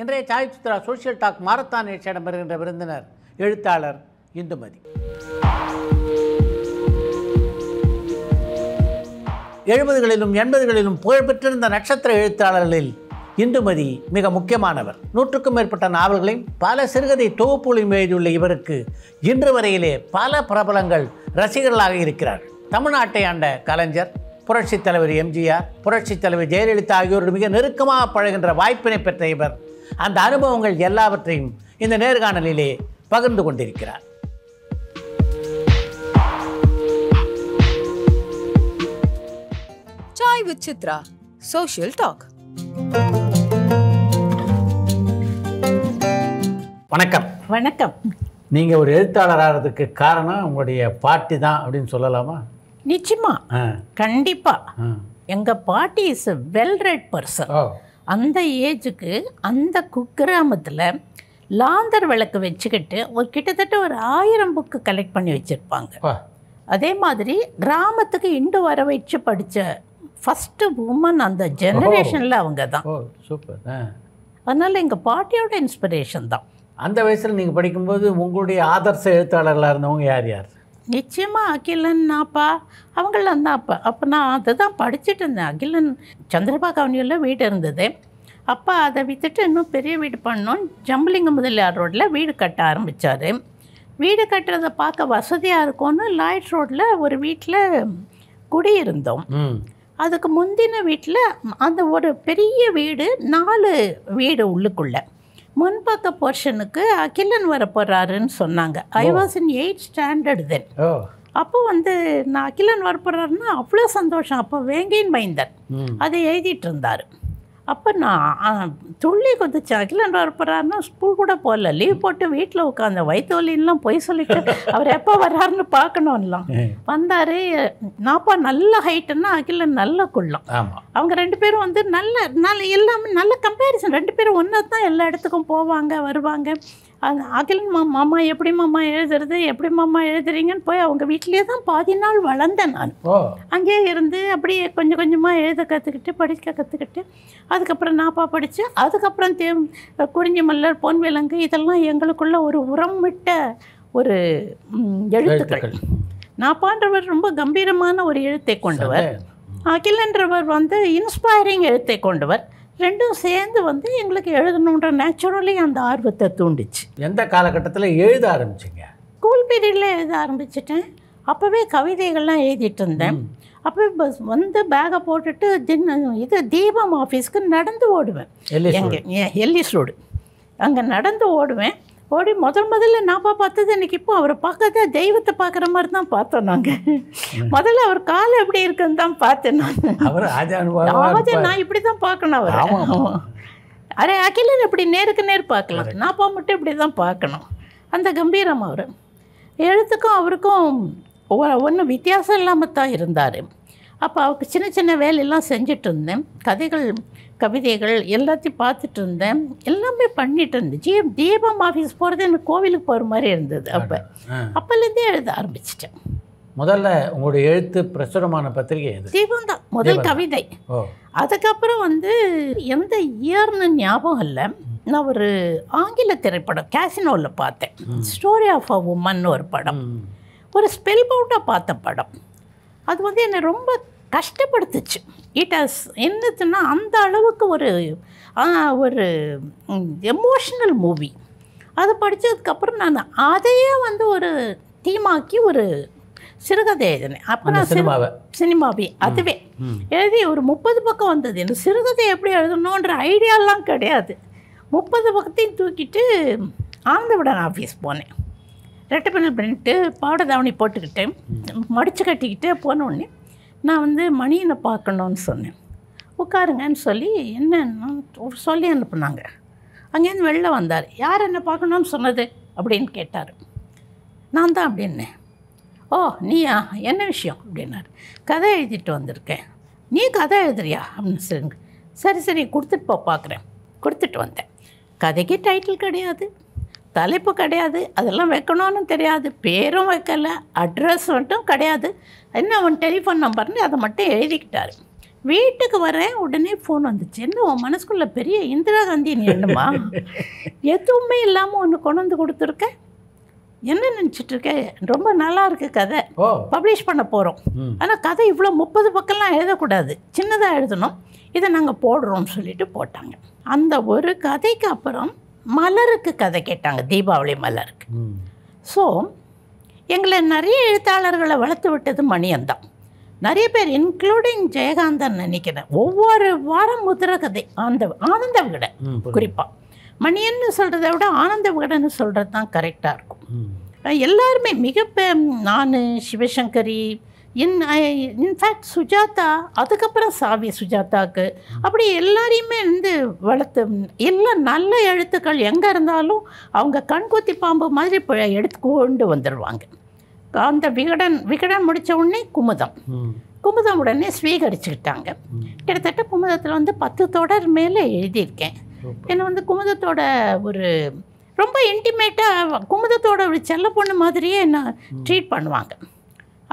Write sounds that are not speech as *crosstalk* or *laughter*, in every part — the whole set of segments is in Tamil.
இன்றைய Sai Chitra social talk marathon நிகழ்ச்சியிடம் வருகின்ற விருந்தினர் எழுத்தாளர் இந்துமதி. எழுபதுகளிலும் எண்பதுகளிலும் புகழ்பெற்றிருந்த நட்சத்திர எழுத்தாளர்களில் இந்துமதி மிக முக்கியமானவர். நூற்றுக்கும் மேற்பட்ட நாவல்களையும் பல சிறுகதை தொகுப்புகளையும் எழுதியுள்ள இவருக்கு இன்று வரையிலே பல பிரபலங்கள் ரசிகர்களாக இருக்கிறார் தமிழ்நாட்டை ஆண்ட கலைஞர் புரட்சித் தலைவர் எம்ஜிஆர் புரட்சித் தலைவர் ஜெயலலிதா ஆகியோரோடு மிக நெருக்கமாக பழகின்ற வாய்ப்பினை பெற்ற இவர் அந்த அனுபவங்கள் எல்லாவற்றையும் இந்த நேர்காணலிலே பகிர்ந்து கொண்டிருக்கிறார். Chai with Chitra. Social talk. வணக்கம். வணக்கம். நீங்கள் ஒரு எழுத்தாளராகிறதுக்கு காரணம் உங்களுடைய பாட்டி தான் அப்படின்னு சொல்லலாமா? நிச்சயமா. ஆ. கண்டிப்பா. ஆ. எங்க பாட்டி is a well read person அந்த ஏஜுக்கு அந்த குக்கிராமத்தில் லாந்தர் விளக்கு வச்சுக்கிட்டு ஒரு கிட்டத்தட்ட ஒரு ஆயிரம் புக்கு கலெக்ட் பண்ணி வச்சுருப்பாங்க. அதே மாதிரி கிராமத்துக்கு இண்டு வர வச்சு படித்த ஃபஸ்ட்டு உமன் அந்த ஜெனரேஷனில் அவங்க தான் சூப்பர் அதனால் எங்கள் பாட்டியோட இன்ஸ்பிரேஷன் தான். அந்த வயசில் நீங்கள் படிக்கும்போது உங்களுடைய ஆதர்ச எழுத்தாளர்களாக இருந்தவங்க யார் யார்? நிச்சயமாக அகிலன் அப்பா அவங்களாம் தான் அப்போ. அப்போ நான் அதை தான் படிச்சுட்டு இருந்தேன். அகிலன் சந்திரபாக அவனியில் வீடு இருந்தது. அப்பா அதை விற்றுட்டு இன்னும் பெரிய வீடு பண்ணோம். ஜம்பலிங்க முதலியார் ரோட்டில் வீடு கட்ட ஆரம்பித்தார் வீடு கட்டுறதை பார்க்க வசதியாக இருக்கும்னு லாய்ட் ரோட்டில் ஒரு வீட்டில் குடியிருந்தோம். அதுக்கு முந்தின வீட்டில் அந்த ஒரு பெரிய வீடு நாலு வீடு உள்ளுக்குள்ளே. முன்பக்க போர்ஷனுக்கு அகிலன் வர போகிறாருன்னு சொன்னாங்க I was in eight standard then அப்போ வந்து நான் அகிலன் வரப்போறாருன்னா அவ்வளோ சந்தோஷம். அப்போ வேங்கையின் மைந்தன். அதை எழுதிட்டு இருந்தார். அப்போ நான் துள்ளி குதிச்சு அகிலன் வரப்போறாருன்னா ஸ்கூல் கூட போகல. லீவ் போட்டு வீட்டில் உட்காந்த வயிற்று வலின்லாம் போய் சொல்லிட்டு அவர் எப்போ வர்றாருன்னு பார்க்கணும்லாம் வந்தார் நாப்பா நல்ல ஹைட்டுன்னா அகிலன் நல்ல குள்ளம். அவங்க ரெண்டு பேரும் வந்து நல்ல நல்ல எல்லாமே நல்ல கம்பேரிசன் ரெண்டு பேரும் ஒன்றா தான் எல்லா இடத்துக்கும் போவாங்க வருவாங்க. அகிலன் மாமா மாமா எப்படி மாமா எழுதுறது எப்படி மாமா எழுதுறீங்கன்னு போய் அவங்க வீட்டிலேயே தான் பாதி நாள் வளர்ந்தேன் நான். அங்கேயே இருந்து அப்படியே கொஞ்சம் கொஞ்சமாக எழுத கற்றுக்கிட்டு படிக்க கற்றுக்கிட்டு அதுக்கப்புறம் நாப்பா படித்து அதுக்கப்புறம் தே குறிஞ்சி மல்லர் பொன் விலங்கு இதெல்லாம் எங்களுக்குள்ள ஒரு உரமிட்ட ஒரு ம், எழுத்துக்கள். எழுத்துக்கள். நாப்பான்றவர் ரொம்ப கம்பீரமான ஒரு எழுத்தை கொண்டவர். அகிலன்றவர் வந்து இன்ஸ்பைரிங் எழுத்தை கொண்டவர். ரெண்டும் சேர்ந்து வந்து எங்களுக்கு எழுதணுன்ற நேச்சுரலி அந்த ஆர்வத்தை தூண்டுச்சு. எந்த காலகட்டத்தில் எழுத ஆரம்பிச்சிங்க? ஸ்கூல் பீரியடில் எழுத ஆரம்பிச்சிட்டேன். அப்போவே கவிதைகள்லாம் எழுதிட்டு இருந்தேன். அப்போ பஸ் வந்து பேக்கை போட்டுட்டு தின இது தீபம் ஆஃபீஸ்க்கு நடந்து ஓடுவேன். எங்கே எல்லிஸ் ரோடு. அங்கே நடந்து ஓடுவேன். ஓடி முதல் முதல்ல நான் பார்த்தது எனக்கு இப்போ அவரை பார்க்கறத தெய்வத்தை பார்க்குற மாதிரி தான் பார்த்தோம் நாங்கள் முதல்ல அவர் கால் எப்படி இருக்குன்னு தான் பார்த்தேன் நான். அவர் ஆஜா நான் இப்படி தான் பார்க்கணும் அவர். அரே அகிலன் இப்படி நேருக்கு நேர் பார்க்கலாம். நாப்பா மட்டும் இப்படி தான் பார்க்கணும். அந்த கம்பீரம் அவர். எழுத்துக்கும் அவருக்கும் ஒன்றும் வித்தியாசம் இல்லாமல் தான் இருந்தார். அப்போ அவருக்கு சின்ன சின்ன வேலையெல்லாம் செஞ்சுட்டு இருந்தேன் கதைகள் கவிதைகள் எல்லாத்தையும் பார்த்துட்டு இருந்தேன் எல்லாமே பண்ணிட்டு இருந்தேன். ஜீ தீபம் ஆஃபீஸ் போகிறது எனக்கு கோவிலுக்கு போகிற மாதிரி இருந்தது அப்போ. அப்போலேருந்தே எழுத ஆரம்பிச்சிட்டேன். முதல்ல உங்களுடைய எழுத்து பிரசுரமான பத்திரிகை தீபம் தான். முதல் கவிதை. அதுக்கப்புறம் வந்து எந்த இயர்னு ஞாபகம் இல்லை. நான் ஒரு ஆங்கில திரைப்படம் கேசினோவில் பார்த்தேன். ஸ்டோரி ஆஃப் அ உமன் ஒரு படம். ஒரு ஸ்பெல் பவுட்டாக பார்த்த படம். அது வந்து என்னை ரொம்ப கஷ்டப்படுத்துச்சு. இட் ஹஸ் என்னதுன்னா அந்த அளவுக்கு ஒரு ஒரு எமோஷ்னல் மூவி அது படித்ததுக்கப்புறம் நான் அதையே வந்து ஒரு தீமாக்கி ஒரு சிறுகதை எழுதினேன். அப்போ நான் சினிமாவை. சினிமாவே அதுவே. எழுதி ஒரு முப்பது பக்கம் வந்தது. எனக்கு சிறுகதை எப்படி எழுதணுன்ற ஐடியாலாம் கிடையாது. முப்பது பக்கத்தையும் தூக்கிட்டு ஆனந்தவிடன் ஆஃபீஸ் போனேன். ரெட்டப்பண்ணல் பண்ணிட்டு பாவாடை தாவணி போட்டுக்கிட்டு மடித்து கட்டிக்கிட்டு போனோடனே நான் வந்து மணியனை பார்க்கணுன்னு சொன்னேன். உட்காருங்கன்னு சொல்லி என்னன்னு சொல்லி அனுப்புனாங்க. அங்கேருந்து வெளில வந்தார். யார் என்ன பார்க்கணுன்னு சொன்னது? அப்படின்னு கேட்டார். நான் தான் அப்படின்னேன். ஓ நீயா? என்ன விஷயம்? அப்படின்னாரு. கதை எழுதிட்டு வந்திருக்கேன். நீ கதை எழுதுறியா? அப்படின்னு சொல்லுங்க. சரி சரி கொடுத்துட்டு போ பார்க்குறேன். கொடுத்துட்டு வந்தேன். கதைக்கு டைட்டில் கிடையாது. தலைப்பு கிடையாது அதெல்லாம் வைக்கணும்னு தெரியாது. பேரும் வைக்கல அட்ரஸ் மட்டும் கிடையாது. என்ன அவன் டெலிஃபோன் நம்பர்னு அதை மட்டும் எழுதிக்கிட்டாரு. வீட்டுக்கு வரேன் உடனே ஃபோன் வந்துச்சு. என்ன உன் மனசுக்குள்ள பெரிய இந்திரா காந்தி நீ என்னமா எதுவுமே இல்லாமல் ஒன்று கொண்டு வந்து கொடுத்துருக்க? என்ன நினச்சிட்டு இருக்க? ரொம்ப நல்லா இருக்கு கதை. பப்ளிஷ் பண்ண போகிறோம். ஆனால் கதை இவ்வளோ முப்பது பக்கம்லாம் எழுதக்கூடாது. சின்னதாக எழுதணும். இதை நாங்கள் போடுறோம்னு சொல்லிட்டு போட்டாங்க. அந்த ஒரு கதைக்கு அப்புறம் மலருக்கு கதை கேட்டாங்க தீபாவளி மலருக்கு. ஸோ எங்களை நிறைய எழுத்தாளர்களை வளர்த்து விட்டது மணியன்தான் நிறைய பேர் இன்க்ளூடிங் ஜெயகாந்தன் நினைக்கிறேன் ஒவ்வொரு வாரம் முதிர கதை ஆனந்த ஆனந்த விகடன். குறிப்பாக மணியன்னு சொல்கிறத விட ஆனந்த விகடன்னு சொல்கிறது தான் கரெக்டாக இருக்கும். எல்லாருமே மிக நான் சிவசங்கரி இன் இன்ஃபேக்ட் சுஜாதா அதுக்கப்புறம் சாவி சுஜாதாக்கு. அப்படி எல்லாரையுமே வந்து வளர்த்து எல்லாம் நல்ல எழுத்துக்கள் எங்கே இருந்தாலும் அவங்க கண்கொத்தி பாம்பு மாதிரி இப்போ எடுத்து கொண்டு வந்துடுவாங்க அந்த விகடன் விகடன் முடித்த உடனே குமுதம். குமுதம் உடனே ஸ்வீகரிச்சுக்கிட்டாங்க. கிட்டத்தட்ட குமுதத்தில் வந்து பத்து தொடர் மேலே எழுதியிருக்கேன். என்னை வந்து குமுதத்தோட ஒரு ரொம்ப இன்டிமேட்டாக குமுதத்தோட ஒரு செல்ல பொண்ணு மாதிரியே என்ன ட்ரீட் பண்ணுவாங்க.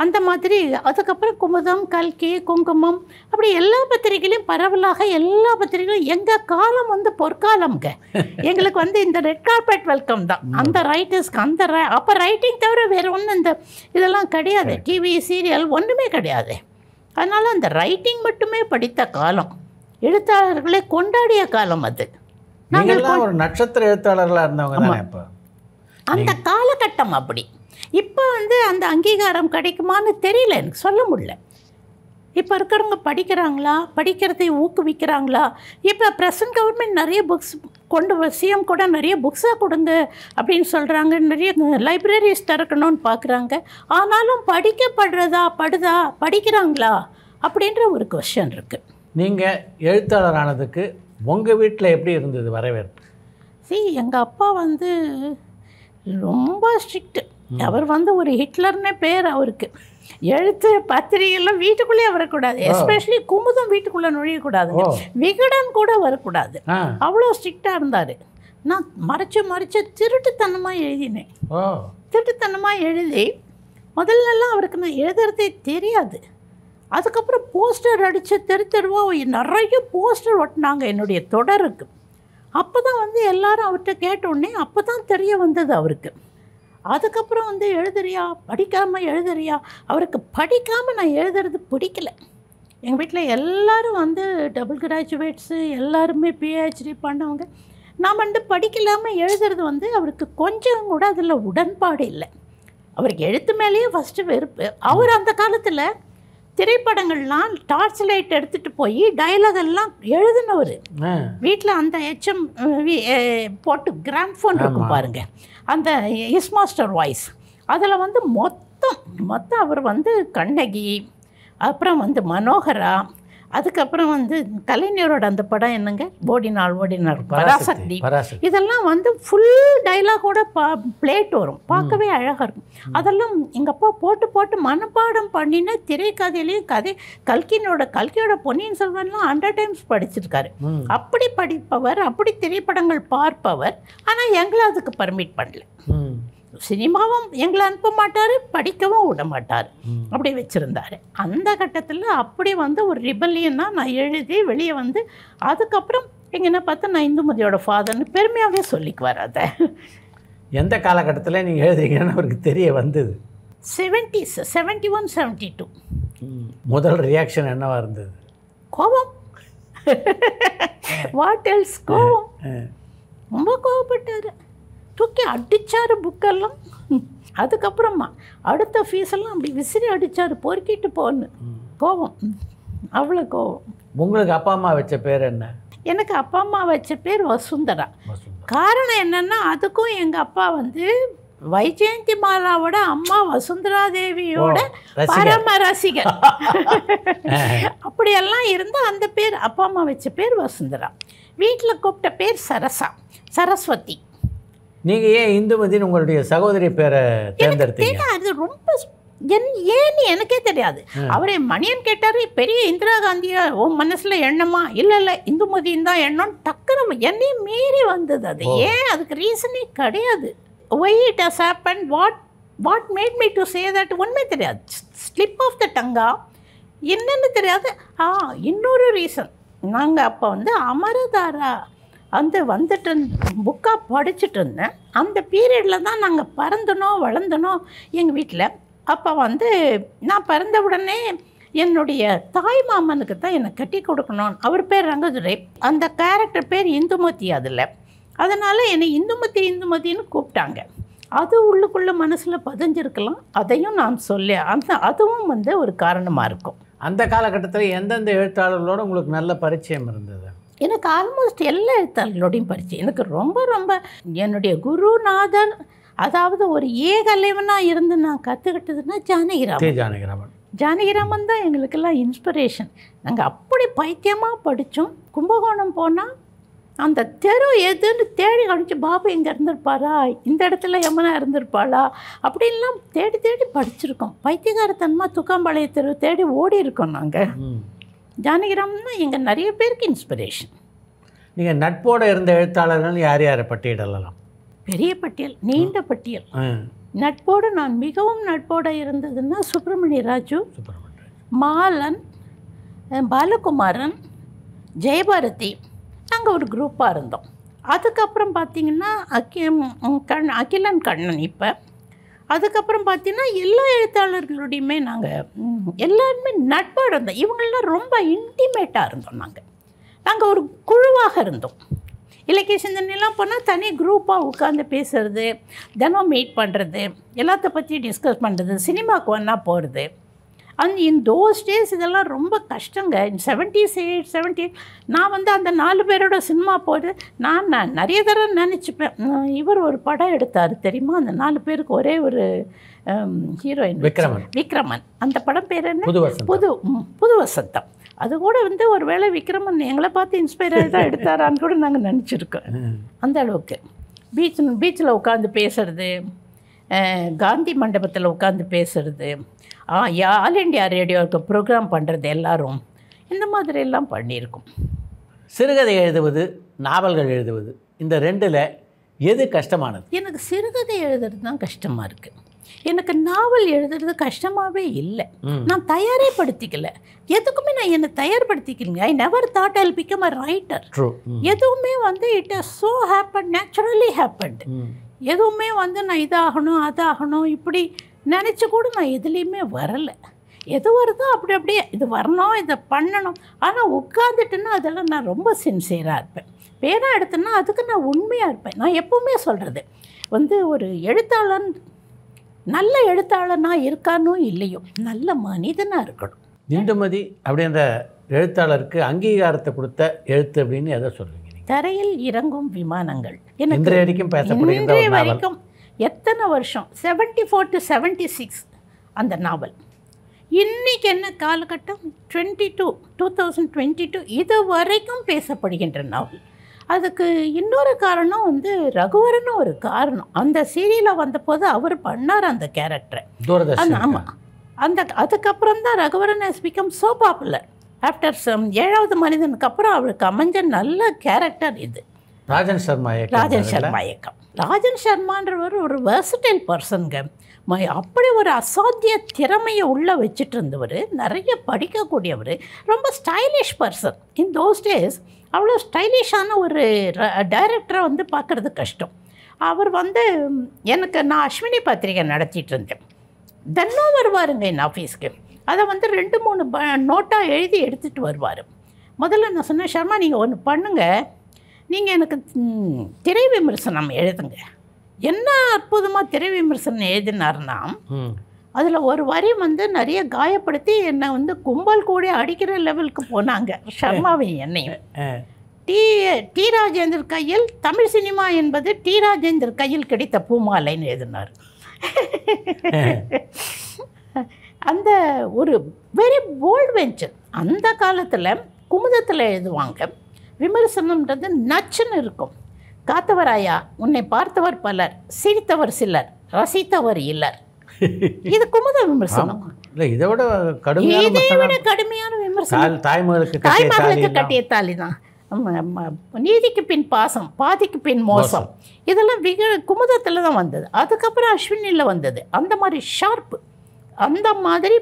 அந்த மாதிரி அதுக்கப்புறம் குமுதம் கல்கி குங்குமம் அப்படி எல்லா பத்திரிகையிலையும் பரவலாக எல்லா பத்திரிகையும் எங்கள் காலம் வந்து பொற்காலம்ங்க. *laughs* எங்களுக்கு வந்து இந்த ரெட் கார்பெட் வெல்கம் தான். அந்த ரைட்டர்ஸ்க்கு அந்த அப்போ ரைட்டிங் தவிர வேறு ஒன்றும் இந்த இதெல்லாம் கிடையாது. டிவி சீரியல் ஒன்றுமே கிடையாது. அதனால் அந்த ரைட்டிங் மட்டுமே படித்த காலம். எழுத்தாளர்களை கொண்டாடிய காலம் அது. நீங்கெல்லாம் ஒரு நட்சத்திர எழுத்தாளர்களா இருந்தவங்க அந்த காலகட்டம் அப்படி. இப்போ வந்து அந்த அங்கீகாரம் கிடைக்குமான்னு தெரியல எனக்கு சொல்ல முடியல. இப்போ இருக்கிறவங்க படிக்கிறாங்களா? படிக்கிறதை ஊக்குவிக்கிறாங்களா? இப்போ ப்ரெசன்ட் கவர்மெண்ட் நிறைய புக்ஸ் கொண்டு சிஎம் கூட நிறைய புக்ஸாக கொடுங்க அப்படின்னு சொல்கிறாங்க நிறைய லைப்ரரிஸ் திறக்கணும்னு பார்க்குறாங்க ஆனாலும் படிக்கப்படுறதா படுதா படிக்கிறாங்களா? அப்படின்ற ஒரு கொஷன் இருக்குது நீங்கள் எழுத்தாளர் ஆனதுக்கு உங்கள் வீட்டில் எப்படி இருந்தது வரவேற்பு? See எங்கள் அப்பா வந்து ரொம்ப ஸ்ட்ரிக்ட் அவர் வந்து ஒரு ஹிட்லர்னே பேர் அவருக்கு. எழுத்து பத்திரிகைலாம் வீட்டுக்குள்ளேயே வரக்கூடாது. எஸ்பெஷலி குமுதம் வீட்டுக்குள்ளே நுழையக்கூடாதுங்க. ஓ. விகடன் கூட வரக்கூடாது. அவ்வளோ ஸ்ட்ரிக்டாக இருந்தார். நான் மறைச்சு மறைச்சு திருட்டுத்தனமாக எழுதினேன். திருட்டுத்தனமாக எழுதி முதல்லலாம் அவருக்கு நான் எழுதுறதே தெரியாது. அதுக்கப்புறம் போஸ்டர் அடித்து தெரு தெருவாக நிறைய போஸ்டர் ஒட்டினாங்க என்னுடைய தொடருக்கு. அப்போ தான் வந்து எல்லாரும் அவர்கிட்ட கேட்டோடனே அப்போ தான் தெரிய வந்தது அவருக்கு. அதுக்கப்புறம் வந்து எழுதுறியா? படிக்காமல் எழுதுறியா? அவருக்கு படிக்காமல் நான் எழுதுறது பிடிக்கல. எங்கள் வீட்டில் எல்லாரும் வந்து டபுள் கிராஜுவேட்ஸு எல்லாருமே பிஹெச்டி பண்ணவங்க. நான் வந்து படிக்கலாமல் எழுதுறது வந்து அவருக்கு கொஞ்சம் கூட அதில் உடன்பாடு இல்லை. அவருக்கு எழுத்து மேலேயே ஃபஸ்ட்டு வெறுப்பு. அவர் அந்த காலத்தில் திரைப்படங்கள்லாம் டார்ச் லைட் எடுத்துகிட்டு போய் டயலாக் எல்லாம் எழுதினவர். வீட்டில் அந்த ஹெச்எம் போட்டு கிராம்ஃபோன் இருக்கும் ஆமா. அந்த இஸ் மாஸ்டர் வாய்ஸ் அதில் வந்து மொத்தம் மொத்தம் அவர் வந்து கண்ணகி அப்புறம் வந்து மனோகரா அதுக்கப்புறம் வந்து கலைஞரோட அந்த படம் என்னங்க? ஓடினாள் ஓடினாள் பராசக்தி பராசக்தி. இதெல்லாம் வந்து ஃபுல் டைலாகோட பா பிளேட் வரும். பார்க்கவே அழகாக இருக்கும். அதெல்லாம் எங்கள் அப்பா போட்டு போட்டு மனப்பாடம் பண்ணின திரைக்கதையிலையும் கதை கல்கினோட கல்கியோட பொன்னியின் செல்வன்லாம் ஹண்ட்ரட் டைம்ஸ் படிச்சிருக்காரு. அப்படி படிப்பவர் அப்படி திரைப்படங்கள் பார்ப்பவர் ஆனால் எங்களை அதுக்கு பர்மிட் பண்ணல. சினிமாவும் எங்களை அனுப்ப மாட்டார் படிக்கவும் விட மாட்டார். அப்படி வச்சுருந்தாரு. அந்த கட்டத்தில் அப்படி வந்து ஒரு ரிபல்லியனாக நான் எழுதி வெளியே வந்து அதுக்கப்புறம் எங்கன்னா பார்த்தா நான் இந்துமதியோட ஃபாதர்னு பெருமையாகவே சொல்லிக்குவார் அதை. எந்த காலகட்டத்தில் நீங்கள் எழுதுறீங்கன்னு அவருக்கு தெரிய வந்தது? Seventies seventy one seventy two முதல் ரியாக்ஷன் என்னவா இருந்தது? கோபம். வாட் எல்ஸ் கோபம். ரொம்ப கோவப்பட்டார் தூக்கி அடித்தார் புக்கெல்லாம் அதுக்கப்புறமா அடுத்த ஃபீஸெல்லாம் அப்படி விசிறி அடித்தார் பொறுக்கிட்டு போன்னு. கோவம். அவ்வளோ கோவம். உங்களுக்கு அப்பா அம்மா வச்ச பேர் என்ன? எனக்கு அப்பா அம்மா வச்ச பேர் வசுந்தரா. காரணம் என்னன்னா அதுக்கும் எங்கள் அப்பா வந்து வைஜெயந்தி மாலாவோட அம்மா வசுந்தரா தேவியோட. பரம ரசிகர். *laughs* அப்படியெல்லாம் இருந்து அந்த பேர் அப்பா அம்மா வச்ச பேர் வசுந்தரா. வீட்டில் கூப்பிட்ட பேர் சரசா சரஸ்வதி. நீங்கள் ஏன் இந்துமதின்னு உங்களுடைய சகோதரி பேரை தேர்ந்தெடுத்தீங்க? அது ரொம்ப என் ஏன்னு எனக்கே தெரியாது. அவரே மணியன் கேட்டார் பெரிய இந்திரா காந்தியா உன் மனசில் எண்ணமா? இல்லை இல்லை இந்துமதியும் தான் எண்ணம். டக்குனு என்னையும் மீறி வந்தது அது. ஏன்? அதுக்கு ரீசனே கிடையாது. Why it has happen what what made me to say that உண்மை தெரியாது. ஸ்லிப் ஆஃப் த டங்கா என்னன்னு தெரியாது. ஆ இன்னொரு ரீசன் நாங்கள் அப்போ வந்து அமரதாரா அந்த வந்துட்டு புக்காக படிச்சுட்டு இருந்தேன். அந்த பீரியடில் தான் நாங்கள் பறந்தனோ வளர்ந்தனோ எங்கள் வீட்டில் அப்போ வந்து நான் பிறந்த உடனே என்னுடைய தாய் மாமனுக்கு தான் என்னை கட்டி கொடுக்கணும். அவர் பேர் ரங்கதுரை. அந்த கேரக்டர் பேர் இந்துமதி அதில். அதனால் என்னை இந்துமதி இந்துமதின்னு கூப்பிட்டாங்க. அது உள்ளுக்குள்ளே மனசில் பதிஞ்சிருக்கலாம். அதையும் நான் சொல்ல அந்த அதுவும் வந்து ஒரு காரணமாக இருக்கும். அந்த காலகட்டத்தில் எந்தெந்த எழுத்தாளர்களோடு உங்களுக்கு நல்ல பரிச்சயம் இருந்தது? எனக்கு ஆல்மோஸ்ட் எல்லா எழுத்தாளர்களோடையும் படித்தேன். எனக்கு ரொம்ப ரொம்ப என்னுடைய குருநாதர் அதாவது ஒரு ஏகலைவனாக இருந்து நான் கற்றுக்கிட்டதுன்னா ஜானகிராமன். ஜானகிராமன். ஜானகிராமன் தான் எங்களுக்கெல்லாம் இன்ஸ்பிரேஷன் நாங்கள் அப்படி பைத்தியமாக படித்தோம். கும்பகோணம் போனால் அந்த தெரு எதுன்னு தேடி கழிச்சு பாபு இங்கே இருந்திருப்பாரா? இந்த இடத்துல யமுனா இருந்திருப்பாளா? அப்படின்லாம் தேடி தேடி படிச்சிருக்கோம். பைத்தியகாரத்தனமாக துக்காம்பாளைய தெரு தேடி ஓடி இருக்கோம் நாங்கள் ஜானகிராமன் எங்கள் நிறைய பேருக்கு இன்ஸ்பிரேஷன் நீங்கள் நட்போடு இருந்த எழுத்தாளர்கள் யார் யாரை பட்டியலிடலாம்? பெரிய பட்டியல் நீண்ட பட்டியல். நட்போடு நான் மிகவும் நட்போடு இருந்ததுன்னா சுப்பிரமணிய ராஜு மாலன் பாலகுமாரன் ஜெயபாரதி. நாங்கள் ஒரு குரூப்பாக இருந்தோம். அதுக்கப்புறம் பார்த்திங்கன்னா அக்கி கண் அகிலன் கண்ணன் இப்போ. அதுக்கப்புறம் பார்த்தீங்கன்னா எல்லா எழுத்தாளர்களுடையுமே நாங்கள் எல்லாருமே நட்பாக இருந்தோம். இவங்களாம் ரொம்ப இன்டிமேட்டாக இருந்தோம் நாங்கள் நாங்கள் ஒரு குழுவாக இருந்தோம். இலக்கிய சிந்தனைலாம் போனால் தனி குரூப்பாக உட்காந்து பேசுகிறது தினம் மீட் பண்ணுறது எல்லாத்த பற்றி டிஸ்கஸ் பண்ணுறது சினிமாவுக்கு ஒன்றா போகிறது அண்ட் இன் தோஸ் டேஸ் இதெல்லாம் ரொம்ப கஷ்டங்க. இன் செவன்ட்டீஸ் எயிட் செவன்ட்டி நான் வந்து அந்த நாலு பேரோட சினிமா போடு நான் நான் நிறைய தடவை நினச்சிப்பேன். இவர் ஒரு படம் எடுத்தார் தெரியுமா? அந்த நாலு பேருக்கு ஒரே ஒரு ஹீரோயின் விக்ரமன். விக்ரமன். அந்த படம் பேர் என்ன? புது புது புது வசந்தம். அது கூட வந்து ஒரு வேளை விக்ரமன் எங்களை பார்த்து இன்ஸ்பயர் தான் எடுத்தாரான்னு கூட நாங்கள் நினச்சிருக்கோம். அந்த அளவுக்கு. பீச் பீச்சில் உட்காந்து பேசுறது. காந்தி மண்டபத்தில் உட்காந்து யா- ஆல் இண்டியா ரேடியோவுக்கு ப்ரோக்ராம் பண்ணுறது எல்லாரும். இந்த மாதிரி எல்லாம் பண்ணியிருக்கோம். சிறுகதை எழுதுவது நாவல்கள் எழுதுவது இந்த ரெண்டில் எது கஷ்டமானது? எனக்கு சிறுகதை எழுதுறது தான் கஷ்டமாக இருக்குது எனக்கு நாவல் எழுதுறது கஷ்டமாகவே இல்லை. நான் தயாரே படுத்திக்கல எதுக்குமே நான் என்னை தயார்படுத்திக்கலைங்க. I never thought I'll become a writer true எதுவுமே வந்து it is so happen naturally happened எதுவுமே வந்து நான் இதாகணும் அதாகணும் இப்படி நினச்சி கூட நான் எதுலேயுமே வரலை. எது வருதோ அப்படி அப்படியே இது வரணும் இதை பண்ணணும். ஆனால் உட்காந்துட்டுன்னா அதெல்லாம் நான் ரொம்ப சின்சியராக இருப்பேன். பேராக எடுத்தேன்னா அதுக்கு நான் உண்மையாக இருப்பேன். நான் எப்பவுமே சொல்கிறது வந்து ஒரு எழுத்தாளன் நல்ல எழுத்தாளனாக இருக்கானோ இல்லையோ நல்ல மனிதனாக இருக்கணும். இந்துமதி அப்படின்ற எழுத்தாளருக்கு அங்கீகாரத்தை கொடுத்த எழுத்து அப்படின்னு எதை சொல்றீங்க? தரையில் இறங்கும் விமானங்கள். எனக்கு இன்றைய வரைக்கும் எத்தனை வருஷம்? Seventy four to seventy six அந்த நாவல். இன்னைக்கு என்ன காலகட்டம்? Twenty two two thousand twenty two இது வரைக்கும் பேசப்படுகின்ற நாவல். அதுக்கு இன்னொரு காரணம் வந்து ரகுவரன் ஒரு காரணம். அந்த சீரியலில் வந்தபோது அவர் பண்ணார் அந்த கேரக்டரை ஆமாம் அந்த அதுக்கப்புறம் தான் Raghuvaran has become so popular after some ஏழாவது மனிதனுக்கு அப்புறம் அவருக்கு அமைஞ்ச நல்ல கேரக்டர் இது. ராஜன் சர்மா ராஜன். சர்மா இயக்கம். ராஜன் சர்மான்றவர் ஒரு வெர்சடைல் பர்சனுங்க ம- அப்படி ஒரு அசாத்திய திறமையை உள்ளே வச்சுட்டு இருந்தவர் நிறைய படிக்கக்கூடியவர் ரொம்ப stylish person in those days அவ்வளோ ஸ்டைலிஷான ஒரு டைரக்டரை வந்து பார்க்குறது கஷ்டம். அவர் வந்து எனக்கு நான் அஸ்வினி பத்திரிகை நடத்திட்டு இருந்தேன். தினம் வருவாருங்க என் ஆஃபீஸ்க்கு அதை வந்து ரெண்டு மூணு ப நோட்டாக எழுதி எடுத்துகிட்டு வருவார். முதல்ல நான் சொன்னேன் சர்மா நீங்கள் ஒன்று பண்ணுங்கள் நீங்கள் எனக்கு திரை விமர்சனம் எழுதுங்க. என்ன அற்புதமாக திரை விமர்சனம் எழுதினார்னா அதில் ஒரு வரி வந்து நிறைய காயப்படுத்தி என்னை வந்து கும்பல் கூட அடிக்கிற லெவலுக்கு போனாங்க சர்மாவையும் என்னையும். டி டி ராஜேந்தர் கையில் தமிழ் சினிமா என்பது டி ராஜேந்தர் கையில் கிடைத்த பூமாலைன்னு எழுதினார். அந்த ஒரு வெரி போல்ட் வெஞ்சர் அந்த காலத்தில் குமுதத்தில் எழுதுவாங்க விமர்சனம்ன்றது நச்சுன்னு இருக்கும். காத்தவராயா உன்னை பார்த்தவர் பலர் சிரித்தவர் சிலர் ரசித்தவர் இல்லர். *laughs* இது குமுத விமர்சனம். இல்லை இதை விட கடுமையான இதை விமர்சனம். விட கடுமையான விமர்சனம். தாய் தாய்மகளுக்கு கட்டிய தாய்மகளுக்கு தாலி கட்டிய தாலி தான். நீதிக்கு பின் பாசம் பாதிக்கு பின் மோசம். இதெல்லாம் விக குமுதத்தில் தான் வந்தது. அதுக்கப்புறம் அஸ்வினியில் வந்தது. அந்த மாதிரி ஷார்ப்பு அந்த மாதிரி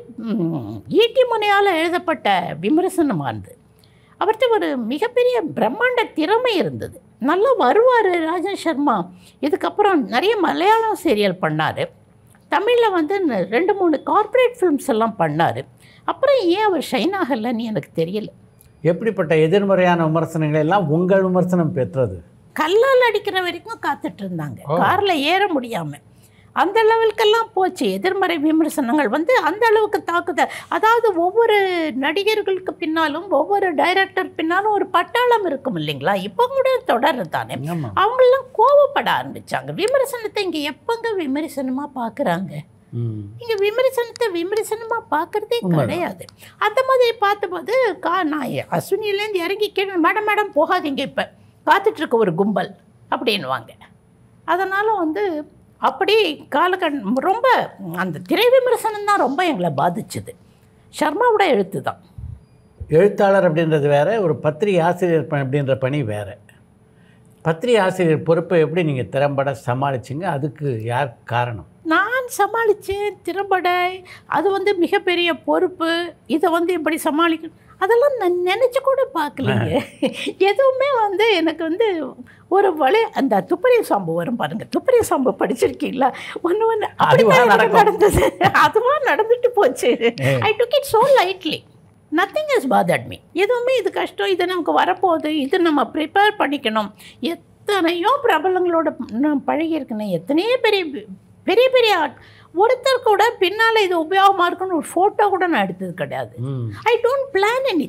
ஈட்டி முனையால் எழுதப்பட்ட விமர்சனமாக இருந்தது அவர்கிட்ட ஒரு மிகப்பெரிய பிரம்மாண்ட திறமை இருந்தது. நல்லா வருவார் ராஜன் சர்மா. இதுக்கப்புறம் நிறைய மலையாளம் சீரியல் பண்ணார். தமிழில் வந்து ரெண்டு மூணு கார்ப்பரேட் ஃபிலிம்ஸ் எல்லாம் பண்ணார். அப்புறம் ஏன் அவர் ஷைன் ஆகலைன்னு எனக்கு தெரியல. எப்படிப்பட்ட எதிர்மறையான விமர்சனங்களை எல்லாம் உங்கள் விமர்சனம் பெற்றது? கல்லால் அடிக்கிற வரைக்கும் காத்துட்டு இருந்தாங்க. காரில் ஏற முடியாமல் அந்த லெவலுக்கெல்லாம் போச்சு. எதிர்மறை விமர்சனங்கள் வந்து அந்த அளவுக்கு தாக்குதல் அதாவது ஒவ்வொரு நடிகர்களுக்கு பின்னாலும் ஒவ்வொரு டைரக்டர் பின்னாலும் ஒரு பட்டாளம் இருக்கும் இல்லைங்களா? இப்போ கூட தொடருது தானே. அவங்களாம் கோவப்பட ஆரம்பிச்சாங்க. விமர்சனத்தை இங்கே எப்போங்க விமர்சனமாக பார்க்குறாங்க இங்கே விமர்சனத்தை விமர்சனமாக பார்க்குறதே. கிடையாது. அந்த மாதிரி பார்த்தபோது கா நான் அஸ்வினிலேருந்து இறங்கி கீழே மேடம் மேடம் போகாதீங்க இப்போ. காத்துட்ருக்க ஒரு கும்பல். அப்படின்வாங்க அதனால் வந்து அப்படி காலகண் ரொம்ப அந்த திரை விமர்சனம் தான் ரொம்ப எங்களை பாதிச்சுது. சர்மாவோட எழுத்து தான். எழுத்தாளர் அப்படின்றது வேற ஒரு பத்திரிகை ஆசிரியர் அப்படின்ற பணி வேற. பத்திரிகை ஆசிரியர் பொறுப்பை எப்படி நீங்கள் திறம்பட சமாளிச்சிங்க? அதுக்கு யார் காரணம்? நான் சமாளித்தேன் திறம்பட. அது வந்து மிகப்பெரிய பொறுப்பு. இதை வந்து இப்படி சமாளிக்கணும் அதெல்லாம் நான் நினச்சி கூட பார்க்கலைங்க எதுவுமே வந்து எனக்கு வந்து ஒரு வழி அந்த துப்பறி சாம்பு வரும் பாருங்க. துப்பறி சாம்பு படிச்சிருக்கீங்களா? ஒன்று ஒன்று அப்படிதான். நடந்தது. அதுவா நடந்துட்டு போச்சு. I took it so lightly nothing is bothered me எதுவுமே இது கஷ்டம் இது நமக்கு வரப்போகுது இது நம்ம ப்ரிப்பேர் பண்ணிக்கணும். எத்தனையோ பிரபலங்களோட நான் பழகியிருக்கேன் எத்தனையோ பெரிய பெரிய பெரிய ஆட் ஒருத்தர் கூட பின்னால் இது உபயோகமாக இருக்குன்னு ஒரு ஃபோட்டோ கூட நான் எடுத்தது கிடையாது. ஐ டோன்ட் பிளான் எனி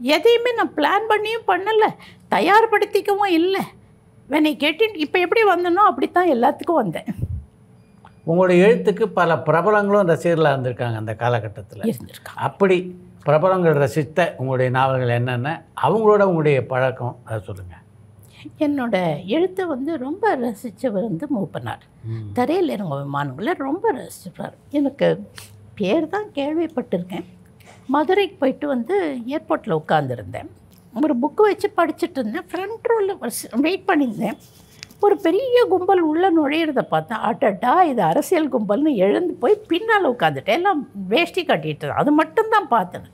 எதையுமே நான் பிளான் பண்ணியும் பண்ணலை தயார்படுத்திக்கவும் இல்லை. வெனை கேட்டு இப்போ எப்படி வந்தனோ அப்படித்தான் எல்லாத்துக்கும் வந்தேன். உங்களுடைய எழுத்துக்கு பல பிரபலங்களும் ரசிகர்களாக இருந்திருக்காங்க அந்த காலகட்டத்தில். இருந்திருக்கான் அப்படி பிரபலங்கள் ரசித்த உங்களுடைய நாவல்கள் என்னென்ன? அவங்களோட உங்களுடைய பழக்கம் அதை சொல்லுங்கள் என்னோட எழுத்தை வந்து ரொம்ப ரசித்தவர் வந்து மூப்பனார். தரையில் இறங்க விமானங்களை ரொம்ப ரசிச்சிருப்பார் எனக்கு பேர் தான் கேள்விப்பட்டிருக்கேன். மதுரைக்கு போயிட்டு வந்து ஏர்போர்ட்டில் உட்காந்துருந்தேன் ஒரு புக்கு வச்சு படிச்சுட்டு இருந்தேன். ஃப்ரண்ட் ரோவில் வெயிட் பண்ணியிருந்தேன். ஒரு பெரிய கும்பல் உள்ளே நுழையிறத பார்த்தேன். அட்டட்டா இது அரசியல் கும்பல்னு எழுந்து போய் பின்னால் உட்காந்துட்டேன் எல்லாம் வேஷ்டி கட்டிட்டு இருந்தேன். அது மட்டும்தான் பார்த்தேன்.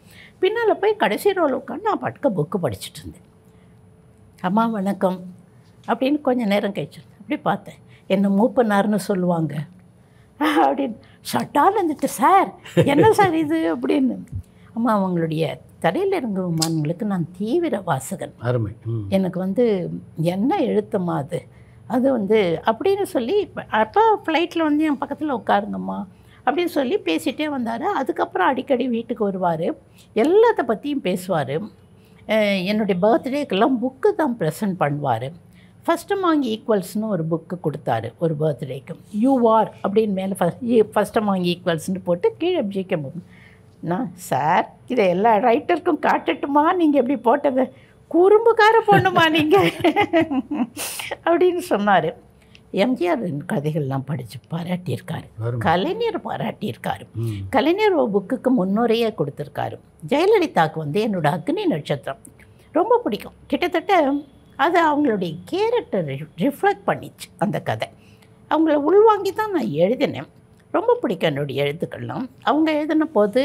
பின்னால் போய் கடைசி ரோவில் உட்காந்து நான் பட்டுக்க புக்கு படிச்சுட்டு இருந்தேன். அம்மா வணக்கம். அப்படின்னு கொஞ்சம் நேரம் கழிச்சு அப்படி பார்த்தேன். என்ன மூப்பனார்னு சொல்லுவாங்க. அப்படின்னு சட்டால் இருந்துட்டு சார். என்ன சார் இது? அப்படின்னு. அம்மா அவங்களுடைய தரையில் இறங்கு விமானங்களுக்கு நான் தீவிர வாசகன். அருமை. எனக்கு வந்து என்ன எழுத்துமா அது? அது வந்து அப்படின்னு சொல்லி அப்போ ஃப்ளைட்டில் வந்து என் பக்கத்தில் உட்காருங்கம்மா. அப்படின்னு சொல்லி பேசிகிட்டே வந்தார். அதுக்கப்புறம் அடிக்கடி வீட்டுக்கு வருவார். எல்லாத்த பற்றியும் பேசுவார். என்னுடைய பர்த்டேக்கெல்லாம் புக்கு தான் ப்ரெசென்ட் பண்ணுவார். ஃபஸ்ட்டு மாங்கி ஈக்குவல்ஸ்னு ஒரு புக்கு கொடுத்தாரு ஒரு பர்த்டேக்கு யூ ஆர் அப்படின்னு மேலே ஃபஸ்ட் ஃபஸ்ட்டு மாங்கி ஈக்குவல்ஸ்னு போட்டு கீழே ஜிகே நான் சார் இதை எல்லா ரைட்டருக்கும் காட்டட்டுமா? நீங்கள் எப்படி போட்டதை? குறும்புக்கார பொண்ணுமா நீங்கள் அப்படின்னு சொன்னார். எம்ஜிஆர் கதைகள்லாம் படித்து பாராட்டியிருக்காரு. கலைஞர் பாராட்டியிருக்காரு. கலைஞர் புக்குக்கு முன்னுரையே கொடுத்துருக்காரு. ஜெயலலிதாவுக்கு வந்து என்னோட அக்னி நட்சத்திரம் ரொம்ப பிடிக்கும். கிட்டத்தட்ட அது அவங்களுடைய கேரக்டர் ரிஃப்ளெக்ட் பண்ணிச்சு அந்த கதை. அவங்கள உள்வாங்கி தான் நான் எழுதினேன். ரொம்ப பிடிக்கும் என்னுடைய எழுத்துக்கள்லாம். அவங்க எழுதின போது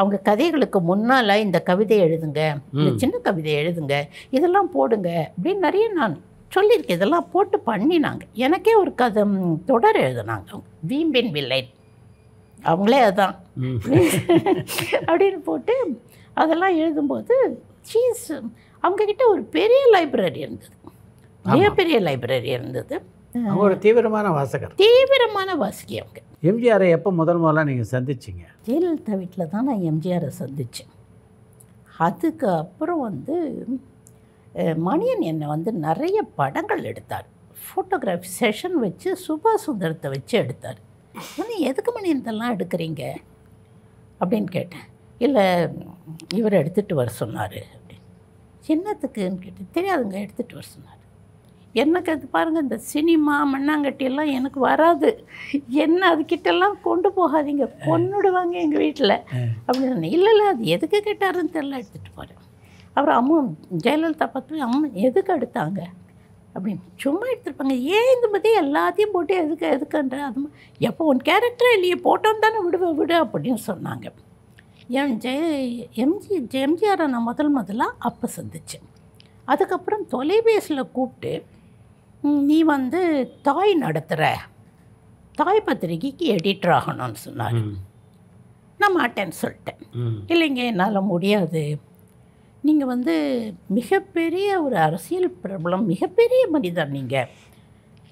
அவங்க கதைகளுக்கு முன்னால் இந்த கவிதை எழுதுங்க இந்த சின்ன கவிதை எழுதுங்க இதெல்லாம் போடுங்க அப்படின்னு நிறைய நான் சொல்லியிருக்கேன் இதெல்லாம் போட்டு பண்ணினாங்க. எனக்கே ஒரு கதை தொடர் எழுதுனாங்க. வீம்பின் வில்லை. அவங்களே அதான். ம். *laughs* அப்படின்னு போட்டு அதெல்லாம் எழுதும்போது சீஸ் அவங்கக்கிட்ட ஒரு பெரிய லைப்ரரி இருந்தது. மிகப்பெரிய லைப்ரரி இருந்தது. அவங்க ஒரு தீவிரமான வாசகர். தீவிரமான வாசிக்கி அவங்க. எம்ஜிஆரை எப்போ முதல் முதல்ல நீங்கள் சந்திச்சிங்க? ஜெயலலிதா வீட்டில் தான் நான் எம்ஜிஆரை சந்தித்தேன் அதுக்கு அப்புறம் வந்து மணியன் என்னை வந்து நிறைய படங்கள் எடுத்தார். ஃபோட்டோகிராஃபி செஷன் வச்சு சுபாஷ் சுந்தரத்தை வச்சு எடுத்தார். வந்து எதுக்கு மணியன் இதெல்லாம் எடுக்கிறீங்க? அப்படின்னு கேட்டேன். இல்லை இவர் எடுத்துகிட்டு வர சொன்னார். அப்படின்னு. என்னத்துக்குன்னு கேட்டேன். தெரியாதுங்க எடுத்துகிட்டு வர சொன்னார். எனக்கு அது பாருங்கள் இந்த சினிமா மண்ணாங்கட்டி எல்லாம் எனக்கு வராது. என்ன அதுக்கிட்டெல்லாம் கொண்டு போகாதீங்க. கொன்னுடுவாங்க எங்கள் வீட்டில். அப்படின்னு சொன்னேன். இல்லை இல்லை அது எதுக்கு கேட்டாருன்னு தெரியல எடுத்துகிட்டு போகிறேன் அப்புறம் அம்மா ஜெயலலிதா பார்த்து அம்மா எதுக்கு எடுத்தாங்க? அப்படின்னு. சும்மா எடுத்துருப்பாங்க. ஏன் இந்த மாதிரி எல்லாத்தையும் போட்டு எதுக்கு எதுக்குன்ற? அது எப்போ உன் கேரக்டர் இல்லையே போட்டோம் தானே விடுவ விடு அப்படின்னு சொன்னாங்க. என் ஜெய எம்ஜி எம்ஜிஆரை நான் முதல் முதலாக அப்போ சந்தித்தேன் அதுக்கப்புறம் தொலைபேசியில் கூப்பிட்டு "ம், நீ வந்து தாய் நடத்துகிற தாய் பத்திரிகைக்கு எடிட்டர் ஆகணும்னு சொன்னார். ம். நான் மாட்டேன்னு சொல்லிட்டேன். இல்லைங்க என்னால் முடியாது. நீங்கள் வந்து மிகப்பெரிய ஒரு அரசியல் பிரபலம் மிகப்பெரிய மனிதர் நீங்கள்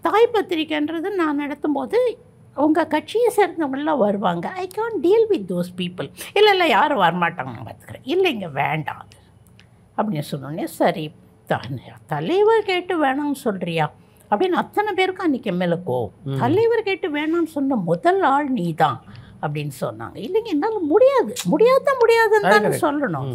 தாய் பத்திரிக்கைன்றது நான் நடத்தும்போது உங்கள் கட்சியை சேர்ந்தவங்களாம் வருவாங்க. I can deal with those people இல்லை இல்லை யாரும் வரமாட்டாங்க பார்த்துக்கிறேன். இல்லைங்க வேண்டாம். அது அப்படின்னு சொன்னோடனே சரி தலைவர் கேட்டு வேணாம்னு சொல்கிறியா அப்படின்னு அத்தனை பேருக்கும் அன்றைக்கி மேலே கோவம். தலைவர் கேட்டு வேணாம்னு சொன்ன முதல் ஆள் நீ தான் அப்படின்னு சொன்னாங்க. இல்லைங்க என்னால் முடியாது. முடியாத முடியாதுன்னு தானே. சொல்லணும்.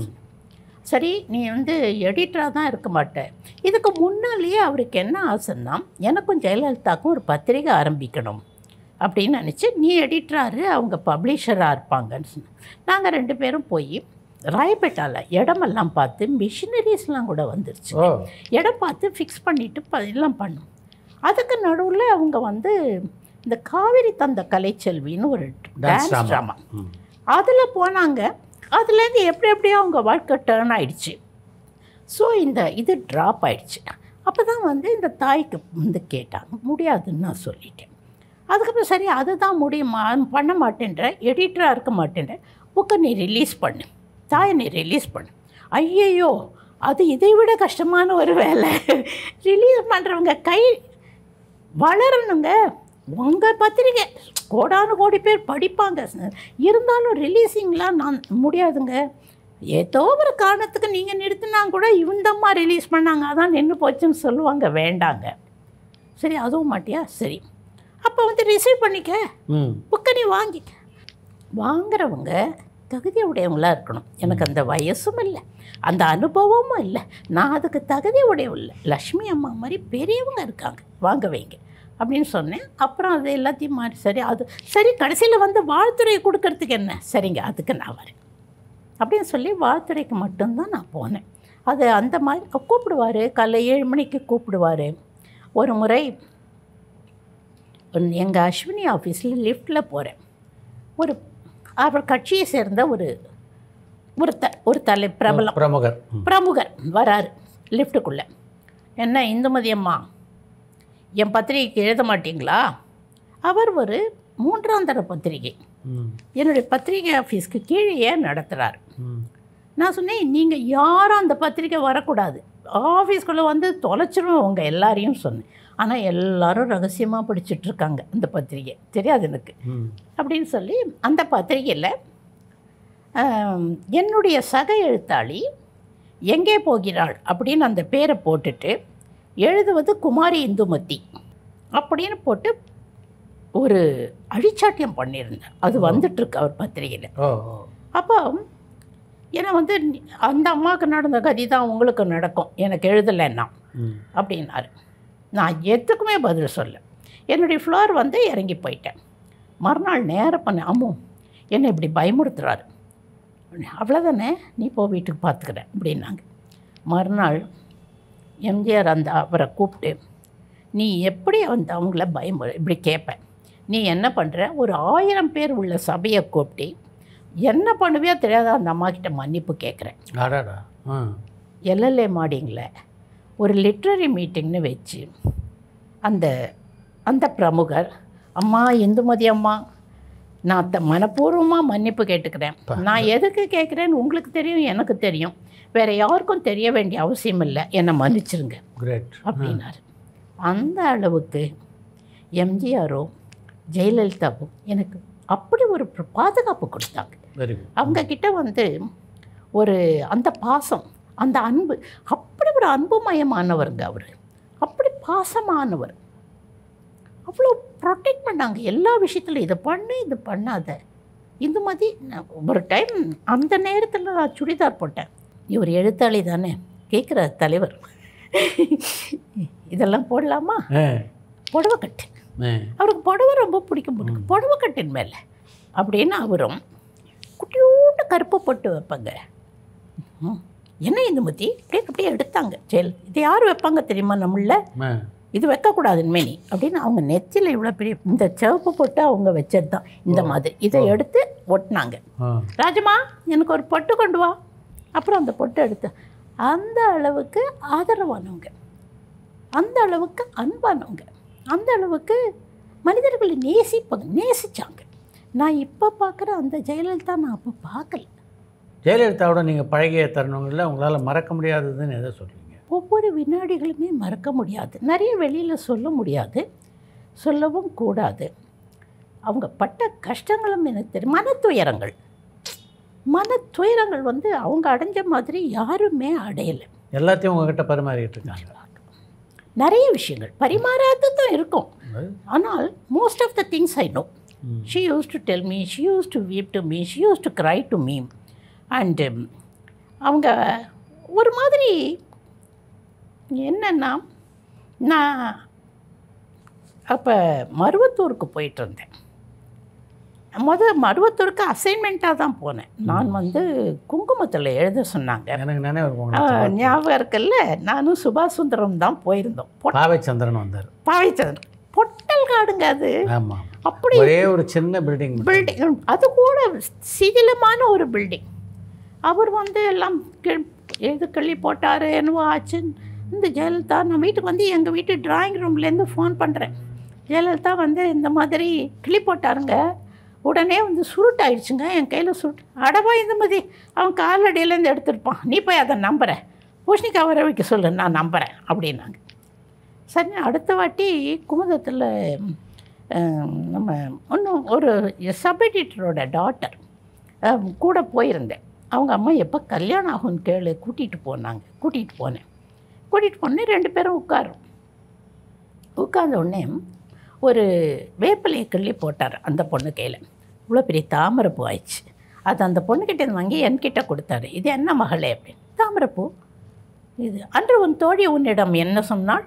சரி நீ வந்து எடிட்டராக தான் இருக்க மாட்ட. இதுக்கு முன்னாலேயே அவருக்கு என்ன ஆசைன்னா எனக்கும் ஜெயலலிதாவுக்கும் ஒரு பத்திரிகை ஆரம்பிக்கணும் அப்படின்னு நினச்சி நீ எடிட்டராரு அவங்க பப்ளிஷராக இருப்பாங்கன்னு சொன்னேன் நாங்கள் ரெண்டு பேரும் போய் ராயப்பேட்டாவில் இடமெல்லாம் பார்த்து மிஷினரிஸ்லாம் கூட வந்துருச்சு. இடம் பார்த்து ஃபிக்ஸ் பண்ணிவிட்டு ப எல்லாம் பண்ணோம். அதுக்கு நடுவில் அவங்க வந்து இந்த காவிரி தந்த கலைச்செல்வின்னு ஒரு டான்ஸ் ட்ராமா. அதில் போனாங்க. அதுலேருந்து எப்படி எப்படியோ அவங்க வாழ்க்கை டேர்ன் ஆகிடுச்சு ஸோ இந்த இது ட்ராப் ஆகிடுச்சு அப்போ தான் வந்து இந்த தாய்க்கு வந்து கேட்டாங்க. முடியாதுன்னு நான் சொல்லிட்டேன். அதுக்கப்புறம் சரி அதுதான் முடியுமா? பண்ண மாட்டேன்ற எடிட்டராக இருக்க மாட்டேன்ற புக்கை நீ ரிலீஸ் பண்ணு. தாயை நீ ரிலீஸ் பண்ணு. ஐயையோ அது இதை விட கஷ்டமான ஒரு வேலை. *laughs* ரிலீஸ் பண்ணுறவங்க கை வளரணுங்க. உங்கள் பத்திரிக்கை கோடானு கோடி பேர் படிப்பாங்க. இருந்தாலும் ரிலீஸிங்லாம் நான் முடியாதுங்க. ஏதோ ஒரு காரணத்துக்கு நீங்கள் நிறுத்தினா கூட இவந்தம்மா ரிலீஸ் பண்ணாங்க. அதான் நின்று போச்சுன்னு சொல்லுவாங்க. வேண்டாங்க. சரி அதுவும் மாட்டியா? சரி. அப்போ வந்து ரிசீவ் பண்ணிக்க. புக்கை நீ வாங்கிக்க வாங்குறவங்க தகுதி உடையவங்களாக இருக்கணும். எனக்கு அந்த வயசும் இல்லை. அந்த அனுபவமும் இல்லை. நான் அதுக்கு தகுதி உடையவ இல்லை லக்ஷ்மி அம்மா மாதிரி பெரியவங்க இருக்காங்க. வாங்க வைங்க. அப்படின்னு சொன்னேன். அப்புறம் அது எல்லாத்தையும் மாறி சரி அது சரி கடைசியில் வந்து வாழ்த்துறையை கொடுக்கறதுக்கு என்ன? சரிங்க அதுக்கு நான் வரேன். அப்படின்னு சொல்லி வாழ்த்துறைக்கு மட்டும்தான் நான் போனேன். அது அந்த மாதிரி கூப்பிடுவார் காலைல ஏழு மணிக்கு கூப்பிடுவார். ஒரு முறை எங்கள் அஸ்வினி ஆஃபீஸில் லிஃப்ட்டில் போகிறேன் ஒரு அவர் கட்சியை சேர்ந்த ஒரு ஒரு த ஒரு தலை பிரபலம். பிரமுகர். பிரமுகர் வராரு லிஃப்ட்டுக்குள்ளே. என்ன இந்துமதி அம்மா என் பத்திரிகைக்கு எழுத மாட்டீங்களா? அவர் ஒரு மூன்றாம் தர பத்திரிகை. என்னுடைய பத்திரிகை ஆஃபீஸ்க்கு கீழே ஏன் நடத்துகிறார் நான் சொன்னேன் நீங்கள் யாரும் அந்த பத்திரிக்கை வரக்கூடாது. ஆஃபீஸ்க்குள்ளே வந்து தொலைச்சிரும் உங்க எல்லாரையும் சொன்னேன். ஆனால் எல்லாரும் ரகசியமாக படிச்சுட்டு இருக்காங்க அந்த பத்திரிகை. தெரியாது எனக்கு. அப்படின்னு சொல்லி அந்த பத்திரிகையில் என்னுடைய சக எழுத்தாளி எங்கே போகிறாள் அப்படின்னு அந்த பேரை போட்டுட்டு எழுதுவது குமாரி இந்துமதி அப்படின்னு போட்டு ஒரு அழிச்சாட்டியம் பண்ணியிருந்தேன். அது வந்துட்டுருக்கு அவர் பத்திரிகையில். அப்போ ஏன்னா வந்து அந்த அம்மாவுக்கு நடந்த கதி தான் உங்களுக்கு நடக்கும். எனக்கு எழுதலைன்னா அப்படின்னாரு. நான் எதுக்குமே பதில் சொல்ல. என்னுடைய ஃப்ளோர் வந்து இறங்கி போயிட்டேன். மறுநாள் நேரம் பண்ண அம்மு என்னை இப்படி பயமுறுத்துறாரு. அவ்வளோதானே நீ போ வீட்டுக்கு பார்த்துக்கிறேன் அப்படின்னாங்க. மறுநாள் எம்ஜிஆர் அந்த அவரை கூப்பிட்டு நீ எப்படி வந்து அவங்கள பயம் இப்படி கேட்பேன் நீ என்ன பண்ணுற ஒரு ஆயிரம் பேர் உள்ள சபையை கூப்பிட்டு என்ன பண்ணுவியோ தெரியாத? அந்த அம்மா கிட்ட மன்னிப்பு கேட்குறேன் எல்எல்ஏ மாடிங்கில் ஒரு லிட்ரரி மீட்டிங்னு வச்சு அந்த அந்த பிரமுகர் அம்மா இந்துமதி அம்மா நான் த மனப்பூர்வமாக மன்னிப்பு கேட்டுக்கிறேன். நான் எதுக்கு கேட்குறேன்னு உங்களுக்கு தெரியும் எனக்கு தெரியும். வேறு யாருக்கும் தெரிய வேண்டிய அவசியம் இல்லை. என்னை மன்னிச்சிருங்க. அப்படின்னாரு. அந்த அளவுக்கு எம்ஜிஆரோ ஜெயலலிதாவோ எனக்கு அப்படி ஒரு பாதுகாப்பு கொடுத்தாங்க. அவங்க கிட்ட வந்து ஒரு அந்த பாசம் அந்த அன்பு அப்படி ஒரு அன்புமயமானவருங்க அவர். அப்படி பாசமானவர். அவ்வளோ ப்ரொடெக்ட் பண்ணாங்க. எல்லா விஷயத்துலையும் இதை பண்ணு இது பண்ணாத. இந்த மாதிரி நான் ஒரு டைம் அந்த நேரத்தில் நான் சுடிதார் போட்டேன். இவர் எழுத்தாளி தானே. கேட்குற தலைவர். இதெல்லாம் போடலாமா? புடவை கட்டு. அவருக்கு புடவை ரொம்ப பிடிக்கும் பிடிக்கும் புடவை கட்டின் மேலே. அப்படின்னு அவரும் குட்டியோண்டு கருப்பு பொட்டு வைப்பாங்க. ம். என்ன இந்துமதி அப்படியே அப்படியே எடுத்தாங்க. ஜெயல் இது யார் வைப்பாங்க தெரியுமா நம்மள. இது வைக்கக்கூடாது இனிமேனி அப்படின்னு அவங்க நெத்தியில் இவ்வளோ பெரிய இந்த சிவப்பு போட்டு அவங்க வச்சது தான் இந்த மாதிரி. இதை எடுத்து ஒட்டினாங்க. ராஜமா எனக்கு ஒரு பொட்டு கொண்டு வா. அப்புறம் அந்த பொட்டு எடுத்து. அந்த அளவுக்கு ஆதரவானவங்க அந்த அளவுக்கு அன்பானவங்க அந்த அளவுக்கு மனிதர்களை நேசிப்பாங்க நேசிச்சாங்க. நான் இப்போ பார்க்குற அந்த ஜெயலலிதா நான் அப்போ பார்க்கல ஜெயலலிதாவோட நீங்கள் பழகிய தருணங்களில் உங்களால் மறக்க முடியாததுன்னு எதை சொல்றீங்க ஒவ்வொரு வினாடிகளுமே மறக்க முடியாது. நிறைய வெளியில் சொல்ல முடியாது. சொல்லவும் கூடாது. அவங்க பட்ட கஷ்டங்களும் எனக்கு தெரியும். மனத்துயரங்கள். மனத்துயரங்கள் வந்து அவங்க அடைஞ்ச மாதிரி யாருமே அடையலை. எல்லாத்தையும் உங்ககிட்ட பரிமாறிட்டு இருக்காங்க. நிறைய விஷயங்கள். பரிமாறாததும் இருக்கும். ஆனால் most of the things I know. She used to tell me she used to weep to me she used to cry to me and அவங்க ஒரு மாதிரி என்னன்னா நான் அப்போ மருவத்தூருக்கு போயிட்டு இருந்தேன் முத மருவத்தூருக்கு அசைன்மெண்ட்டாக தான் போனேன். நான் வந்து குங்குமத்தில் எழுத சொன்னாங்க. ஞாபகம் இருக்குல்ல? நானும் சுபாஷ் சுந்தரம் தான் போயிருந்தோம். பொட் பாவை சந்திரன் வந்தார். பாவைச்சந்திரன். பொட்டல் காடுங்க அது. அப்படி ஒரே ஒரு சின்ன பில்டிங் பில்டிங் அது கூட சிதிலமான ஒரு பில்டிங் அவர் வந்து எல்லாம் எது கிள்ளி போட்டார்? என்னவோ ஆச்சு இந்த ஜெயலலிதா நான் வீட்டுக்கு வந்து எங்கள் வீட்டு ட்ராயிங் ரூம்லேருந்து ஃபோன் பண்ணுறேன் ஜெயலலிதா வந்து இந்த மாதிரி கிளி போட்டாருங்க. உடனே வந்து சுருட்டாயிடுச்சுங்க. என் கையில் சுருட்டு அடவா இந்த மாதிரி அவன் காலடியிலேருந்து எடுத்திருப்பான். நீ போய் அதை நம்புகிறேன் பூஷணிக்கா வர வைக்க சொல்லு நான் நம்புகிறேன் அப்படின்னாங்க. சரி அடுத்த வாட்டி குமுதத்தில் நம்ம இன்னும் ஒரு சப் எடிட்டரோட டாட்டர் கூட போயிருந்தேன். அவங்க அம்மா எப்போ கல்யாணம் ஆகும்னு கேளு கூட்டிகிட்டு போனாங்க கூட்டிகிட்டு போனேன். கூட்டிகிட்டு போனேன் ரெண்டு பேரும் உட்காரும் உட்கார்ந்த உடனே ஒரு வேப்பிலையை கிள்ளி போட்டார் அந்த பொண்ணு கையில். இவ்வளோ பெரிய தாமரைப்பூ ஆயிடுச்சு. அது அந்த பொண்ணுக்கிட்ட வாங்கி என்கிட்ட கொடுத்தாரு. இது என்ன மகளே அப்படின்னு. தாமரைப்பூ. இது அன்று உன் தோழி உன்னிடம் என்ன சொன்னாள்?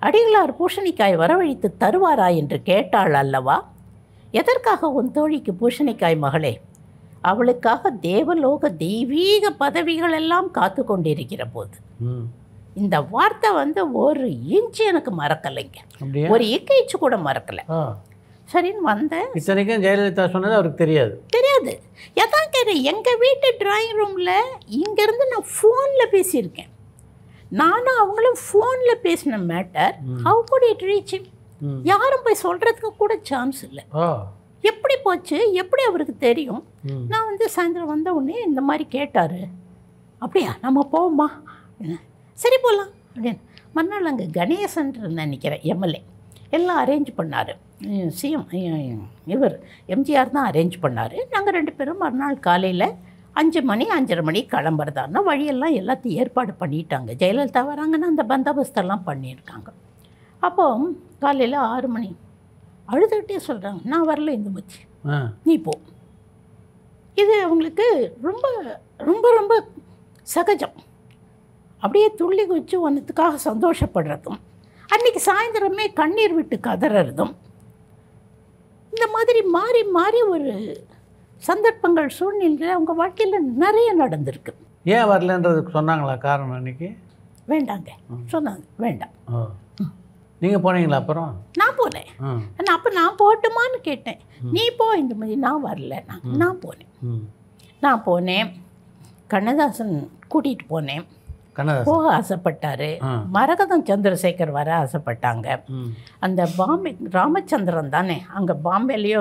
அடிகளார் பூஷணிக்காய் வரவழைத்து தருவாரா என்று கேட்டாள் அல்லவா? எதற்காக உன் தோழிக்கு பூஷணிக்காய் மகளே? அவளுக்காக தேவலோக தெய்வீக பதவிகள் எல்லாம் காத்து கொண்டிருக்கிற போது. ம். இந்த வார்த்தை வந்து ஒரு இன்ச்சு எனக்கு மறக்கலைங்க. ஒரு இக்கைச்சு கூட மறக்கலை. சரின்னு வந்தேன். இத்தனைக்கும் ஜெயலலிதா சொன்னது அவருக்கு தெரியாது. தெரியாது. எதான் கேட்குறேன் எங்கள் வீட்டு டிராயிங் ரூமில் இங்கேருந்து நான் ஃபோனில் பேசியிருக்கேன். நானும் அவங்களும் ஃபோனில் பேசின matter how good it reach யாரும் போய் சொல்கிறதுக்கு கூட சான்ஸ் இல்லை. எப்படி போச்சு? எப்படி அவருக்கு தெரியும்? நான் வந்து சாயந்தரம் வந்த உடனே இந்த மாதிரி கேட்டார். அப்படியா? நம்ம போவோமா. சரி போகலாம் அப்படின்னு. மறுநாள் அங்கே கணேசன்ற நினைக்கிறேன் எம்எல்ஏ எல்லாம் அரேஞ்ச் பண்ணார். சிஎம் இவர் எம்ஜிஆர் தான் அரேஞ்ச் பண்ணார். நாங்கள் ரெண்டு பேரும் மறுநாள் காலையில் அஞ்சு மணி அஞ்சரை மணி கிளம்புறதான்னா வழியெல்லாம் எல்லாத்தையும் ஏற்பாடு பண்ணிட்டாங்க. ஜெயலலிதா வராங்கன்னா அந்த பந்தோபஸ்தெல்லாம் பண்ணியிருக்காங்க. அப்போ காலையில் ஆறு மணி அழுதுகிட்டே சொல்கிறாங்க நான் வரல இந்த மச்சி. ஆ. நீ போ. இது அவங்களுக்கு ரொம்ப ரொம்ப ரொம்ப சகஜம். அப்படியே துள்ளி குச்சி ஒன்றத்துக்காக சந்தோஷப்படுறதும் அன்னைக்கு சாயந்தரமே கண்ணீர் விட்டு கதறதும் இந்த மாதிரி மாறி மாறி ஒரு சந்தர்ப்பங்கள் சூழ்நிலை அவங்க வாழ்க்கையில் நிறைய நடந்திருக்கு. ஏன் வரலன்றதுக்கு சொன்னாங்களா? காரணம் இன்னைக்கு வேண்டாங்க. சொன்னாங்க. வேண்டாம். நீங்கள் போனீங்களா அப்புறம்? நான் போனேன். ஆ. நான் அப்போ நான் போகட்டுமான்னு கேட்டேன். நீ போ இந்த மாதிரி நான் வரல நான் நான் போனேன். நான் போனேன். கண்ணதாசன் கூட்டிகிட்டு போனேன். போக ஆசைப்பட்டார். மரகதம் சந்திரசேகர் வர ஆசைப்பட்டாங்க. அந்த பாம்பே ராமச்சந்திரன் தானே. அங்கே பாம்பேலேயோ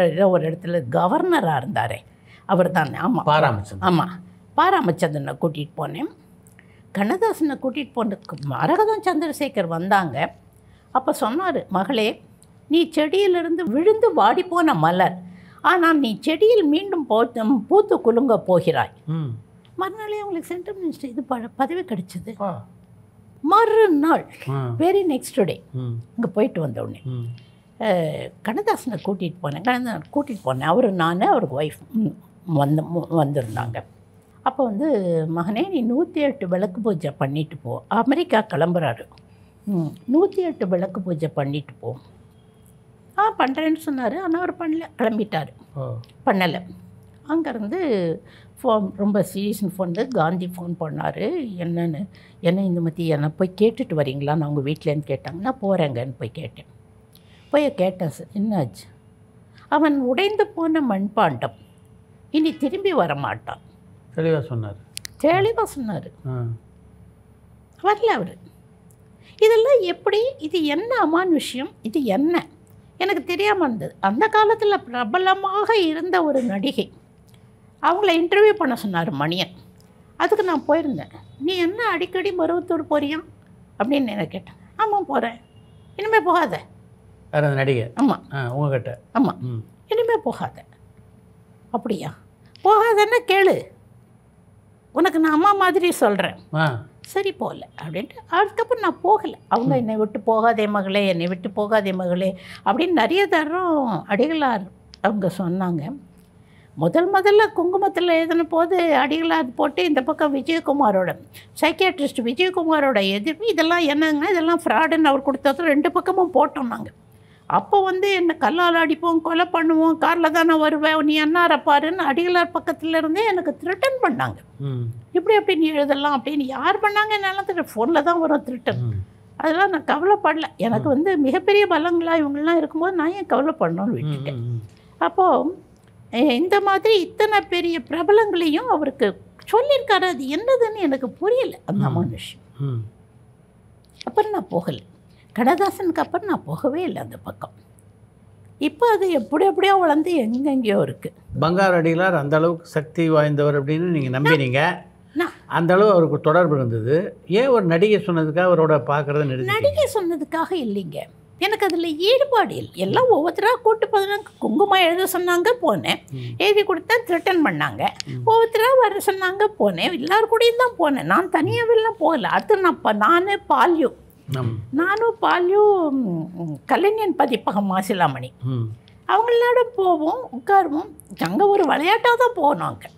ஏதோ ஒரு இடத்துல கவர்னராக இருந்தார். அவர் தானே. ஆமாம் பா. ராமச்சந்திரன். ஆமாம் பா ராமச்சந்திரனை கூட்டிகிட்டு போனேன். கண்ணதாசனை கூட்டிகிட்டு போனதுக்கு மரகதம் சந்திரசேகர் வந்தாங்க. அப்போ சொன்னார் மகளே நீ செடியிலிருந்து விழுந்து வாடிப்போன மலர். ஆனால் நீ செடியில் மீண்டும் போ பூத்து குலுங்க போகிறாய். மறுநாளே அவங்களுக்கு சென்ட்ரல் மினிஸ்டர் இது ப- பதவி கிடைச்சது. மறுநாள் வெரி நெக்ஸ்ட் டே அங்கே போயிட்டு வந்த உடனே கண்ணதாசனை கூட்டிகிட்டு போனேன். கண்ணதாசன் கூட்டிகிட்டு போனேன். அவர் நான் அவருக்கு ஒய்ஃப் வந்து வந்திருந்தாங்க. அப்போ வந்து மகனே நீ நூற்றி எட்டு விளக்கு பூஜை பண்ணிட்டு போ. அமெரிக்கா கிளம்புறாரு. நூற்றி எட்டு விளக்கு பூஜை பண்ணிட்டு போ. ஆ பண்ணுறேன்னு சொன்னார். ஆனால் அவர் பண்ணல. கிளம்பிட்டார். பண்ணலை. அங்கேருந்து ஃபோன் ரொம்ப சீரியஸ்னு ஃபோன் காந்தி ஃபோன் பண்ணார். என்னன்னு என்ன இந்த மாதிரி என்னை போய் கேட்டுட்டு வரீங்களா? நான் உங்கள் வீட்டிலேருந்து கேட்டாங்க. நான் போகிறேங்கன்னு போய் கேட்டேன். போய் கேட்டேன் சார் என்னாச்சு? அவன் உடைந்து போன மண்பாண்டம் இனி திரும்பி வர மாட்டான் தெளிவாக சொன்னார். தெளிவாக சொன்னார். ஆ. வரல அவர். இதெல்லாம் எப்படி? இது என்ன அமானுஷ்யம்? இது என்ன? எனக்கு தெரியாமல் இருந்தது. அந்த காலத்தில் பிரபலமாக இருந்த ஒரு நடிகை. அவங்கள இன்டர்வியூ பண்ண சொன்னார் மணியன். அதுக்கு நான் போயிருந்தேன். நீ என்ன அடிக்கடி மருவத்தூர் போறியா? அப்படின்னு என்ன கேட்டேன். ஆமாம் போகிறேன் இனிமேல் போகாத. வேறு நடிகை? ஆமாம் ஆ உங்ககிட்ட. ஆமாம் ம். இனிமேல் போகாத. அப்படியா? போகாதன்னு கேளு. உனக்கு நான் அம்மா மாதிரி சொல்கிறேன் சரி போகல அப்படின்ட்டு அதுக்கப்புறம் நான் போகலை. அவங்க என்னை விட்டு போகாதே மகளே என்னை விட்டு போகாதே மகளே அப்படின்னு நிறைய தரம் அடிகளார் அவங்க சொன்னாங்க. முதல் முதல்ல குங்குமத்தில் எழுதின போது அடிகளார் போட்டு இந்த பக்கம் விஜயகுமாரோட சைக்கியாட்ரிஸ்ட் விஜயகுமாரோட எதிர்ப்பு இதெல்லாம் என்னங்க? இதெல்லாம் ஃப்ராடுன்னு அவர் கொடுத்தது ரெண்டு பக்கமும் போட்டோம் நாங்கள் அப்போ வந்து என்னை கல்லால் அடிப்போம் கொலை பண்ணுவோம் காரில் தானே வருவேன் நீ என்ன பாருன்னு அடிகளார் பக்கத்துல இருந்தே எனக்கு த்ரிட்டன் பண்ணாங்க. இப்படி அப்படி நீ எழுதலாம் அப்படின்னு யார் பண்ணாங்க என்னாலும் தெரியும் ஃபோனில் தான் வரும் திருட்டன் அதெல்லாம் நான் கவலைப்படல. எனக்கு வந்து மிகப்பெரிய பலங்களா இவங்கெல்லாம் இருக்கும்போது நான் ஏன் கவலைப்படணும்னு விட்டுட்டேன். அப்போது இந்த மாதிரி இத்தனை பெரிய பிரபலங்களையும் அவருக்கு சொல்லியிருக்காரு. அது என்னதுன்னு எனக்கு புரியல. அந்த மனுஷன். ம். அப்புறம் நான் போகலை. கண்ணதாசனுக்கு அப்புறம் நான் போகவே இல்லை அந்த பக்கம். இப்போ அது எப்படி எப்படியோ வளர்ந்து எங்கெங்கேயோ இருக்குது பங்காரு அடிகளார் அந்த அளவுக்கு சக்தி வாய்ந்தவர் அப்படின்னு நீங்கள் நம்பினீங்க. அந்த அளவு அவருக்கு தொடர்பு இருந்தது. ஏன் ஒரு நடிகை சொன்னதுக்காக அவரோட பார்க்குறத நடிகை சொன்னதுக்காக இல்லைங்க. எனக்கு அதில் ஈடுபாடு இல்லை. எல்லாம் ஒவ்வொருத்தராக கூட்டு போதுனாங்க குங்குமம் எழுத சொன்னாங்க போனேன். எழுதி கொடுத்தா த்ரிட்டன் பண்ணாங்க. ஒவ்வொருத்தராக வர சொன்னாங்க போனேன். எல்லார் கூடயும் தான் போனேன். நான் தனியாகவெல்லாம் போகல. அடுத்து நான் இப்போ நான் பால்யூ. நானும் பால்யும் கலைஞன் பதிப்பகம் மாசிலாமணி. அவங்களோட போவோம் உட்காருவோம். அங்கே ஒரு விளையாட்டாக தான் போனோம் அங்கே.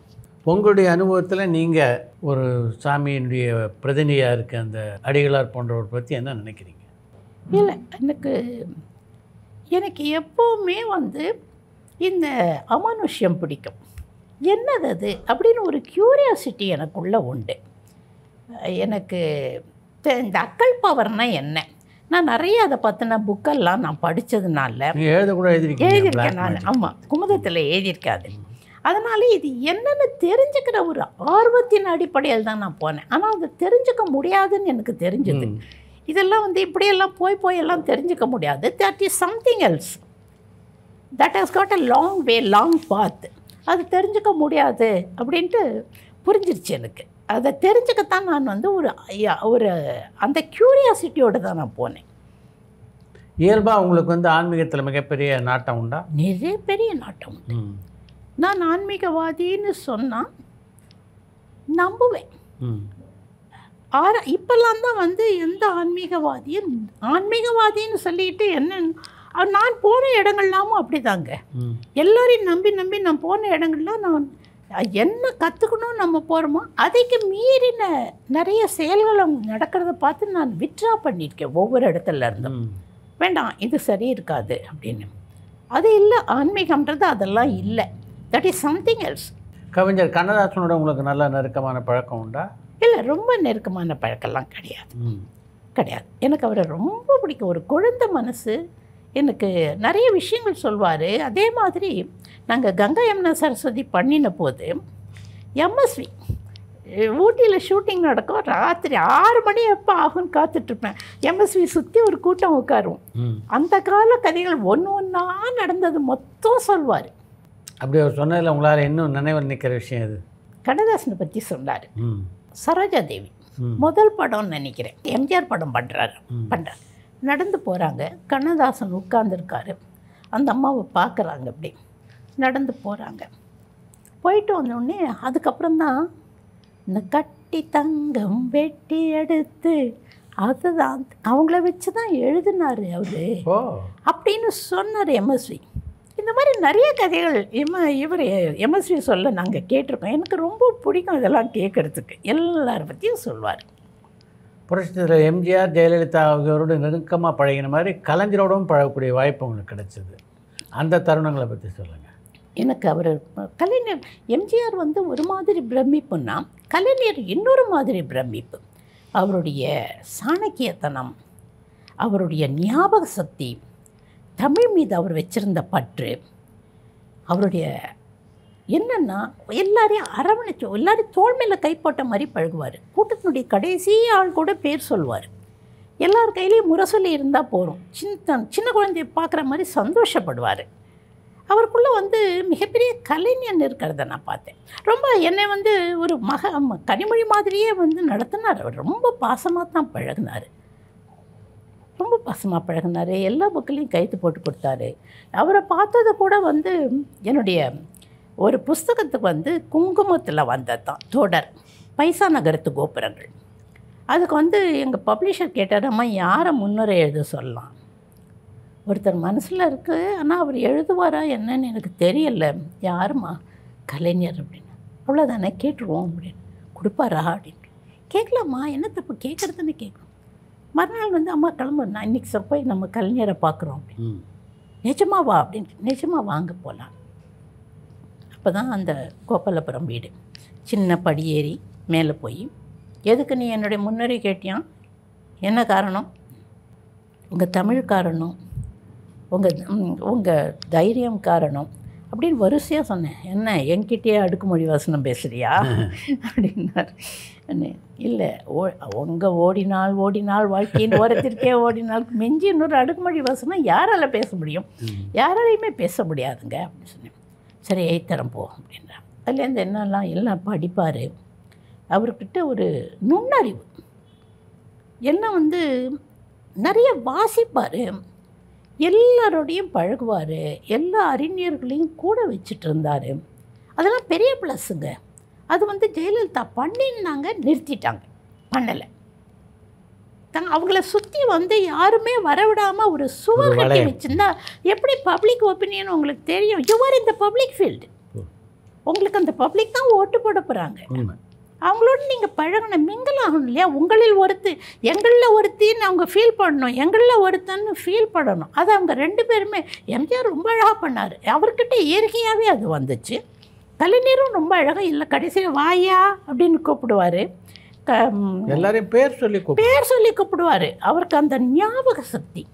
உங்களுடைய அனுபவத்தில் நீங்கள் ஒரு சாமியினுடைய பிரதிநிதியாக இருக்க அந்த அடிகளார் போன்றவர் பற்றி என்ன நினைக்கிறீங்க? இல்லை எனக்கு எனக்கு எப்போவுமே வந்து இந்த அமானுஷ்யம் பிடிக்கும். என்னது அது? அப்படின்னு ஒரு க்யூரியாசிட்டி எனக்குள்ளே உண்டு. எனக்கு இந்த அக்கல் பவர்னா என்ன? நான் நிறைய அதை பற்றின புக்கெல்லாம் நான் படித்ததுனால எழுதியிருக்கேன் நான். ஆமாம் குமுதத்தில் எழுதியிருக்காது. அதனால இது என்னன்னு தெரிஞ்சுக்கிற ஒரு ஆர்வத்தின் அடிப்படையில் தான் நான் போனேன். ஆனால் அதை தெரிஞ்சுக்க முடியாதுன்னு எனக்கு தெரிஞ்சது. இதெல்லாம் வந்து இப்படியெல்லாம் போய் போய் எல்லாம் தெரிஞ்சுக்க முடியாது. That is something else that has got a long way long path அது தெரிஞ்சுக்க முடியாது அப்படின்ட்டு புரிஞ்சிருச்சு எனக்கு. அதை தெரிஞ்சுக்கத்தான் நான் வந்து ஒரு ஐயா, ஒரு அந்த க்யூரியாசிட்டியோடு தான் நான் போனேன். இயல்பாக உங்களுக்கு வந்து ஆன்மீகத்தில் மிகப்பெரிய நாட்டம் உண்டா? நிறைய பெரிய நாட்டம் ம். நான் ஆன்மீகவாதின்னு சொன்னால் நம்புவேன். ஆர இப்போல்லாம் தான் வந்து எந்த ஆன்மீகவாதியும் ஆன்மீகவாதின்னு சொல்லிட்டு என்ன நான் போன இடங்கள்லாமும் அப்படிதாங்க. ம். எல்லாரையும் நம்பி நம்பி நான் போன இடங்கள்லாம் நான் என்ன கற்றுக்கணும் நம்ம போகிறோமோ அதைக்கு மீறின நிறைய செயல்கள் அவங்க நடக்கிறத பார்த்து நான் வித்ரா பண்ணியிருக்கேன் ஒவ்வொரு இடத்துல இருந்தும். வேண்டாம் இது சரி இருக்காது அப்படின்னு. அது இல்லை ஆன்மீகம்ன்றது அதெல்லாம் இல்லை. தட் இஸ் சம்திங் எல்ஸ் கவிஞர் கண்ணதாசனோட உங்களுக்கு நல்ல நெருக்கமான பழக்கம் உண்டா? இல்லை ரொம்ப நெருக்கமான பழக்கம்லாம் கிடையாது. கிடையாது. எனக்கு அவரை ரொம்ப பிடிக்கும். ஒரு குழந்தை மனசு. எனக்கு நிறைய விஷயங்கள் சொல்வார். அதே மாதிரி நாங்கள் கங்கா யமுனா சரஸ்வதி பண்ணின போது எம்எஸ்வி ஊட்டியில் ஷூட்டிங் நடக்கும். ராத்திரி ஆறு மணி எப்போ ஆகும்னு காத்துட்ருப்பேன். எம்எஸ்வி சுற்றி ஒரு கூட்டம் உட்காரும். ம். அந்த கால கதைகள் ஒன்று ஒன்றா நடந்தது மொத்தம் சொல்வார். அப்படி அவர் சொன்னதில் உங்களால் இன்னும் நினைவு நிற்கிற விஷயம் இது கண்ணதாசனை பற்றி சொன்னார். ம் சரோஜா தேவி ம். முதல் படம்னு நினைக்கிறேன். எம்ஜிஆர் படம் பண்ணுறாரு. பண்ணுறாரு நடந்து போகிறாங்க கண்ணதாசன் உட்கார்ந்துருக்காரு. அந்த அம்மாவை பார்க்குறாங்க அப்படி. நடந்து போகிறாங்க போயிட்டு வந்தோடனே அதுக்கப்புறம் தான் இந்த கட்டி தங்கம் வெட்டி எடுத்து அதுதான் அவங்கள வச்சு தான் எழுதினார் அவர். அப்படின்னு சொன்னார் எம்எஸ்வி இந்த மாதிரி நிறைய கதைகள் எம இவர் எம்எஸ்வி சொல்ல நாங்கள் கேட்டிருக்கோம். எனக்கு ரொம்ப பிடிக்கும் இதெல்லாம் கேட்குறதுக்கு. எல்லார பற்றியும் சொல்வார். புரட்சித்தில் எம்ஜிஆர் ஜெயலலிதா ஆகியோரோடு நெருக்கமாக பழகின மாதிரி கலைஞரோடும் பழகக்கூடிய வாய்ப்பு உங்களுக்கு கிடைச்சது. அந்த தருணங்களை பற்றி சொல்லுங்கள் எனக்கு அவர் கலைஞர் எம்ஜிஆர் வந்து ஒரு மாதிரி பிரமிப்புன்னா கலைஞர் இன்னொரு மாதிரி பிரமிப்பு. அவருடைய சாணக்கியத்தனம் அவருடைய ஞாபக சக்தி தமிழ் மீது அவர் வச்சிருந்த பற்று அவருடைய என்னென்னா எல்லாரையும் அரவணைச்சு எல்லாரையும் தோல் மேலே கை போட்ட மாதிரி பழகுவார். கூட்டத்தினுடைய கடைசி ஆள் கூட பேர் சொல்வார் எல்லார் கையிலையும் முரசொலி இருந்தால் போகிறோம் சின்ன சின்ன குழந்தைய பார்க்குற மாதிரி சந்தோஷப்படுவார். அவருக்குள்ளே வந்து மிகப்பெரிய கலைஞன் இருக்கிறத நான் பார்த்தேன். ரொம்ப என்னை வந்து ஒரு மக கனிமொழி மாதிரியே வந்து நடத்தினார். அவர் ரொம்ப பாசமாக தான் பழகுனார். ரொம்ப பாசமாக பழகினார். எல்லா புக்கிலையும் கைத்து போட்டு கொடுத்தாரு. அவரை பார்த்தது கூட வந்து என்னுடைய ஒரு புஸ்தகத்துக்கு வந்து குங்குமத்தில் வந்தது தான் தொடர். பைசா நகரத்து கோபுரங்கள். அதுக்கு வந்து எங்கள் பப்ளிஷர் கேட்டார் அம்மா யாரை முன்னுரை எழுத சொல்லலாம்? ஒருத்தர் மனசில் இருக்குது ஆனால் அவர் எழுதுவாரா என்னன்னு எனக்கு தெரியல. யாரும்மா? கலைஞர் அப்படின்னு. அவ்வளோதானே கேட்டுருவோம் அப்படின்னு. கொடுப்பாரா? அப்படின்னு. கேட்கலாமா என்ன தப்பு? கேட்குறதுன்னு கேட்கலாம் மறுநாள் வந்து அம்மா கிளம்பு நான் இன்றைக்கி போய் நம்ம கலைஞரை பார்க்குறோம் அப்படின்னு. நிஜமா வா அப்படின்னு நிஜமா வாங்க போகலாம் அப்போ தான் அந்த கோபாலபுரம் வீடு. சின்ன படியேறி மேலே போய் எதுக்கு நீ என்னுடைய முன்னுரை கேட்டியான் என்ன காரணம்? உங்கள் தமிழ் காரணம் உங்கள் உங்கள் தைரியம் காரணம் அப்படின்னு வரிசையாக சொன்னேன். என்ன என்கிட்டயே அடுக்குமொழி வசனம் பேசுறியா? *laughs* அப்படின்னார். இல்லை ஓ உங்கள் ஓடினால் ஓடினால் வாழ்க்கையின் ஓரத்திற்கே ஓடினால் மிஞ்சி இன்னொரு அடுக்குமொழி வசனம் யாரால் பேச முடியும்? யாராலையுமே பேச முடியாதுங்க. அப்படின்னு சொன்னேன். சரி எய்த்தரம் போ அப்படின்றார். அதுலேருந்து என்னெல்லாம் எல்லாம் படிப்பார். அவர்கிட்ட ஒரு நுண்ணறிவு. எல்லாம் வந்து நிறைய வாசிப்பார். எல்லாரோடையும் பழகுவார். எல்லா அறிஞர்களையும் கூட வச்சுட்டு இருந்தார். அதெல்லாம் பெரிய ப்ளஸ்ஸுங்க. அது வந்து ஜெயலலிதா பண்ணினாங்க நிறுத்திட்டாங்க. பண்ணலை. தங்க அவங்கள சுற்றி வந்து யாருமே வரவிடாமல் ஒரு சுவர் ஒரு கட்டி. வச்சுருந்தா எப்படி பப்ளிக் ஒப்பீனியன் உங்களுக்கு தெரியும்? யுவர் இந்த பப்ளிக் ஃபீல்டு உங்களுக்கு அந்த பப்ளிக் தான் ஓட்டு போட போகிறாங்க அவங்களோட நீங்கள் பழகின மிங்கிள் ஆகணும் இல்லையா? உங்களில் ஒருத்து எங்களில் ஒருத்தின்னு அவங்க ஃபீல் பண்ணணும். எங்களில் ஒருத்தன்னு ஃபீல் பண்ணணும். அது அவங்க ரெண்டு பேருமே எம்ஜிஆர் ரொம்ப அழகாக பண்ணார். அவர்கிட்ட இயற்கையாகவே அது வந்துச்சு. கலைஞரும் ரொம்ப அழகாக இல்லை கடைசியில் வாயா? அப்படின்னு கூப்பிடுவார். க எல்லாரையும் பேர் சொல்லி பேர் சொல்லி கூப்பிடுவார். அவருக்கு அந்த ஞாபக சக்தி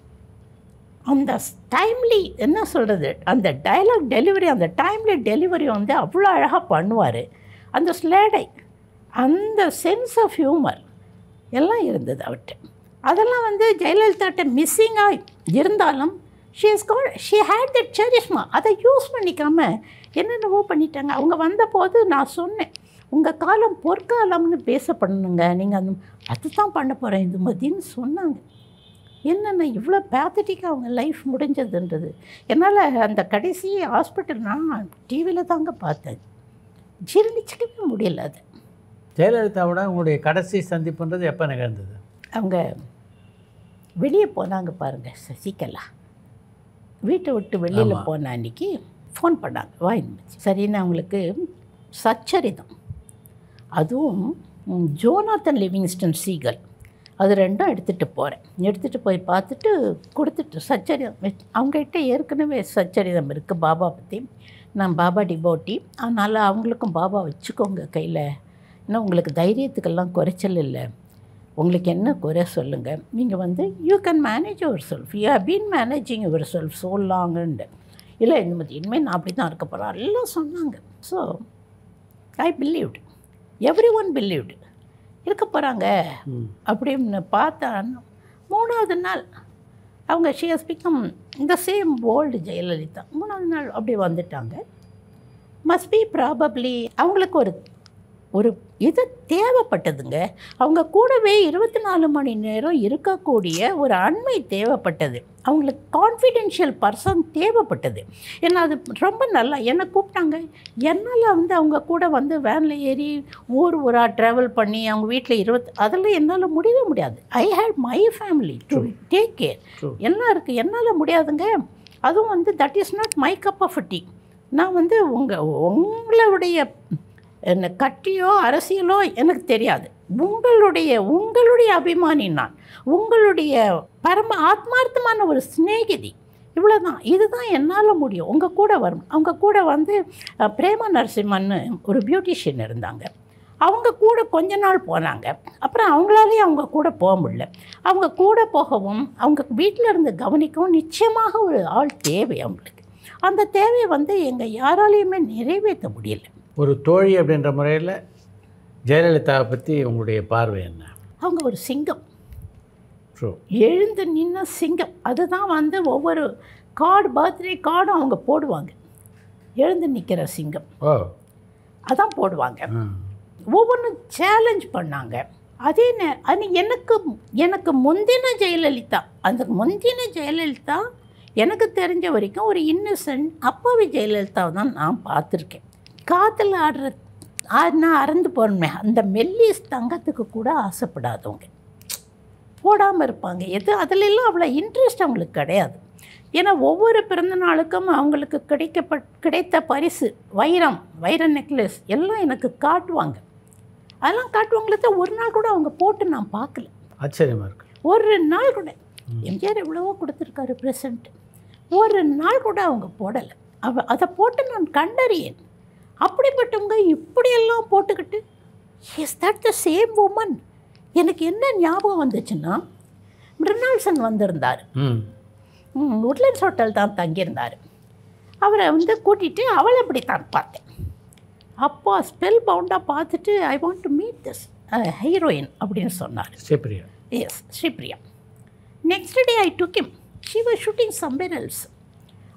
அந்த டைம்லி என்ன சொல்கிறது அந்த டயலாக் டெலிவரி அந்த டைம்லி டெலிவரி வந்து அவ்வளோ அழகாக பண்ணுவார். அந்த ஸ்லேடை அந்த சென்ஸ் ஆஃப் ஹியூமர் எல்லாம் இருந்தது அவர்கிட்ட அதெல்லாம் வந்து ஜெயலலிதாட்ட மிஸ்ஸிங்காக இருந்தாலும் she is call she had that charisma அதை யூஸ் பண்ணிக்காம என்னென்னவோ பண்ணிட்டாங்க. அவங்க வந்தபோது நான் சொன்னேன் உங்கள் காலம் பொற்காலம்னு பேசப்படணுங்க. நீங்கள் அந்த அதுதான் பண்ண போகிறேன் இது மதின்னு சொன்னாங்க. என்னென்ன இவ்வளோ பேத்தட்டிக்காக அவங்க லைஃப் முடிஞ்சதுன்றது. என்னால் அந்த கடைசி ஹாஸ்பிட்டல் நான் டிவியில் தாங்க பார்த்தேன். ஜீரணிச்சிக்கவே முடியல அது. ஜெயலலிதாவோட உங்களுடைய கடைசி சந்திப்புன்றது எப்போ நிகழ்ந்தது? அவங்க வெளியே போனாங்க பாருங்க சசிகலா. வீட்டை விட்டு வெளியில். போன அன்னைக்கு ஃபோன் பண்ணாங்க வாய்ந்து சரின்னு அவங்களுக்கு சச்சரிதம். அதுவும் ஜோனாத்தன் லிவிங்ஸ்டன் சீகல். அது ரெண்டும் எடுத்துகிட்டு போகிறேன் எடுத்துகிட்டு போய் பார்த்துட்டு கொடுத்துட்டு சச்சரிதம். அவங்ககிட்ட ஏற்கனவே சச்சரிதம் இருக்குது பாபா பற்றி நான் பாபா டிபோட்டி அதனால் அவங்களுக்கும் பாபா வச்சுக்கோங்க கையில். ஏன்னா உங்களுக்கு தைரியத்துக்கெல்லாம் குறைச்சல் இல்லை. உங்களுக்கு என்ன குறை சொல்லுங்கள் நீங்கள் வந்து you can manage yourself you have been managing yourself so லாங்குண்டு இல்லை இந்த மாதிரி இனிமேல் நான் அப்படி தான் இருக்க போகிறேன் எல்லாம் சொன்னாங்க. So I believed everyone believed இருக்க போகிறாங்க அப்படின்னு பார்த்தா மூணாவது நாள் அவங்க ஷியஸ் பிகம் இந்த சேம் ஓல்டு ஜெயலலிதா. மூணாவது நாள் அப்படி வந்துட்டாங்க. மஸ்ட் பி ப்ராபப்ளி அவங்களுக்கு ஒரு ஒரு இது தேவைப்பட்டதுங்க. அவங்க கூடவே இருபத்தி நாலு மணி நேரம் இருக்கக்கூடிய ஒரு அண்மை தேவைப்பட்டது. அவங்களுக்கு கான்ஃபிடென்ஷியல் பர்சன் தேவைப்பட்டது. ஏன்னா அது ரொம்ப நல்லா என்னை கூப்பிட்டாங்க. என்னால் வந்து அவங்க கூட வந்து வேனில் ஏறி ஊர் ஊராக ட்ராவல் பண்ணி அவங்க வீட்டில் இருபத்தி அதெல்லாம் என்னால் முடியவே முடியாது. I hate my family to take care. எல்லாம் இருக்குது என்னால் முடியாதுங்க. அதுவும் வந்து that is not my cup of tea நான் வந்து உங்கள் உங்களுடைய என்ன கட்சியோ அரசியலோ எனக்கு தெரியாது. உங்களுடைய உங்களுடைய அபிமானி நான். உங்களுடைய பரம ஆத்மார்த்தமான ஒரு சிநேகிதி. இவ்வளோதான் இதுதான் என்னால் முடியும். உங்கள் கூட வரும். அவங்க கூட வந்து பிரேமா நரசிம்மன்னு ஒரு பியூட்டிஷியன் இருந்தாங்க. அவங்க கூட கொஞ்ச நாள் போனாங்க. அப்புறம் அவங்களாலேயும் அவங்க கூட போக முடியல. அவங்க கூட போகவும் அவங்க வீட்டில் இருந்து கவனிக்கவும் நிச்சயமாக ஒரு ஆள் தேவை அவங்களுக்கு. அந்த தேவையை வந்து எங்கள் யாராலையுமே நிறைவேற்ற முடியல. ஒரு தோழி அப்படின்ற முறையில் ஜெயலலிதாவை பற்றி உங்களுடைய பார்வை என்ன? அவங்க ஒரு சிங்கம். எழுந்து நின்ன சிங்கம். அதுதான் வந்து ஒவ்வொரு கார்டு பர்த்டே கார்டும் அவங்க போடுவாங்க. எழுந்து நிற்கிற சிங்கம். அதான் போடுவாங்க. ஒவ்வொன்றும் சேலஞ்ச் பண்ணாங்க. அதே நே அது எனக்கு எனக்கு முந்தின ஜெயலலிதா அந்த முந்தின ஜெயலலிதா எனக்கு தெரிஞ்ச வரைக்கும் ஒரு இன்னசென்ட் அப்பாவி ஜெயலலிதாவை தான் நான் பார்த்துருக்கேன். காற்றுல ஆடுற ஆடினா அறந்து போகணுமே அந்த மெல்லிஸ் தங்கத்துக்கு கூட ஆசைப்படாதவங்க போடாமல் இருப்பாங்க. எது அதிலெல்லாம் அவ்வளோ இன்ட்ரெஸ்ட் அவங்களுக்கு கிடையாது. ஏன்னா ஒவ்வொரு பிறந்த நாளுக்கும் அவங்களுக்கு கிடைக்கப்பட் கிடைத்த பரிசு வைரம் வைர நெக்லஸ் எல்லாம் எனக்கு காட்டுவாங்க. அதெல்லாம் காட்டுவாங்களே தான் ஒரு நாள் கூட அவங்க போட்டு நான் பார்க்கல. ஆச்சரியமாக இருக்கு. ஒரு நாள் கூட. எம்ஜிஆர் எவ்வளவோ கொடுத்துருக்காரு ப்ரெசண்ட் ஒரு நாள் கூட அவங்க போடலை. அவ அதை போட்டு நான் கண்டறியேன். அப்படிப்பட்டவங்க இப்படியெல்லாம் போட்டுக்கிட்டு is that the same woman எனக்கு என்ன ஞாபகம் வந்துச்சுன்னா மிருனால்சன் வந்திருந்தார். ம். உட்லண்ட்ஸ் ஹோட்டல் தான் தங்கியிருந்தார். அவரை வந்து கூட்டிகிட்டு அவளை அப்படி தான் பார்த்தேன். அப்போ ஸ்பெல் பவுண்டாக பார்த்துட்டு I want to meet this heroine அப்படின்னு சொன்னார். Sripriya yes Sripriya next day I took him. She was shooting somewhere else.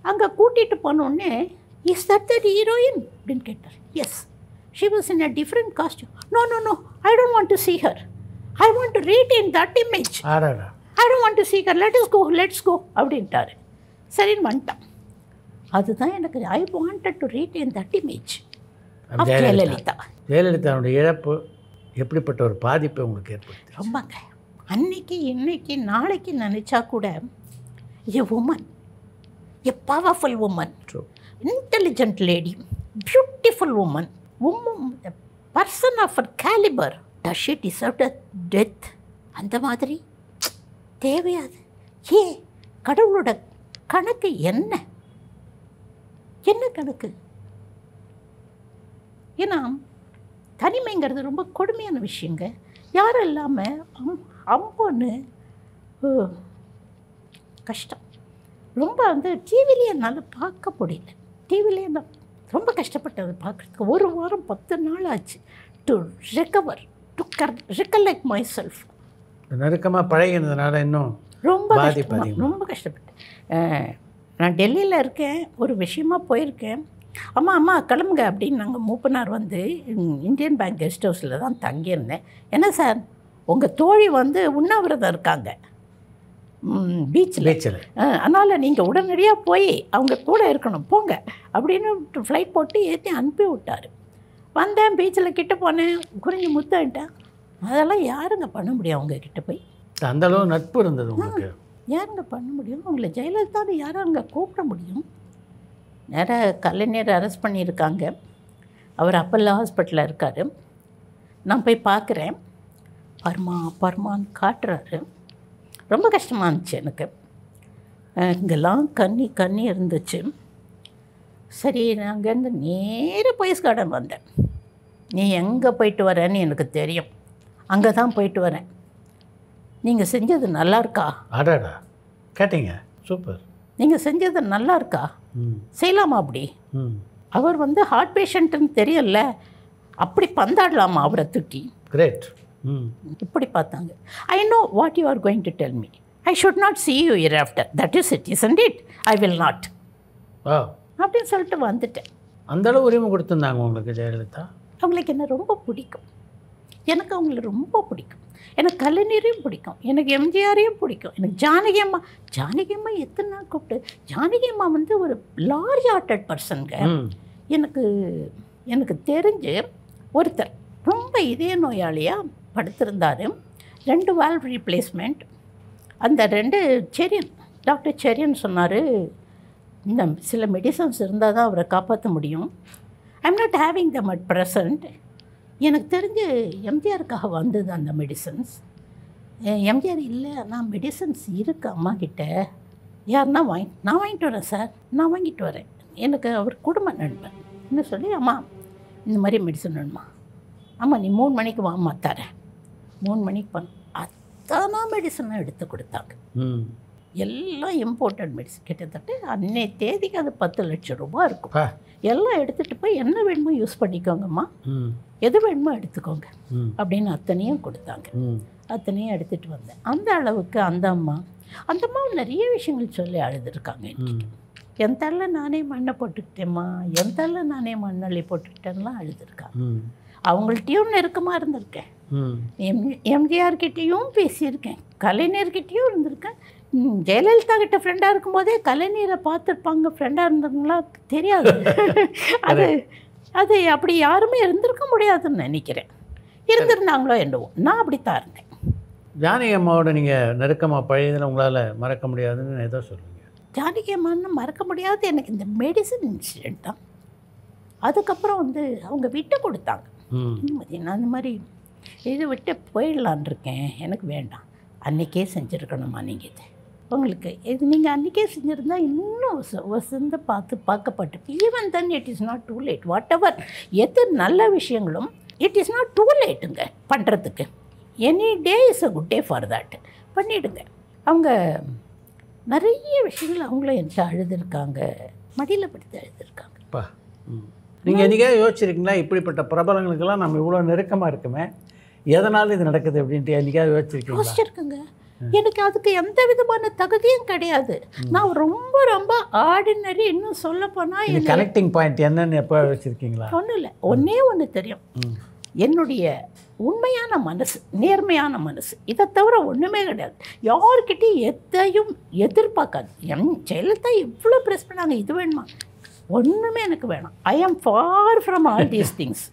அங்கே கூட்டிகிட்டு போனோடனே இஸ் தட் தட் ஹீரோயின் அப்படின்னு கேட்டார். Yes she was in a different costume no no no I don't want to see her. I want to read in that image I don't want to see her. Let us go let's go அப்படின்ட்டாரு. சரின்னு வந்துட்டான். அதுதான் எனக்கு I wanted to read in that image Jayalalithaa. ஜெயலலிதாவுடைய இழப்பு எப்படிப்பட்ட ஒரு பாதிப்பை உங்களுக்கு ஏற்படுத்தி ரொம்பங்க. அன்னைக்கு இன்னைக்கு நாளைக்கு நினச்சா கூட a woman a powerful woman true intelligent lady beautiful woman woman person of her calibre does she deserve death அந்த மாதிரி? தேவையாது. ஏ கடவுளோட கணக்கு என்ன? என்ன கணக்கு? ஏன்னா தனிமைங்கிறது ரொம்ப கொடுமையான விஷயங்க. யாரும் இல்லாமல் அம் அம்போன்னு கஷ்டம். ரொம்ப வந்து டிவிலேயே என்னால் பார்க்க முடியல. டிவிலே நான் ரொம்ப கஷ்டப்பட்டது பார்க்குறதுக்கு. ஒரு வாரம் பத்து நாள் ஆச்சு. To recover to cur recollect myself நெருக்கமாக பழகினதுனால இன்னும் ரொம்ப பாதிப்பு கஷ்டமா அதிகமா. ரொம்ப கஷ்டப்பட்டேன். நான் டெல்லியில் இருக்கேன். ஒரு விஷயமா போயிருக்கேன். அம்மா அம்மா கிளம்புங்க அப்படின்னு நாங்கள் மூப்பனார் வந்து இந்தியன் பேங்க் கெஸ்ட் ஹவுஸில் தான் தங்கியிருந்தேன். என்ன சார்? உங்கள் தோழி வந்து உண்ணாவிரதம் இருக்காங்க. பீச்சில் பீச்சில் அதனால் நீங்கள் உடனடியாக போய் அவங்க கூட இருக்கணும். போங்க. அப்படின்னு ஃப்ளைட் போட்டு ஏற்றி அனுப்பி விட்டார். வந்தேன் பீச்சில் கிட்ட போனேன். குறிஞ்சி முத்தன்ட்டேன் அதெல்லாம் யாருங்க பண்ண முடியும் அவங்க கிட்ட போய்? அந்த அளவு நட்பு இருந்தது உங்களுக்கு. யாருங்க பண்ண முடியும்? உங்களை ஜெயலலிதான்னு யாரும் அங்கே கூப்பிட முடியும்? நேராக கலைஞர் அரெஸ்ட் பண்ணியிருக்காங்க. அவர் அப்பல்லோ ஹாஸ்பிட்டலில் இருக்கார். நான் போய் பார்க்குறேன். பர்மா பர்மான்னு காட்டுறாரு. ரொம்ப கஷ்டமாக இருந்துச்சு எனக்கு. இங்கெல்லாம் கண்ணி கண்ணி இருந்துச்சு. சரி நான் அங்கேருந்து நேராக போயஸ் கார்டன் வந்தேன். நீ எங்கே போயிட்டு வரேன்னு எனக்கு தெரியும். அங்கே தான் போயிட்டு வரேன். நீங்கள் செஞ்சது நல்லா இருக்கா? ஆடாடா கேட்டீங்க. சூப்பர். நீங்கள் செஞ்சது நல்லா இருக்கா? செய்யலாமா அப்படி? அவர் வந்து ஹார்ட் பேஷண்ட்டுன்னு தெரியல அப்படி பந்தாடலாமா அவரை தூக்கி? கிரேட் இப்படி பார்த்தாங்க. I know what you are going to tell me I should not see you year after that is it is it I will not அப்படின்னு சொல்லிட்டு வந்துட்டேன். அந்த அளவு உரிமை கொடுத்துருந்தாங்க உங்களுக்கு ஜெயலலிதா? அவங்களுக்கு என்ன ரொம்ப பிடிக்கும். எனக்கு அவங்கள ரொம்ப பிடிக்கும். எனக்கு கலைஞரையும் பிடிக்கும். எனக்கு எம்ஜிஆரையும் பிடிக்கும். எனக்கு ஜானகி அம்மா ஜானகி அம்மா எத்தனை நாள் கூப்பிட்டு ஜானகி அம்மா வந்து ஒரு லார்ஜ் ஹார்ட்டட் பர்சனுங்க எனக்கு எனக்கு தெரிஞ்சு ஒருத்தர் ரொம்ப இதய நோயாளியாக படுத்திருந்தார். ரெண்டு வால்வ் ரீப்ளேஸ்மெண்ட் அந்த ரெண்டு செரியன் டாக்டர் செரியன் சொன்னார் இந்த சில மெடிசன்ஸ் இருந்தால் தான் அவரை காப்பாற்ற முடியும். I'm not having them at present எனக்கு தெரிஞ்சு எம்ஜிஆருக்காக வந்தது அந்த மெடிசன்ஸ் எம்ஜிஆர் இல்லை ஆனால் மெடிசன்ஸ் இருக்கு அம்மா கிட்ட. யாருன்னா வாங்கி நான் வாங்கிட்டு வரேன் சார். நான் வாங்கிட்டு வரேன். எனக்கு அவர் குடும்ப நண்பன். என்ன சொல்லி அம்மா இந்த மாதிரி மெடிசன் வேணுமா? ஆமாம் நீ மூணு மணிக்கு வாமா தரேன். மூணு மணிக்கு பண்ண அத்தனை மெடிசனை எடுத்து கொடுத்தாங்க. ம். எல்லாம் இம்போர்ட்டட் மெடிசன் கிட்டத்தட்ட அன்னைய தேதிக்கு அது பத்து லட்சம் ரூபாய் இருக்கும். எல்லாம் எடுத்துகிட்டு போய் என்ன வேணுமோ யூஸ் பண்ணிக்கோங்கம்மா. எது வேணுமோ எடுத்துக்கோங்க. அப்படின்னு அத்தனையும் கொடுத்தாங்க. அத்தனையும் எடுத்துகிட்டு வந்தேன். அந்த அளவுக்கு அந்த அம்மா அந்த அம்மா நிறைய விஷயங்கள் சொல்லி அழுதுருக்காங்க என் தள்ள நானே மண்ணை போட்டுக்கிட்டேம்மா என் தள்ள நானே மண்ணள்ளி போட்டுக்கிட்டேன்லாம் அழுதுருக்காங்க. அவங்கள்ட்டையும் நெருக்கமாக இருந்திருக்கேன். எம் எம்ஜிஆர்கிட்டேயும் பேசியிருக்கேன். கலைஞர்கிட்டேயும் இருந்திருக்கேன். ஜெயலலிதா கிட்ட ஃப்ரெண்டாக இருக்கும்போதே கலைஞரை பார்த்துருப்பாங்க. ஃப்ரெண்டாக இருந்தவங்களா தெரியாது. *laughs* அது அது அப்படி யாருமே இருந்திருக்க முடியாதுன்னு நினைக்கிறேன். இருந்திருந்தாங்களோ என்னவோ. நான் அப்படித்தான் இருந்தேன். ஜானகி அம்மாவோட நீங்கள் நெருக்கமாக பழையதில் உங்களால் மறக்க முடியாதுன்னு ஏதோ சொல்லுவீங்க ஜானகி அம்மான்னு மறக்க முடியாது. எனக்கு இந்த மெடிசன் இன்சிடென்ட் தான். அதுக்கப்புறம் வந்து அவங்க விட்டு கொடுத்தாங்க. நான் அந்த மாதிரி இது விட்டு போயிடலான் இருக்கேன். எனக்கு வேண்டாம். அன்றைக்கே செஞ்சுருக்கணுமா நீங்கள் இது? உங்களுக்கு இது நீங்கள் அன்றைக்கே செஞ்சுருந்தா இன்னும் வச- வசந்த பார்த்து பார்க்கப்பட்டு even then it is not too late whatever எது நல்ல விஷயங்களும் இட் இஸ் நாட் டூ லேட்டுங்க பண்ணுறதுக்கு any day is a good day for that பண்ணிவிடுங்க அவங்க நிறைய விஷயங்கள் அவங்களும் என்கிட்ட அழுதுருக்காங்க. மடியில் படுத்து அழுதுருக்காங்க. பா ம். நீங்கள் என்னைக்காவது யோசிச்சிருக்கீங்களா? இப்படிப்பட்ட பிரபலங்களுக்கெல்லாம் நம்ம இவ்வளோ நெருக்கமாக இருக்குமே? எதனால் இது நடக்குது அப்படின்ட்டு என்னைக்காவது யோசிச்சிருக்கீங்களா? யோசிச்சிருக்கேங்க. எனக்கு அதுக்கு எந்த விதமான தகுதியும் கிடையாது. நான் ரொம்ப ரொம்ப ஆர்டினரி இன்னும் சொல்ல போனால் இது கனெக்டிங் பாயிண்ட் என்னன்னு எப்போ யோசிச்சிருக்கீங்களா? ஒன்றும் இல்லை. ஒன்றே ஒன்று தெரியும். என்னுடைய உண்மையான மனசு நேர்மையான மனசு இதை தவிர ஒன்றுமே கிடையாது. யார்கிட்டையும் எதையும் எதிர்பார்க்காது. என் ஜெயலலிதா இவ்வளோ ப்ரெஸ் பண்ணாங்க. இது வேணுமா? ஒன்றுமே எனக்கு வேணாம். I am far from all these things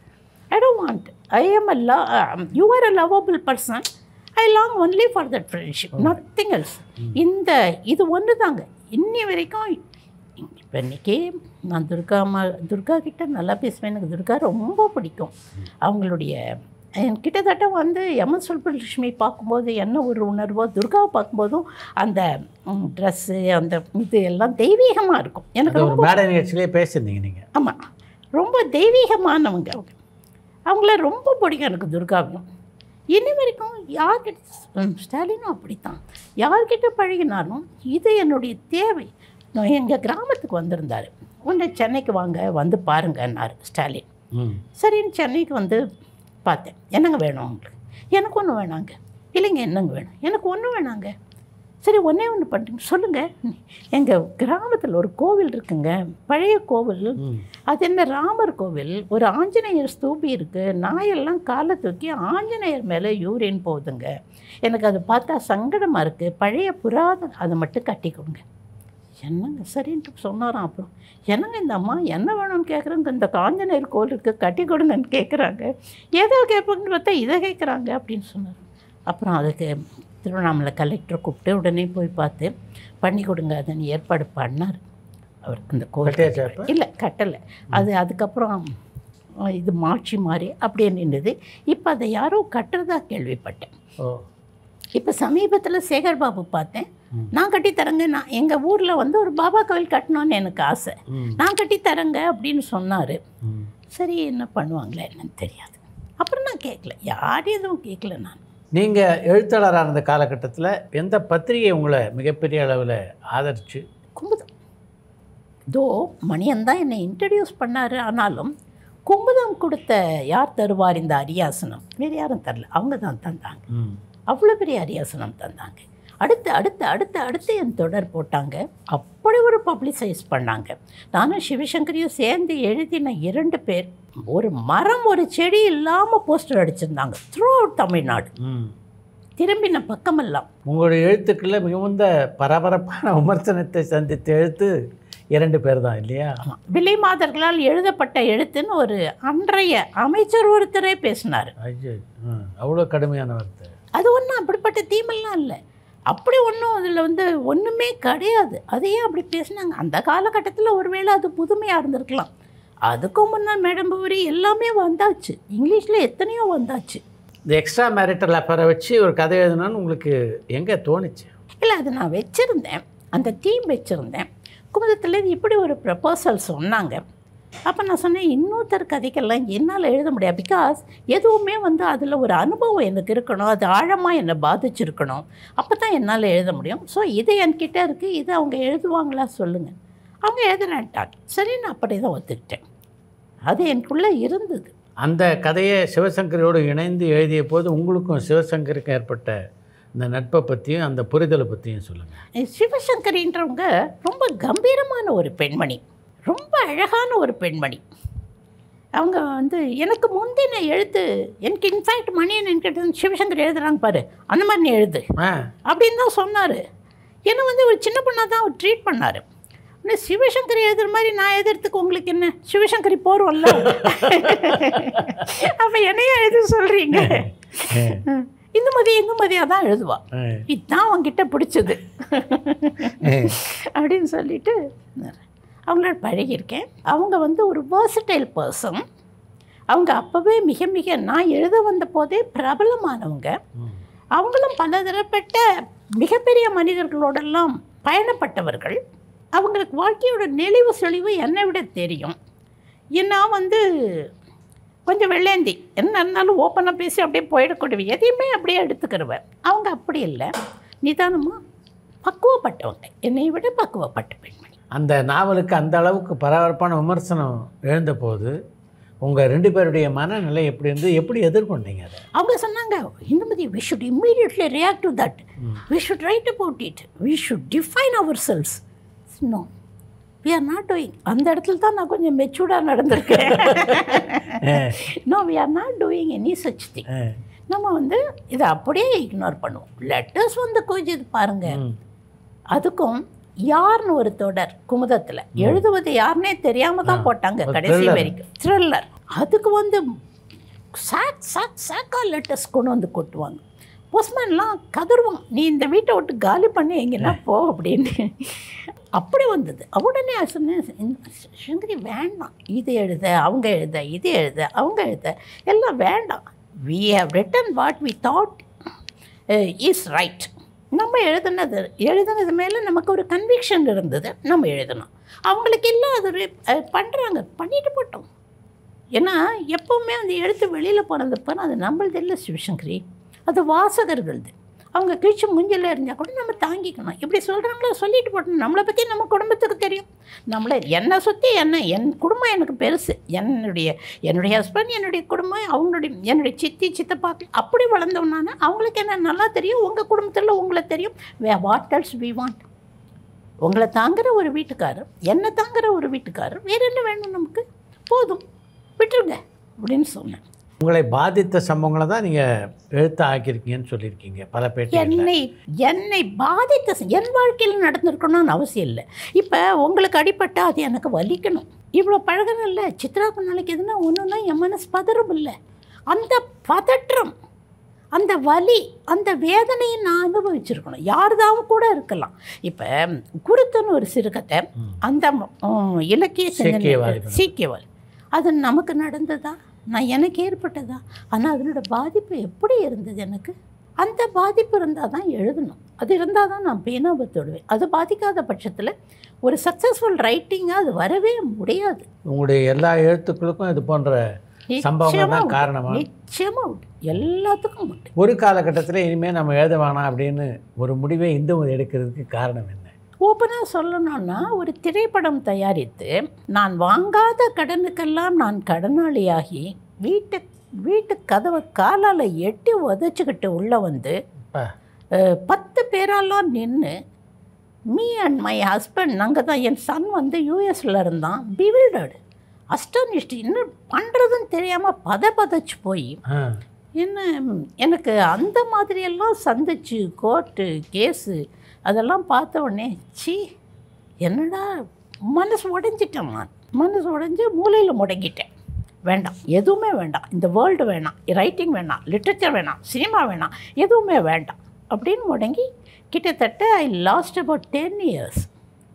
I don't want I am a love you are a lovable person I long only for that friendship nothing else இந்த இது ஒன்று தாங்க இன்னி வரைக்கும் இப்போ இன்றைக்கி நான் துர்கா அம்மா துர்கா கிட்ட நல்லா பேசுவேன். எனக்கு துர்கா ரொம்ப பிடிக்கும். அவங்களுடைய என் கிட்டத்தட்ட வந்து எம்எஸ் சுல்பலட்சுமி பார்க்கும்போது என்ன ஒரு உணர்வோ துர்காவை பார்க்கும்போதும் அந்த ட்ரெஸ்ஸு அந்த இது எல்லாம் தெய்வீகமாக இருக்கும். எனக்கு ஒரு மேடை நிகழ்ச்சியிலே பேசியிருந்தீங்க நீங்கள் ஆமாம் ரொம்ப தெய்வீகமானவங்க அவங்க. அவங்கள ரொம்ப பிடிக்கும் எனக்கு துர்காவையும் இன்னி வரைக்கும் யார்கிட்ட ஸ்டாலினும் அப்படித்தான். யார்கிட்ட பழகினாலும் இது என்னுடைய தேவை. எங்கள் கிராமத்துக்கு வந்திருந்தார். உன்னை சென்னைக்கு வாங்க வந்து பாருங்கன்னாரு ஸ்டாலின். சரின்னு சென்னைக்கு வந்து பார்த்தேன். என்னங்க வேணும் உங்களுக்கு எனக்கு ஒன்று வேணாங்க. இல்லைங்க என்னங்க வேணும்? எனக்கு ஒன்று வேணாங்க. சரி ஒன்றே ஒன்று பண்ணுறீங்க சொல்லுங்கள் எங்கள் கிராமத்தில் ஒரு கோவில் இருக்குங்க. பழைய கோவில். அது என்ன ராமர் கோவில். ஒரு ஆஞ்சநேயர் ஸ்தூபி இருக்குது நாயெல்லாம் காலை தூக்கி ஆஞ்சநேயர் மேலே யூரின் போகுதுங்க. எனக்கு அது பார்த்தா சங்கடமாக இருக்குது பழைய புராதன அதை மட்டும் கட்டி கொடுங்க என்னங்க? சரின்ட்டு சொன்னாராம் அப்புறம். என்னங்க இந்த அம்மா? என்ன வேணும்னு கேட்குறாங்க இந்த ஆஞ்சநேயர் கோவிலுக்கு கட்டி கொடுங்கன்னு கேட்குறாங்க ஏதோ கேட்பாங்கன்னு பார்த்தா இதை கேட்குறாங்க அப்படின்னு சொன்னார். அப்புறம் அதுக்கு திருவண்ணாமலை கலெக்டரை கூப்பிட்டு உடனே போய் பார்த்து பண்ணி கொடுங்க அதன் ஏற்பாடு பண்ணார். அவர் அந்த கோவில்? இல்லை கட்டலை. அது அதுக்கப்புறம் இது மாட்சி மாதிரி அப்படியே நின்றுது இப்போ அதை யாரோ கட்டுறதா கேள்விப்பட்டேன். ஓ. இப்போ சமீபத்தில் சேகர் பாபு பார்த்தேன். நான் கட்டி தரேங்க. நான் எங்கள் ஊரில் வந்து ஒரு பாபா கோவில் கட்டணும்னு எனக்கு ஆசை. நான் கட்டி தரேங்க அப்படின்னு சொன்னார். சரி என்ன பண்ணுவாங்களே என்னன்னு தெரியாது. அப்புறம் நான் கேட்கல யார் எதுவும் கேட்கல நான். நீங்கள் எழுத்தாளராக இருந்த காலகட்டத்தில் எந்த பத்திரிகை உங்களை மிகப்பெரிய அளவில் ஆதரிச்சு? குமுதம். தோ மணியன் தான் என்னை இன்ட்ரடியூஸ் பண்ணார். ஆனாலும் குமுதம் கொடுத்த யார் தருவார் இந்த அரியாசனம்? வேறு யாரும் தரல. அவங்க தான் தந்தாங்க. அவ்வளோ பெரிய அரியாசனம் தந்தாங்க. அடுத்து அடுத்து அடுத்து அடுத்து என் தொடர் போட்டாங்க. அப்படி ஒரு பப்ளிசைஸ் பண்ணாங்க. நானும் சிவசங்கரியும் சேர்ந்து எழுதின இரண்டு பேர் ஒரு மரம் ஒரு செடி இல்லாமல் போஸ்டர் அடிச்சிருந்தாங்க. Throughout Tamil Nadu. ம். திரும்பின பக்கமெல்லாம். உங்களுடைய எழுத்துக்களில் மிகுந்த பரபரப்பான விமர்சனத்தை சந்தித்த எழுத்து இரண்டு பேர் தான் இல்லையா? விலை மாதர்களால் எழுதப்பட்ட எழுத்துன்னு ஒரு அன்றைய அமைச்சர் ஒருத்தரே பேசினார். அவ்வளோ கடுமையான வார்த்தை. அது ஒன்றும் அப்படிப்பட்ட தீமெல்லாம் இல்லை. அப்படி ஒன்றும் அதில் வந்து ஒன்றுமே கிடையாது. அதையே அப்படி பேசினாங்க. அந்த காலகட்டத்தில் ஒருவேளை அது புதுமையாக இருந்திருக்கலாம். அதுக்கும் முன்னே மேடம்பூரி எல்லாமே வந்தாச்சு. இங்கிலீஷில் எத்தனையோ வந்தாச்சு. இந்த எக்ஸ்ட்ரா மேரிட்டல் அஃபரை வச்சு ஒரு கதை எழுதணும்னு உங்களுக்கு எங்கே தோணுச்சு? இல்லை அது நான் வச்சுருந்தேன். அந்த தீம் வச்சுருந்தேன். குமுதத்தில் இப்படி ஒரு ப்ரப்போசல் சொன்னாங்க. அப்போ நான் சொன்னேன் இன்னொருத்தர் கதைக்கெல்லாம் என்னால் எழுத முடியாது. பிகாஸ் எதுவுமே வந்து அதில் ஒரு அனுபவம் எனக்கு இருக்கணும். அது ஆழமாக என்னை பாதிச்சிருக்கணும். அப்போ தான் என்னால் எழுத முடியும். ஸோ இது என்கிட்ட இருக்குது இது அவங்க எழுதுவாங்களா சொல்லுங்கள் அவங்க எழுதுனாட்டாங்க. சரி நான் அப்படி தான் ஒத்துக்கிட்டேன். அது எனக்குள்ளே இருந்தது. அந்த கதையை சிவசங்கரோடு இணைந்து எழுதிய போது உங்களுக்கும் சிவசங்கருக்கும் ஏற்பட்ட இந்த நட்பை பற்றியும் அந்த புரிதலை பற்றியும் சொல்லுங்கள் சிவசங்கரின்றவங்க ரொம்ப கம்பீரமான ஒரு பெண்மணி. ரொம்ப அழகான ஒரு பெண்மணி. அவங்க வந்து எனக்கு முந்தின எழுத்து எனக்கு இன்ஃபேக்ட் மணியன் என்கிட்ட வந்து சிவசங்கர் எழுதுறாங்க பாரு அந்த மாதிரி நீ எழுது. அப்படின்னு தான் சொன்னார். என்னை வந்து ஒரு சின்ன பொண்ணாக தான் அவர் ட்ரீட் பண்ணார். ஆனால் சிவசங்கர் எழுதுற மாதிரி நான் எழுதுறதுக்கு உங்களுக்கு என்ன? சிவசங்கரி போகிறோம்ல *laughs* அப்போ என்னைய எழுத சொல்கிறீங்க இந்துமதி இந்துமதியாக தான் எழுதுவா. இதுதான் அவங்ககிட்ட பிடிச்சது. அப்படின்னு சொல்லிட்டு அவங்களோட பழகியிருக்கேன். அவங்க வந்து ஒரு வேர்சடைல் பர்சன் அவங்க அப்போவே மிக மிக நான் எழுத வந்த போதே பிரபலமானவங்க. அவங்களும் பலதரப்பட்ட மிகப்பெரிய மனிதர்களோடெல்லாம் பயணப்பட்டவர்கள். அவங்களுக்கு வாழ்க்கையோட நெளிவு செழிவு என்னை விட தெரியும். ஏன்னா வந்து கொஞ்சம் வெள்ளேந்தி. என்ன இருந்தாலும் ஓப்பனாக பேசி அப்படியே போயிடக்கூடியவ எதையுமே அப்படியே எடுத்துக்கிறவ அவங்க அப்படி இல்லை. நிதானமாக பக்குவப்பட்டவங்க. என்னை விட பக்குவப்பட்ட பெண்மணி அந்த நாவலுக்கு அந்த அளவுக்கு பரபரப்பான விமர்சனம் எழுந்தபோது உங்கள் ரெண்டு பேருடைய மனநிலை எப்படி இருந்து எப்படி எதிர்கொண்டீங்க அதை? அவங்க சொன்னாங்க Indumathi we should immediately react to that we should write about it we should define ourselves no we are not doing அந்த இடத்துல தான் நான் கொஞ்சம் மெச்சூர்டாக நடந்திருக்கேன். No we are not doing any such thing. நம்ம வந்து இதை அப்படியே இக்னோர் பண்ணுவோம். லெட்டர்ஸ் வந்து கொஞ்சம் பாருங்க. ம். அதுக்கும் யார்னு ஒரு தொடர் குமுதத்தில். எழுதுவது யாருன்னே தெரியாம தான் போட்டாங்க கடைசி. வரைக்கும். த்ரில்லர் அதுக்கு வந்து சாக் சாக் சாக்கா லெட்டர்ஸ் கொண்டு வந்து கொட்டுவாங்க. போஸ்ட்மேன்லாம் கதறுவான் நீ இந்த வீட்டை விட்டு காலி பண்ணி எங்கன்னா போ அப்படின்னு. அப்படி வந்தது. உடனே சொன்னேன் "இந்த சங்கரி வேண்டாம். இது எழுத அவங்க எழுத இது எழுத அவங்க எழுத. எல்லாம் வேண்டாம். We have written what we thought is right நம்ம எழுதுனது எழுதுனது மேலே நமக்கு ஒரு கன்விக்ஷன் இருந்தது நம்ம எழுதணும். அவங்களுக்கு எல்லாம் அது ஒரு பண்ணுறாங்க பண்ணிட்டு போட்டோம். ஏன்னா எப்போவுமே அந்த எழுத்து வெளியில் போனதப்போ அது நம்மளது இல்லை சிவசங்கரி. அது வாசகர்களது. அவங்க கிழிச்சு முஞ்சில் இருந்தால் கூட நம்ம தாங்கிக்கணும். இப்படி சொல்கிறாங்களோ சொல்லிட்டு போட்டோம் நம்மளை பற்றி நம்ம குடும்பத்துக்கு தெரியும். நம்மளை என்னை சுற்றி என்ன என் குடும்பம் எனக்கு பெருசு. என்னுடைய என்னுடைய ஹஸ்பண்ட் என்னுடைய குடும்பம் அவங்களுடைய என்னுடைய சித்தி சித்தப்பாக்கள் அப்படி வளர்ந்தோம்னா அவங்களுக்கு என்ன நல்லா தெரியும்? உங்கள் குடும்பத்தில் உங்களை தெரியும். Way what else we want உங்களை தாங்குகிற ஒரு வீட்டுக்காரர் என்னை தாங்குகிற ஒரு வீட்டுக்காரர் வேறு என்ன வேணும் நமக்கு? போதும். விட்டுருங்க அப்படின்னு சொன்னேன். உங்களை பாதித்த சம்பவங்களை தான் நீங்கள் எழுத்து ஆக்கியிருக்கீங்கன்னு சொல்லியிருக்கீங்க பல பேட்டிகளில் என்னை என்னை பாதித்த என் வாழ்க்கையில் நடந்திருக்கணும்னு அவசியம் இல்லை. இப்போ உங்களுக்கு அடிபட்டா அது எனக்கு வலிக்கணும். இவ்வளோ பழகணும் இல்லை. சித்ராவுக்கு நாளைக்கு எதுனா ஒன்றுனா என் மனசு பதறும் இல்லை. அந்த பதற்றம் அந்த வலி அந்த வேதனையை நான் அனுபவிச்சிருக்கணும். யாருதாவும் கூட இருக்கலாம். இப்போ குருத்துன்னு ஒரு சிறுகதை அந்த இலக்கிய. சீக்கியவாதி. அது நமக்கு நடந்ததா? நான் எனக்கு ஏற்பட்டதா? ஆனால் அதனோட பாதிப்பு எப்படி இருந்தது எனக்கு? அந்த பாதிப்பு இருந்தால் தான் எழுதணும். அது இருந்தால் தான் நான் பேனாபத்தோடுவேன் அது பாதிக்காத பட்சத்தில் ஒரு சக்ஸஸ்ஃபுல் ரைட்டிங்காக அது வரவே முடியாது. உங்களுடைய எல்லா எழுத்துக்களுக்கும் இது போன்ற சம்பவங்கள் தான் உண்டு. காரணமா? நிச்சயமா உண்டு. எல்லாத்துக்கும் உண்டு. ஒரு காலகட்டத்தில் இனிமேல் நம்ம எழுத வேணாம் அப்படின்னு ஒரு முடிவை இந்து எடுக்கிறதுக்கு காரணம் என்ன? ஓப்பனாக சொல்லணும்னா ஒரு திரைப்படம் தயாரித்து நான் வாங்காத கடனுக்கெல்லாம் நான் கடனாளியாகி வீட்டு வீட்டு கதவை காலால் எட்டி உதச்சிக்கிட்டு உள்ளே வந்து பத்து பேரெல்லாம் நின்று மீ அண்ட் மை ஹஸ்பண்ட் நாங்கள் தான் என் சன் வந்து யூஎஸில் இருந்தான் பிவில்டர்டு அஸ்டானிஷ்டு இன்னும் பண்ணுறதுன்னு தெரியாமல் பத பதச்சு போய் என்ன எனக்கு அந்த மாதிரியெல்லாம் சந்திச்சு கோர்ட்டு கேஸு அதெல்லாம் பார்த்த உடனே ச்சீ என்னடா மனசு உடைஞ்சிட்டேன் நான். மனசு உடைஞ்சு மூலையில் முடங்கிட்டேன். வேண்டாம் எதுவுமே வேண்டாம். இந்த வேர்ல்டு வேணாம் ரைட்டிங் வேணாம் லிட்ரேச்சர் வேணாம் சினிமா வேணாம் எதுவுமே வேண்டாம். அப்படின்னு முடங்கி கிட்டத்தட்ட I lost about ten years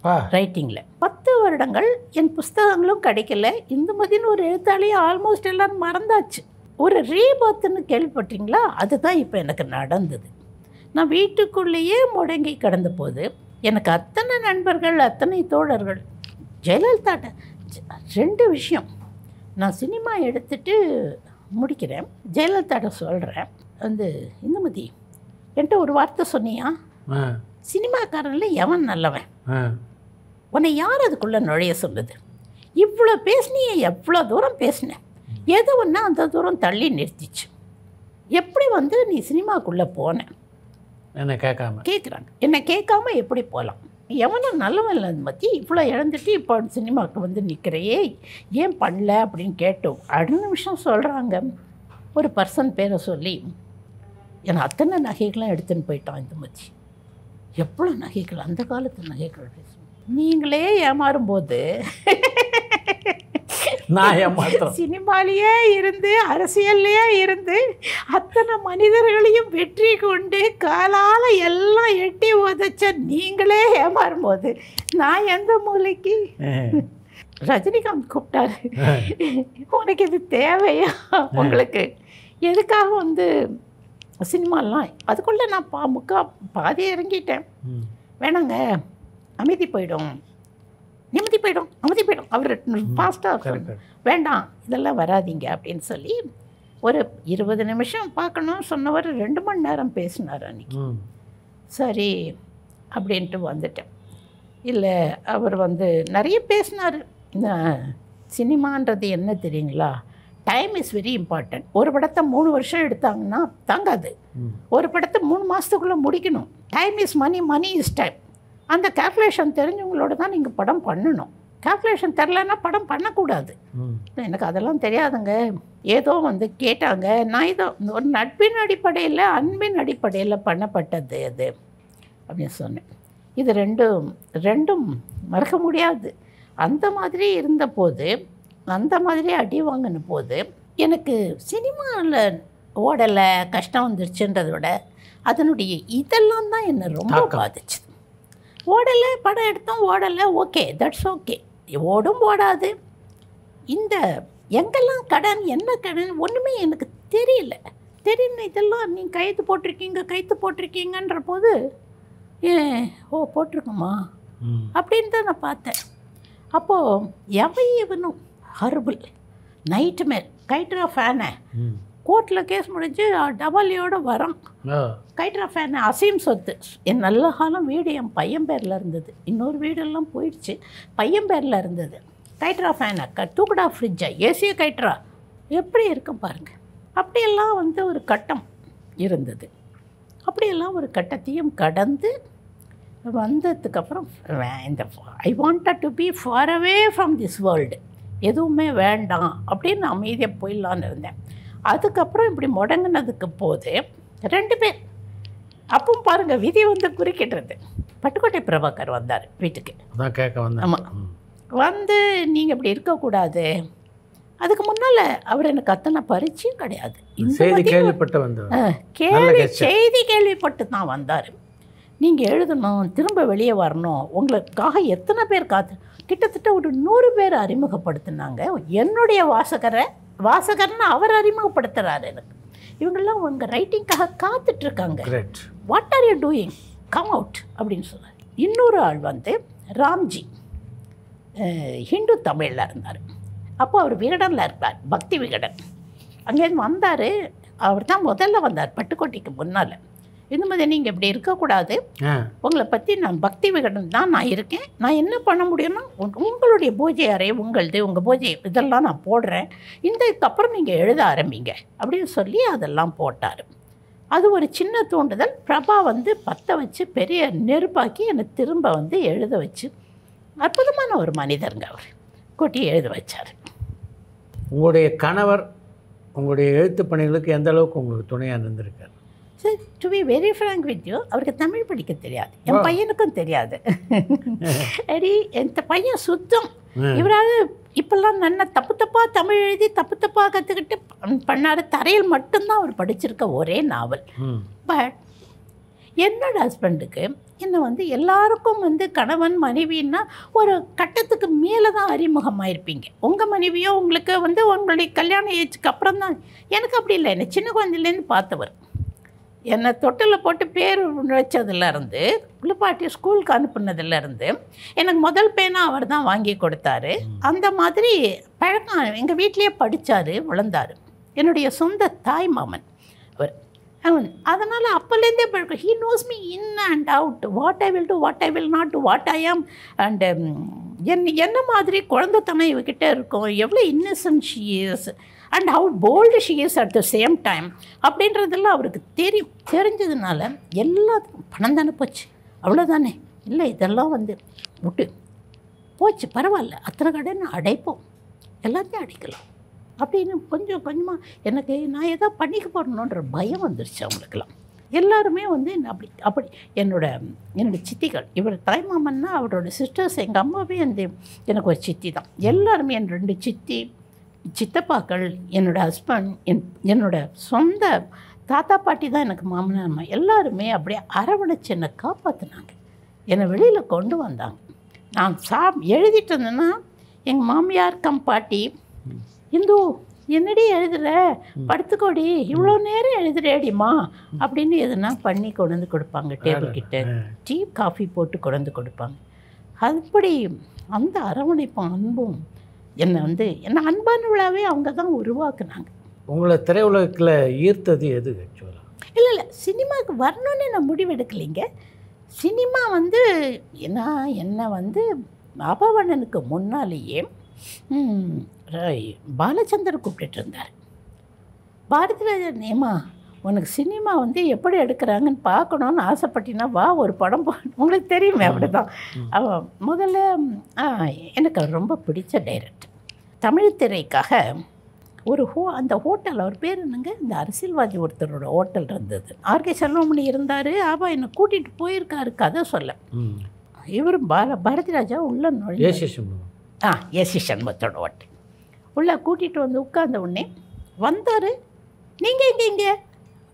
ரைட்டிங்கில் பத்து வருடங்கள் என் புஸ்தகங்களும் கிடைக்கல. இந்துமதின்னு ஒரு எழுத்தாளியை ஆல்மோஸ்ட் எல்லாரும் மறந்தாச்சு. ஒரு ரீபர்த்துன்னு கேள்விப்பட்டீங்களா? அதுதான் இப்போ எனக்கு நடந்தது. நான் வீட்டுக்குள்ளேயே முடங்கி கிடந்த போது எனக்கு அத்தனை நண்பர்கள் அத்தனை தோழர்கள் ஜெயலலிதாட்ட ரெண்டு விஷயம். நான் சினிமா எடுத்துட்டு முடிக்கிறேன். ஜெயலலிதாட்ட சொல்கிறேன் வந்து இந்துமதி என்கிட்ட ஒரு வார்த்தை சொன்னியா? சினிமாக்காரன்ல எவன் நல்லவன்? உன்னை யார் அதுக்குள்ளே நுழைய சொன்னது இவ்வளோ பேசினியே எவ்வளோ தூரம் பேசினேன் எது ஒன்றா அந்த தூரம் தள்ளி நிறுத்திச்சு? எப்படி வந்து நீ சினிமாக்குள்ளே போன? என்ன கேட்காம. கேட்குறாங்க. என்னை கேட்காம எப்படி போகலாம்? எவனும் நல்லவன் இல்லை மத்தி. இவ்வளோ இழந்துட்டு இப்போ சினிமாவுக்கு வந்து நிற்கிறையே ஏன் பண்ணல அப்படின்னு கேட்டோம் அடுத்த நிமிஷம் சொல்கிறாங்க ஒரு பர்சன் பேரை சொல்லி என்னை அத்தனை நகைகளும் எடுத்துன்னு போயிட்டான் இந்த மச்சி எவ்வளோ நகைகள்? அந்த காலத்து நகைகள்? நீங்களே ஏமாறும்போது நான் ஏமாத்திரம் *laughs* சினிமாலேயே இருந்து அரசியல்லையே இருந்து அத்தனை மனிதர்களையும் வெற்றி கொண்டு காலால் எல்லாம் எட்டி உதச்ச நீங்களே ஏமாறும்போது நான் எந்த மூலைக்கு? ரஜினிகாந்த் கூப்பிட்டாரு. உனக்கு இது தேவையா உங்களுக்கு? எதுக்காக வந்து சினிமாலாம்? அதுக்குள்ளே நான் பா முக்கா பாதி இறங்கிட்டேன். வேணாங்க அமைதி போயிடும். நிம்மதி போயிடும் அமைதி போயிடும். அவர் ஃபாஸ்ட்டாக. வேண்டாம் இதெல்லாம் வராதீங்க அப்படின்னு சொல்லி ஒரு இருபது நிமிஷம் பார்க்கணும் சொன்னவர் ரெண்டு மணி நேரம் பேசினார் அன்னைக்கு. ம். சரி அப்படின்ட்டு வந்துட்டேன். இல்லை அவர் வந்து நிறைய பேசினார். இந்த சினிமான்றது என்ன தெரியுங்களா? டைம் இஸ் வெரி இம்பார்ட்டன்ட் ஒரு படத்தை மூணு வருஷம் எடுத்தாங்கன்னா தாங்காது. ஒரு படத்தை மூணு மாதத்துக்குள்ளே முடிக்கணும். Time is money money is time அந்த கால்குலேஷன் தெரிஞ்சவங்களோட தான் நீங்கள் படம் பண்ணணும். கால்குலேஷன் தெரிலன்னா படம் பண்ணக்கூடாது. எனக்கு அதெல்லாம் தெரியாதுங்க. ஏதோ வந்து கேட்டாங்க. நான் இதோ ஒரு நட்பின் அடிப்படையில் அன்பின் அடிப்படையில் பண்ணப்பட்டது அது அப்படின்னு சொன்னேன். இது ரெண்டும் ரெண்டும் மறக்க முடியாது. அந்த மாதிரி இருந்தபோது அந்த மாதிரி அடி வாங்கின போது எனக்கு சினிமாவில் ஓடலை கஷ்டம் வந்துருச்சுன்றதை விட அதனுடைய இதெல்லாம் தான் என்னை ரொம்ப தாக்கம். ஓடலை படம் எடுத்தோம் ஓடலை ஓகே தட்ஸ் ஓகே ஓடும் ஓடாது. இந்த எங்கெல்லாம் கடன் என்ன கடன் ஒன்றுமே எனக்கு தெரியல. தெரியல இதெல்லாம் நீ கைத்து போட்டிருக்கீங்க கைத்து போட்டிருக்கீங்கன்ற போது ஏ ஓ போட்டிருக்கோமா? அப்படின்னு தான் நான் பார்த்தேன். அப்போது எவை இவனும் ஹர்பல் நைட்டு மேல் கைட்ரா ஃபேனை கோர்ட்டில் கேஸ் முடிஞ்சு டபாலியோட வரோம் கைட்ரா ஃபேன் அசீம் சொத்து. என் நல்ல காலம் வீடு என் பையன் பேரில் இருந்தது. இன்னொரு வீடெல்லாம் போயிடுச்சு. பையன் பேரில் இருந்தது. கைட்ரா ஃபேனை க தூக்குடா ஃப்ரிட்ஜை ஏசிய கைட்ரா எப்படி இருக்கும் பாருங்கள் அப்படியெல்லாம் வந்து ஒரு கட்டம் இருந்தது. அப்படியெல்லாம் ஒரு கட்டத்தையும் கடந்து வந்ததுக்கப்புறம் இந்த I wanted to be far away from this world எதுவுமே வேண்டாம் அப்படின்னு அமைதியாக போயிடலான்னு இருந்தேன். அதுக்கப்புறம் இப்படி முடங்கினதுக்கு போது ரெண்டு பேர் அப்பவும் பாருங்கள் விதி வந்து குறுக்கிடுறது பட்டுக்கோட்டை பிரபாகர் வந்தார் வீட்டுக்கு. அதான் கேட்க வந்தேன். ஆமா. ம். வந்து நீங்கள் இப்படி இருக்கக்கூடாது. அதுக்கு முன்னால் அவர் எனக்கு அத்தனை பரிச்சயம் கிடையாது. செய்தி கேள்விப்பட்டு நல்ல கேள்வி. செய்தி கேள்விப்பட்டு தான் வந்தார். நீங்கள் எழுதணும் திரும்ப வெளியே வரணும். உங்களுக்காக எத்தனை பேர் காத்து கிட்டத்தட்ட ஒரு நூறு பேர் அறிமுகப்படுத்தினாங்க. என்னுடைய வாசகரை வாசகர்னு அவர் அறிமுகப்படுத்துகிறாரு எனக்கு. இவங்கெல்லாம் உங்கள் ரைட்டிங்காக காத்துட்ருக்காங்க. What are you doing come out அப்படின்னு சொன்னார். இன்னொரு ஆள் வந்து ராம்ஜி. ஹிந்து தமிழில் இருந்தார். அப்போ அவர் விகடனில் இருப்பார் பக்தி விகடன். அங்கேருந்து வந்தார். அவர் தான் முதல்ல வந்தார் பட்டுக்கோட்டைக்கு முன்னால். இந்த மாதிரி நீங்கள் இப்படி இருக்கக்கூடாது. உங்களை பற்றி நான் பக்தி விகடன் தான் நான் இருக்கேன். நான் என்ன பண்ண முடியும்னா உங்களுடைய பூஜை அறை உங்களது உங்கள் பூஜை இதெல்லாம் நான் போடுறேன். இதுக்கப்புறம் நீங்கள் எழுத ஆரம்பிங்க. அப்படின்னு சொல்லி அதெல்லாம் போட்டார். அது ஒரு சின்ன தூண்டுதல். பிரபா வந்து பற்ற வச்சு பெரிய நெருப்பாக்கி என்னை திரும்ப வந்து எழுத வச்சு அற்புதமான ஒரு மனிதருங்க அவர். கொட்டி எழுத வச்சார். உங்களுடைய கணவர் உங்களுடைய எழுத்து பணிகளுக்கு எந்த அளவுக்கு உங்களுக்கு துணையாக இருந்திருக்கார் சரி to be very frank with you அவருக்கு தமிழ் படிக்க தெரியாது. என். பையனுக்கும் தெரியாது. *laughs* அடி என் பையன் சுத்தம். இவராவது இப்பெல்லாம் நல்ல தப்பு தப்பாக தமிழ் எழுதி தப்பு தப்பாக கற்றுக்கிட்டு பண்ணார். தரையில் மட்டும்தான் அவர் படிச்சிருக்க ஒரே நாவல். பட் என்னோட ஹஸ்பண்டுக்கு என்னை வந்து எல்லாருக்கும் வந்து கணவன் மனைவின்னா ஒரு கட்டத்துக்கு மேலே தான் அறிமுகமாயிருப்பீங்க. உங்கள் மனைவியோ உங்களுக்கு வந்து உங்களுடைய கல்யாண ஏஜுக்கு அப்புறம் தான் எனக்கு அப்படி இல்லை. என்னை சின்ன குழந்தையிலேருந்து பார்த்தவர். என்னை தொட்டில் போட்டு பேர் வச்சதுலேருந்து குளிப்பாட்டி ஸ்கூலுக்கு அனுப்புனதுலேருந்து எனக்கு முதல் பேனா அவர் தான் வாங்கி கொடுத்தாரு. அந்த மாதிரி பழக்கம் எங்கள் வீட்டிலேயே படித்தார் வளர்ந்தார். என்னுடைய சொந்த தாய் மாமன் அவர். அவன் அதனால் அப்போலேருந்தே பழக்கம். He knows me in and out what I will do what I will not do what I am and என் என்ன மாதிரி குழந்தைத்தனம் இவகிட்ட இருக்கும். எவ்வளோ innocent she is and how bold she is at the same time அப்படின்றதெல்லாம் அவருக்கு தெரியும் தெரிஞ்சதுனால எல்லாத்துக்கும் பணம் தானே போச்சு. அவ்வளோதானே இல்லை இதெல்லாம் வந்து விட்டு. போச்சு பரவாயில்ல. அத்தனை கடன் அடைப்போம். எல்லாத்தையும் அடைக்கலாம். அப்படின்னு கொஞ்சம் கொஞ்சமாக எனக்கு நான் ஏதோ பண்ணிக்க போடணுன்ற பயம் வந்துருச்சு அவங்களுக்கெல்லாம். எல்லாருமே வந்து அப்படி அப்படி என்னோட என்னோடய சித்திகள் இவர் தாய்மாமன்னா அவரோட சிஸ்டர்ஸ் எங்கள் அம்மாவே அந்த எனக்கு ஒரு சித்தி தான். எல்லாருமே என் ரெண்டு சித்தி சித்தப்பாக்கள் என்னோட ஹஸ்பண்ட் என் என்னோட சொந்த தாத்தா பாட்டி தான் எனக்கு மாமனார் அம்மா எல்லாருமே அப்படியே அரவணைச்சு என்னை காப்பாற்றினாங்க என்னை வெளியில் கொண்டு வந்தாங்க. நான் சா எழுதிட்டு இருந்தேன்னா எங்கள் மாமியார் கம் பாட்டி இந்து என்னடி எழுதுற? படுத்துக்கோடி இவ்வளோ நேரம் எழுதுறேடிம்மா அப்படின்னு எதுனா பண்ணி கொண்டு வந்து கொடுப்பாங்க டேபிள் கிட்ட. டீ காஃபி போட்டு கொண்டு வந்து கொடுப்பாங்க. அதுபடி அந்த அரவணைப்பும் அன்பும் என்னை வந்து என்னை அன்பான விழாவே அவங்க தான் உருவாக்குனாங்க. உங்களை திரையுலகத்தில் ஈர்த்தது எது ஆக்சுவலாக இல்லை இல்லை சினிமாவுக்கு வரணும்னு நான் முடிவெடுக்கலைங்க. சினிமா வந்து என்ன என்னை வந்து அபவணனுக்கு முன்னாலேயே பாலச்சந்தர் கூப்பிட்டுட்டு இருந்தார். பாரதிராஜன் நேமா உனக்கு சினிமா வந்து எப்படி எடுக்கிறாங்கன்னு பார்க்கணுன்னு ஆசைப்பட்டினா வா ஒரு படம் போ உங்களுக்கு தெரியுமே அப்படி தான் அவன் முதல்ல எனக்கு ரொம்ப பிடிச்ச டைரக்டர். தமிழ் திரைக்காக ஒரு ஹோ அந்த ஹோட்டல் அவர் பேர் என்னங்க? இந்த அரசியல்வாதி ஒருத்தரோட ஹோட்டல் இருந்தது. ஆர்கே செல்வமணி இருந்தார். ஆபா என்னை கூட்டிகிட்டு போயிருக்காரு கதை சொல்ல. ம். இவர் பால பாரதிராஜா உள்ள சண்முகம். ஆ ஏசி சண்முகத்தோட ஓட்டு உள்ளே கூட்டிகிட்டு வந்து உட்கார்ந்த உடனே வந்தார். நீங்கள் எங்கே இங்கே?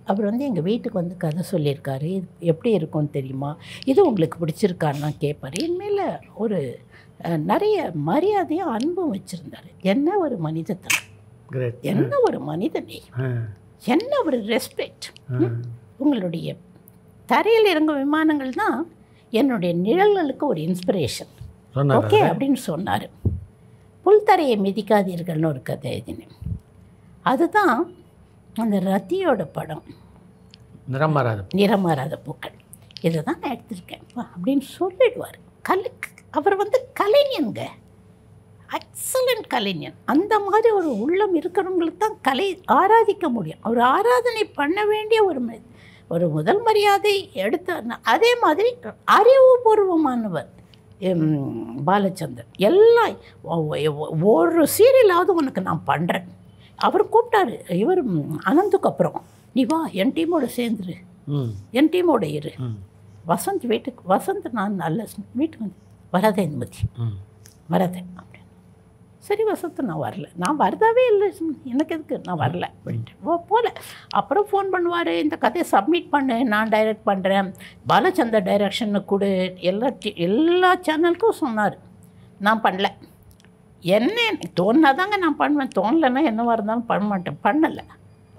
அவர் வந்து எங்கள் வீட்டுக்கு வந்து கதை சொல்லியிருக்காரு. எப்படி இருக்கும்னு தெரியுமா? இது உங்களுக்கு பிடிச்சிருக்காருன்னா கேட்பார். என் மேலே ஒரு நிறைய மரியாதையும் அன்பும் வச்சுருந்தார். என்ன ஒரு மனிதத்தனம். கிரேட் என்ன ஒரு மனிதனே என்ன ஒரு ரெஸ்பெக்ட் உங்களுடைய தரையில் இறங்கும் விமானங்கள் தான் என்னுடைய நிழல்களுக்கு ஒரு இன்ஸ்பிரேஷன் ஓகே அப்படின்னு சொன்னார். புல்தரையை மிதிக்காதீர்கள்னு ஒரு கதை எழுதினேன். அதுதான் அந்த ரத்தியோட படம். நிறம் மாறாத பூக்கள். இதை தான் நான் எடுத்திருக்கேன். அப்படின்னு சொல்லிடுவார். கலை அவர் வந்து கலைஞனுங்க. எக்ஸலண்ட் கலைஞன். அந்த மாதிரி ஒரு உள்ளம் இருக்கிறவங்களுக்கு தான் கலை ஆராதிக்க முடியும். அவர் ஆராதனை பண்ண வேண்டிய ஒரு ஒரு முதல் மரியாதை எடுத்த அதே மாதிரி அறிவுபூர்வமானவர் பாலச்சந்தர் எல்லாம் ஒரு சீரியலாவது உனக்கு நான் பண்ணுறேன் அவர் கூப்பிட்டாரு இவர் அனந்துக்கு அப்புறம் நீ வா என் டீமோட சேர்ந்துரு. என் டீமோட இரு. வசந்த் வீட்டுக்கு வசந்த் நான் நல்ல வீட்டுக்கு வந்து வராதே இந்துமதி ம். வராதே. அப்படின்னு சரி வசந்த் நான் வரல. நான் வரதாவே இல்லை எனக்கு எதுக்கு? நான் வரல. அப்படின்ட்டு. ஓ போகல அப்புறம் ஃபோன் பண்ணுவார். இந்த கதையை சப்மிட் பண்ணு. நான் டைரக்ட் பண்ணுறேன் பாலச்சந்தர் டைரக்ஷன்னு கொடு. எல்லா எல்லா சேனலுக்கும் சொன்னார். நான் பண்ணல. என்ன எனக்கு தோணுனாதாங்க நான் பண்ணுவேன். தோணலைன்னா என்னவா இருந்தாலும் பண்ண மாட்டேன். பண்ணலை.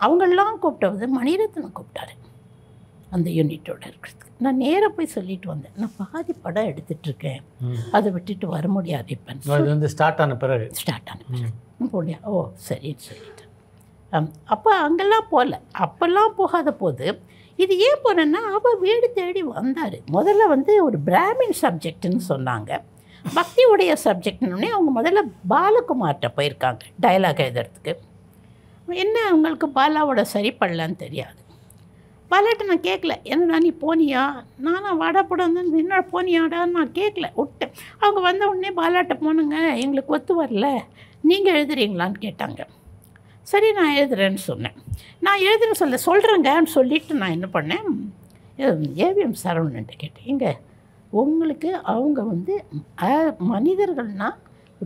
அவங்களெலாம் கூப்பிட்டது மணிரத்னம் கூப்பிட்டாரு. அந்த யூனிட்டோட இருக்கிறதுக்கு நான் நேராக போய் சொல்லிட்டு வந்தேன். நான் பாதி படம் எடுத்துட்ருக்கேன். அதை விட்டுட்டு வர முடியாது இப்போ. இது வந்து ஸ்டார்ட் ஆன பிறகு. ஸ்டார்ட் ஆன போடியா ஓ சரின்னு சொல்லிட்டேன் அப்போ அங்கெல்லாம் போகல அப்போல்லாம் போகாத போது இது ஏன் போனேன்னா அவள் வீடு தேடி வந்தார். முதல்ல வந்து ஒரு பிராமின் சப்ஜெக்ட்னு சொன்னாங்க. பக்தியுடைய சப்ஜெக்ட்னோடனே அவங்க முதல்ல பாலகுமார்கிட்ட போயிருக்காங்க டயலாக் எழுதுறதுக்கு. என்ன அவங்களுக்கு பாலாவோட சரி பண்ணலான்னு தெரியாது. பாலாட்ட நான் கேட்கல என்னடா நீ போனியா? நானும் வாடா படம் என்னடா போனியாடான்னு நான் கேட்கல விட்டேன். அவங்க வந்த உடனே பாலாட்ட போனுங்க எங்களுக்கு ஒத்து வரல நீங்கள் எழுதுறீங்களான்னு கேட்டாங்க. சரி நான் எழுதுறேன்னு சொன்னேன். நான் எழுதுறேன்னு சொல்ல சொல்கிறேங்கன்னு சொல்லிட்டு நான் என்ன பண்ணேன் ஏவிஎம் சரவணன்ட்ட கேட்டேன் இங்கே உங்களுக்கு அவங்க வந்து மனிதர்கள்னால்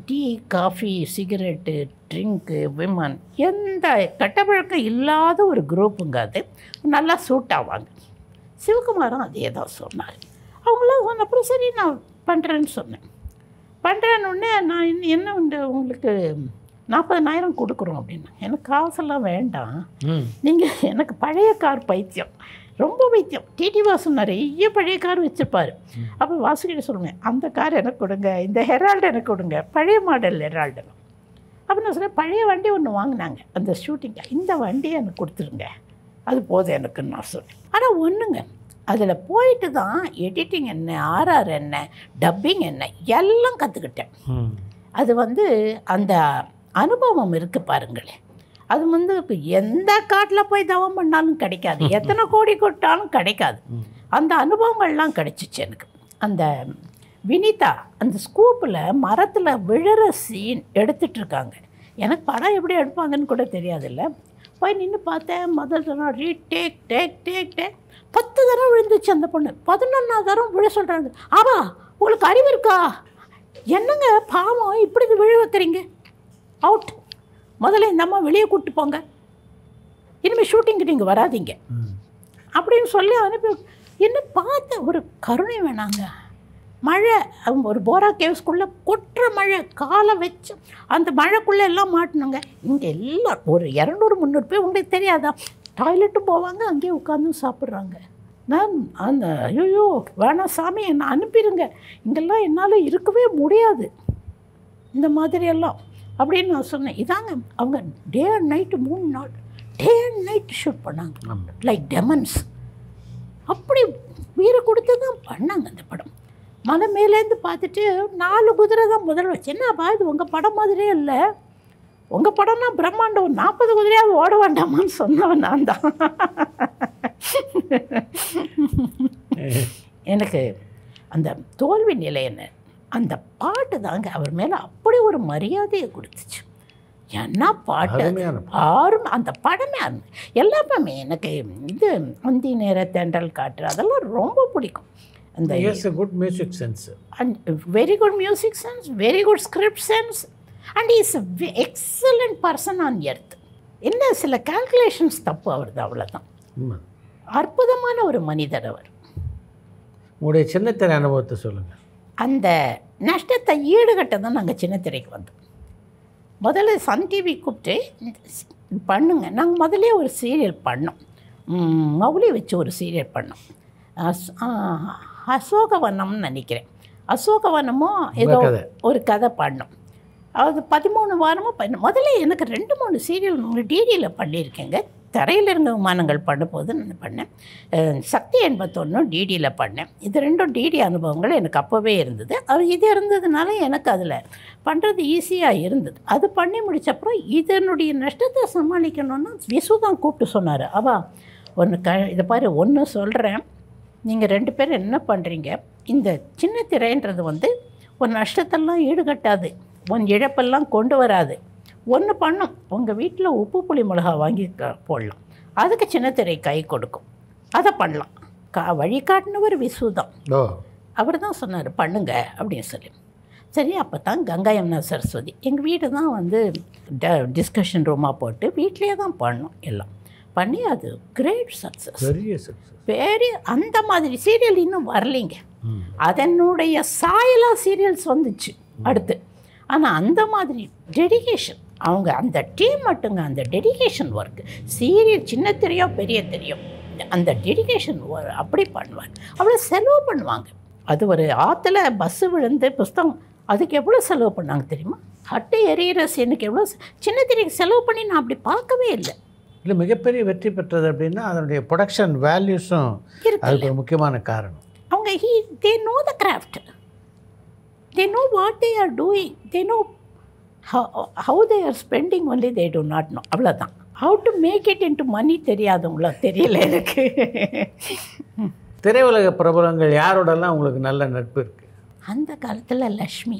tea coffee cigarette drink women எந்த கட்டப்பழக்கம் இல்லாத ஒரு குரூப்புங்க அது. நல்லா சூட் ஆவாங்க. சிவகுமாரும் அதே தான் சொன்னார். அவங்களாம் சொன்னப்பறம் சரி நான் பண்ணுறேன்னு சொன்னேன். பண்ணுறேன்னு நான் என்ன- உண்டு உங்களுக்கு நாற்பதனாயிரம் கொடுக்குறோம் அப்படின்னு எனக்கு காசெல்லாம் வேண்டாம். நீங்கள் எனக்கு பழைய கார் பைத்தியம். ரொம்ப வைத்தியம் டிடி வாசு நிறைய பழைய கார் வச்சுருப்பார். அப்போ வாசுகிட்ட சொல்லுவேன் அந்த கார் எனக்கு கொடுங்க இந்த ஹெரால்டு எனக்கு கொடுங்க பழைய மாடல் ஹெரால்டு. அப்போ நான் சொன்னேன் பழைய வண்டி ஒன்று வாங்கினாங்க. அந்த ஷூட்டிங்க இந்த வண்டியை எனக்கு கொடுத்துருங்க அது போதும் எனக்குன்னு நான் சொன்னேன். ஆனால் ஒன்றுங்க அதில் போயிட்டு தான் எடிட்டிங் என்ன ஆர்ஆர் என்ன டப்பிங் என்ன எல்லாம் கற்றுக்கிட்டேன். அது வந்து அந்த அனுபவம் இருக்குது பாருங்களேன். அது வந்து எந்த காட்டில் போய் தவம் பண்ணாலும் கிடைக்காது. எத்தனை கோடி கொட்டாலும் கிடைக்காது. அந்த அனுபவங்கள்லாம் கிடைச்சிச்சு எனக்கு. அந்த வினிதா அந்த ஸ்கூப்பில் மரத்தில் விழுற சீன் எடுத்துட்டு இருக்காங்க. எனக்கு படம் எப்படி எடுப்பாங்கன்னு கூட தெரியாதுல்ல. போய் நின்று பார்த்தேன். முதல் தரம் retake take take take. பத்து தரம் விழுந்துச்சு அந்த பொண்ணு. பதினொன்றாவது தரம் விழ சொல்கிறாங்க ஆவா உங்களுக்கு அறிவு இருக்கா? என்னங்க பாவம் இப்படி விழ வைக்கிறீங்க? அவுட் முதல்ல இந்த அம்மா வெளியே கூப்பிட்டு போங்க. இனிமேல் ஷூட்டிங்க்கு நீங்கள் வராதீங்க. அப்படின்னு சொல்லி அனுப்பி என்ன பார்த்த ஒரு கருணை வேணாங்க. மழை அவங்க ஒரு போரா கேவ்ஸ்குள்ளே கொட்டுற மழை காலை வச்சு அந்த மழைக்குள்ளே எல்லாம் மாட்டினுங்க. இங்கே எல்லாம் ஒரு இரநூறு முந்நூறு பேர் உங்களுக்கு தெரியாதா? டாய்லெட்டும் போவாங்க அங்கேயே உட்காந்து சாப்பிட்றாங்க. நான் அந்த ஐயோ வேணாம் சாமி என்னை அனுப்பிடுங்க. இங்கெல்லாம் என்னால் இருக்கவே முடியாது. இந்த மாதிரியெல்லாம் அப்படின்னு நான் சொன்னேன். இதாங்க அவங்க டே அண்ட் நைட்டு மூணு நாள் டே அண்ட் நைட் ஷூட் பண்ணாங்க. லைக் டெமன்ஸ் அப்படி உயிரை கொடுத்து தான் பண்ணாங்க அந்த படம். மலை மேலேருந்து பார்த்துட்டு நாலு குதிரை தான் முதல்ல வச்சு. என்னப்பா இது உங்கள் படம் மாதிரியே இல்லை. உங்கள் படம்னா பிரம்மாண்டம் நாற்பது குதிரையாவது ஓட வேண்டாமான்னு சொன்னவன் நான் தான். *laughs* எனக்கு அந்த தோல்வி நிலை என்ன? அந்த பாட்டு தாங்க அவர் மேலே அப்படி ஒரு மரியாதையை கொடுத்துச்சு. என்ன பாட்டு? ஆறும் அந்த படமே அந்த எல்லாமே எனக்கு இது அந்தி நேர தென்றல் காற்று அதெல்லாம் ரொம்ப பிடிக்கும். அந்த yes good music sense and very good music sense, very good script sense, and he is a ve- excellent person on earth. என்ன சில கால்குலேஷன்ஸ் தப்பு அவரது அவ்வளோதான் அற்புதமான ஒரு மனிதர் அவர். உங்களுடைய சின்னத்திரை அனுபவத்தை சொல்லுங்கள் அந்த நஷ்டத்தை ஈடுகட்ட தான் நாங்கள் சின்ன திரைக்கு வந்தோம். முதல்ல சன் டிவி கூப்பிட்டு பண்ணுங்க. நாங்கள் முதல்ல ஒரு சீரியல் பண்ணோம். மௌலி வச்சு ஒரு சீரியல் பண்ணோம். அசோகவனம்னு நினைக்கிறேன். அசோகவனமோ ஏதோ. ஒரு கதை பண்ணோம். அது பதிமூணு வாரமும் பண்ண முதல்ல எனக்கு ரெண்டு மூணு சீரியல் டிடியில் பண்ணியிருக்கேங்க. தரையில் இருந்த விமானங்கள் பண்ணும்போது நான் பண்ணேன்? சக்தி எண்பத்தொன்று டிடியில் பண்ணேன். இது ரெண்டும் டிடி அனுபவங்கள் எனக்கு அப்போவே இருந்தது. அது இது இருந்ததுனால எனக்கு அதில் பண்ணுறது ஈஸியாக இருந்தது. அது பண்ணி முடிச்சப்புறம் இதனுடைய நஷ்டத்தை சமாளிக்கணும்னா விசு தான் கூப்பிட்டு சொன்னார். அவா ஒன்று க இதை பாரு ஒன்று சொல்கிறேன் நீங்கள் ரெண்டு பேரும் என்ன பண்ணுறீங்க இந்த சின்ன திரைன்றது வந்து ஒரு நஷ்டத்தெல்லாம் ஈடுகட்டாது. உன் இழப்பெல்லாம் கொண்டு வராது. ஒன்று பண்ணும். உங்கள் வீட்டில் உப்பு புளி மிளகா வாங்கி போடலாம். அதுக்கு சின்ன திரை கை கொடுக்கும். அதை பண்ணலாம். கா வழிகாட்டினவர் விசு தான். அவர் தான் சொன்னார் பண்ணுங்க அப்படின்னு சொல்லி. சரி அப்போ தான் கங்கா யமுனா சரஸ்வதி. எங்கள் வீடு தான் வந்து ட டிஸ்கஷன் ரூமாக போட்டு வீட்லேயே தான் பண்ணோம் எல்லாம். பண்ணி அது கிரேட் சக்ஸஸ் பெரிய அந்த மாதிரி சீரியல் இன்னும் வரலைங்க. அதனுடைய சாயலா சீரியல்ஸ் வந்துச்சு அடுத்து. ஆனால் அந்த மாதிரி டெடிகேஷன் அவங்க அந்த டீம் மட்டுங்க அந்த டெடிகேஷன் ஒர்க் சீரியல் சின்ன தெரியும் பெரிய தெரியும். அந்த டெடிகேஷன் அப்படி பண்ணுவார் அவ்வளோ செலவு பண்ணுவாங்க. அது ஒரு ஆற்றுல பஸ்ஸு விழுந்து புஸ்தகம் அதுக்கு எவ்வளோ செலவு பண்ணாங்க தெரியுமா? அட்டை எரியிற சீனுக்கு எவ்வளோ சின்ன திரைக்கு செலவு பண்ணி நான் அப்படி பார்க்கவே இல்லை. இல்லை மிகப்பெரிய வெற்றி பெற்றது அப்படின்னா அதனுடைய ப்ரொடக்ஷன் வேல்யூஸும் அதுக்கு ஒரு முக்கியமான காரணம். அவங்க he they know the craft they know what they are doing they know how they are spending only they do not know அவ்வளோதான் how to make it into money தெரியாதவங்களா தெரியல எனக்கு. திரையுலக பிரபலங்கள் யாரோடலாம் உங்களுக்கு நல்ல நட்பு இருக்குது அந்த காலத்தில் லக்ஷ்மி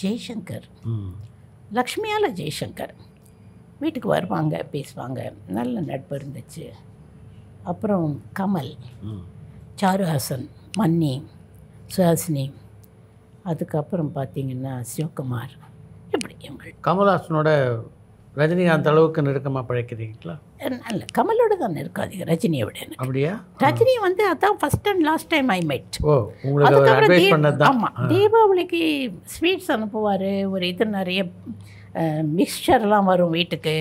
ஜெய்சங்கர். லக்ஷ்மியால் ஜெய்சங்கர். வீட்டுக்கு வருவாங்க பேசுவாங்க. நல்ல நட்பு இருந்துச்சு. அப்புறம் கமல் சாருஹாசன் மன்னி சுஹாசினி. அதுக்கப்புறம் பார்த்தீங்கன்னா சிவகுமார். இப்படி இவங்க கமல்ஹாசனோட ரஜினிகாந்த் அளவுக்கு நெருக்கமாக பழைக்கிறீங்களா? நல்ல கமலோட தான் இருக்கும் அதிகம் ரஜினியை விட எனக்கு. அப்படியா? ரஜினி வந்து அதான் first and last time I met ஓ உங்களுக்கு ஆமாம் தீபாவளிக்கு ஸ்வீட்ஸ் அனுப்புவார் ஒரு இது நிறைய மிக்சர்லாம் வரும் வீட்டுக்கு.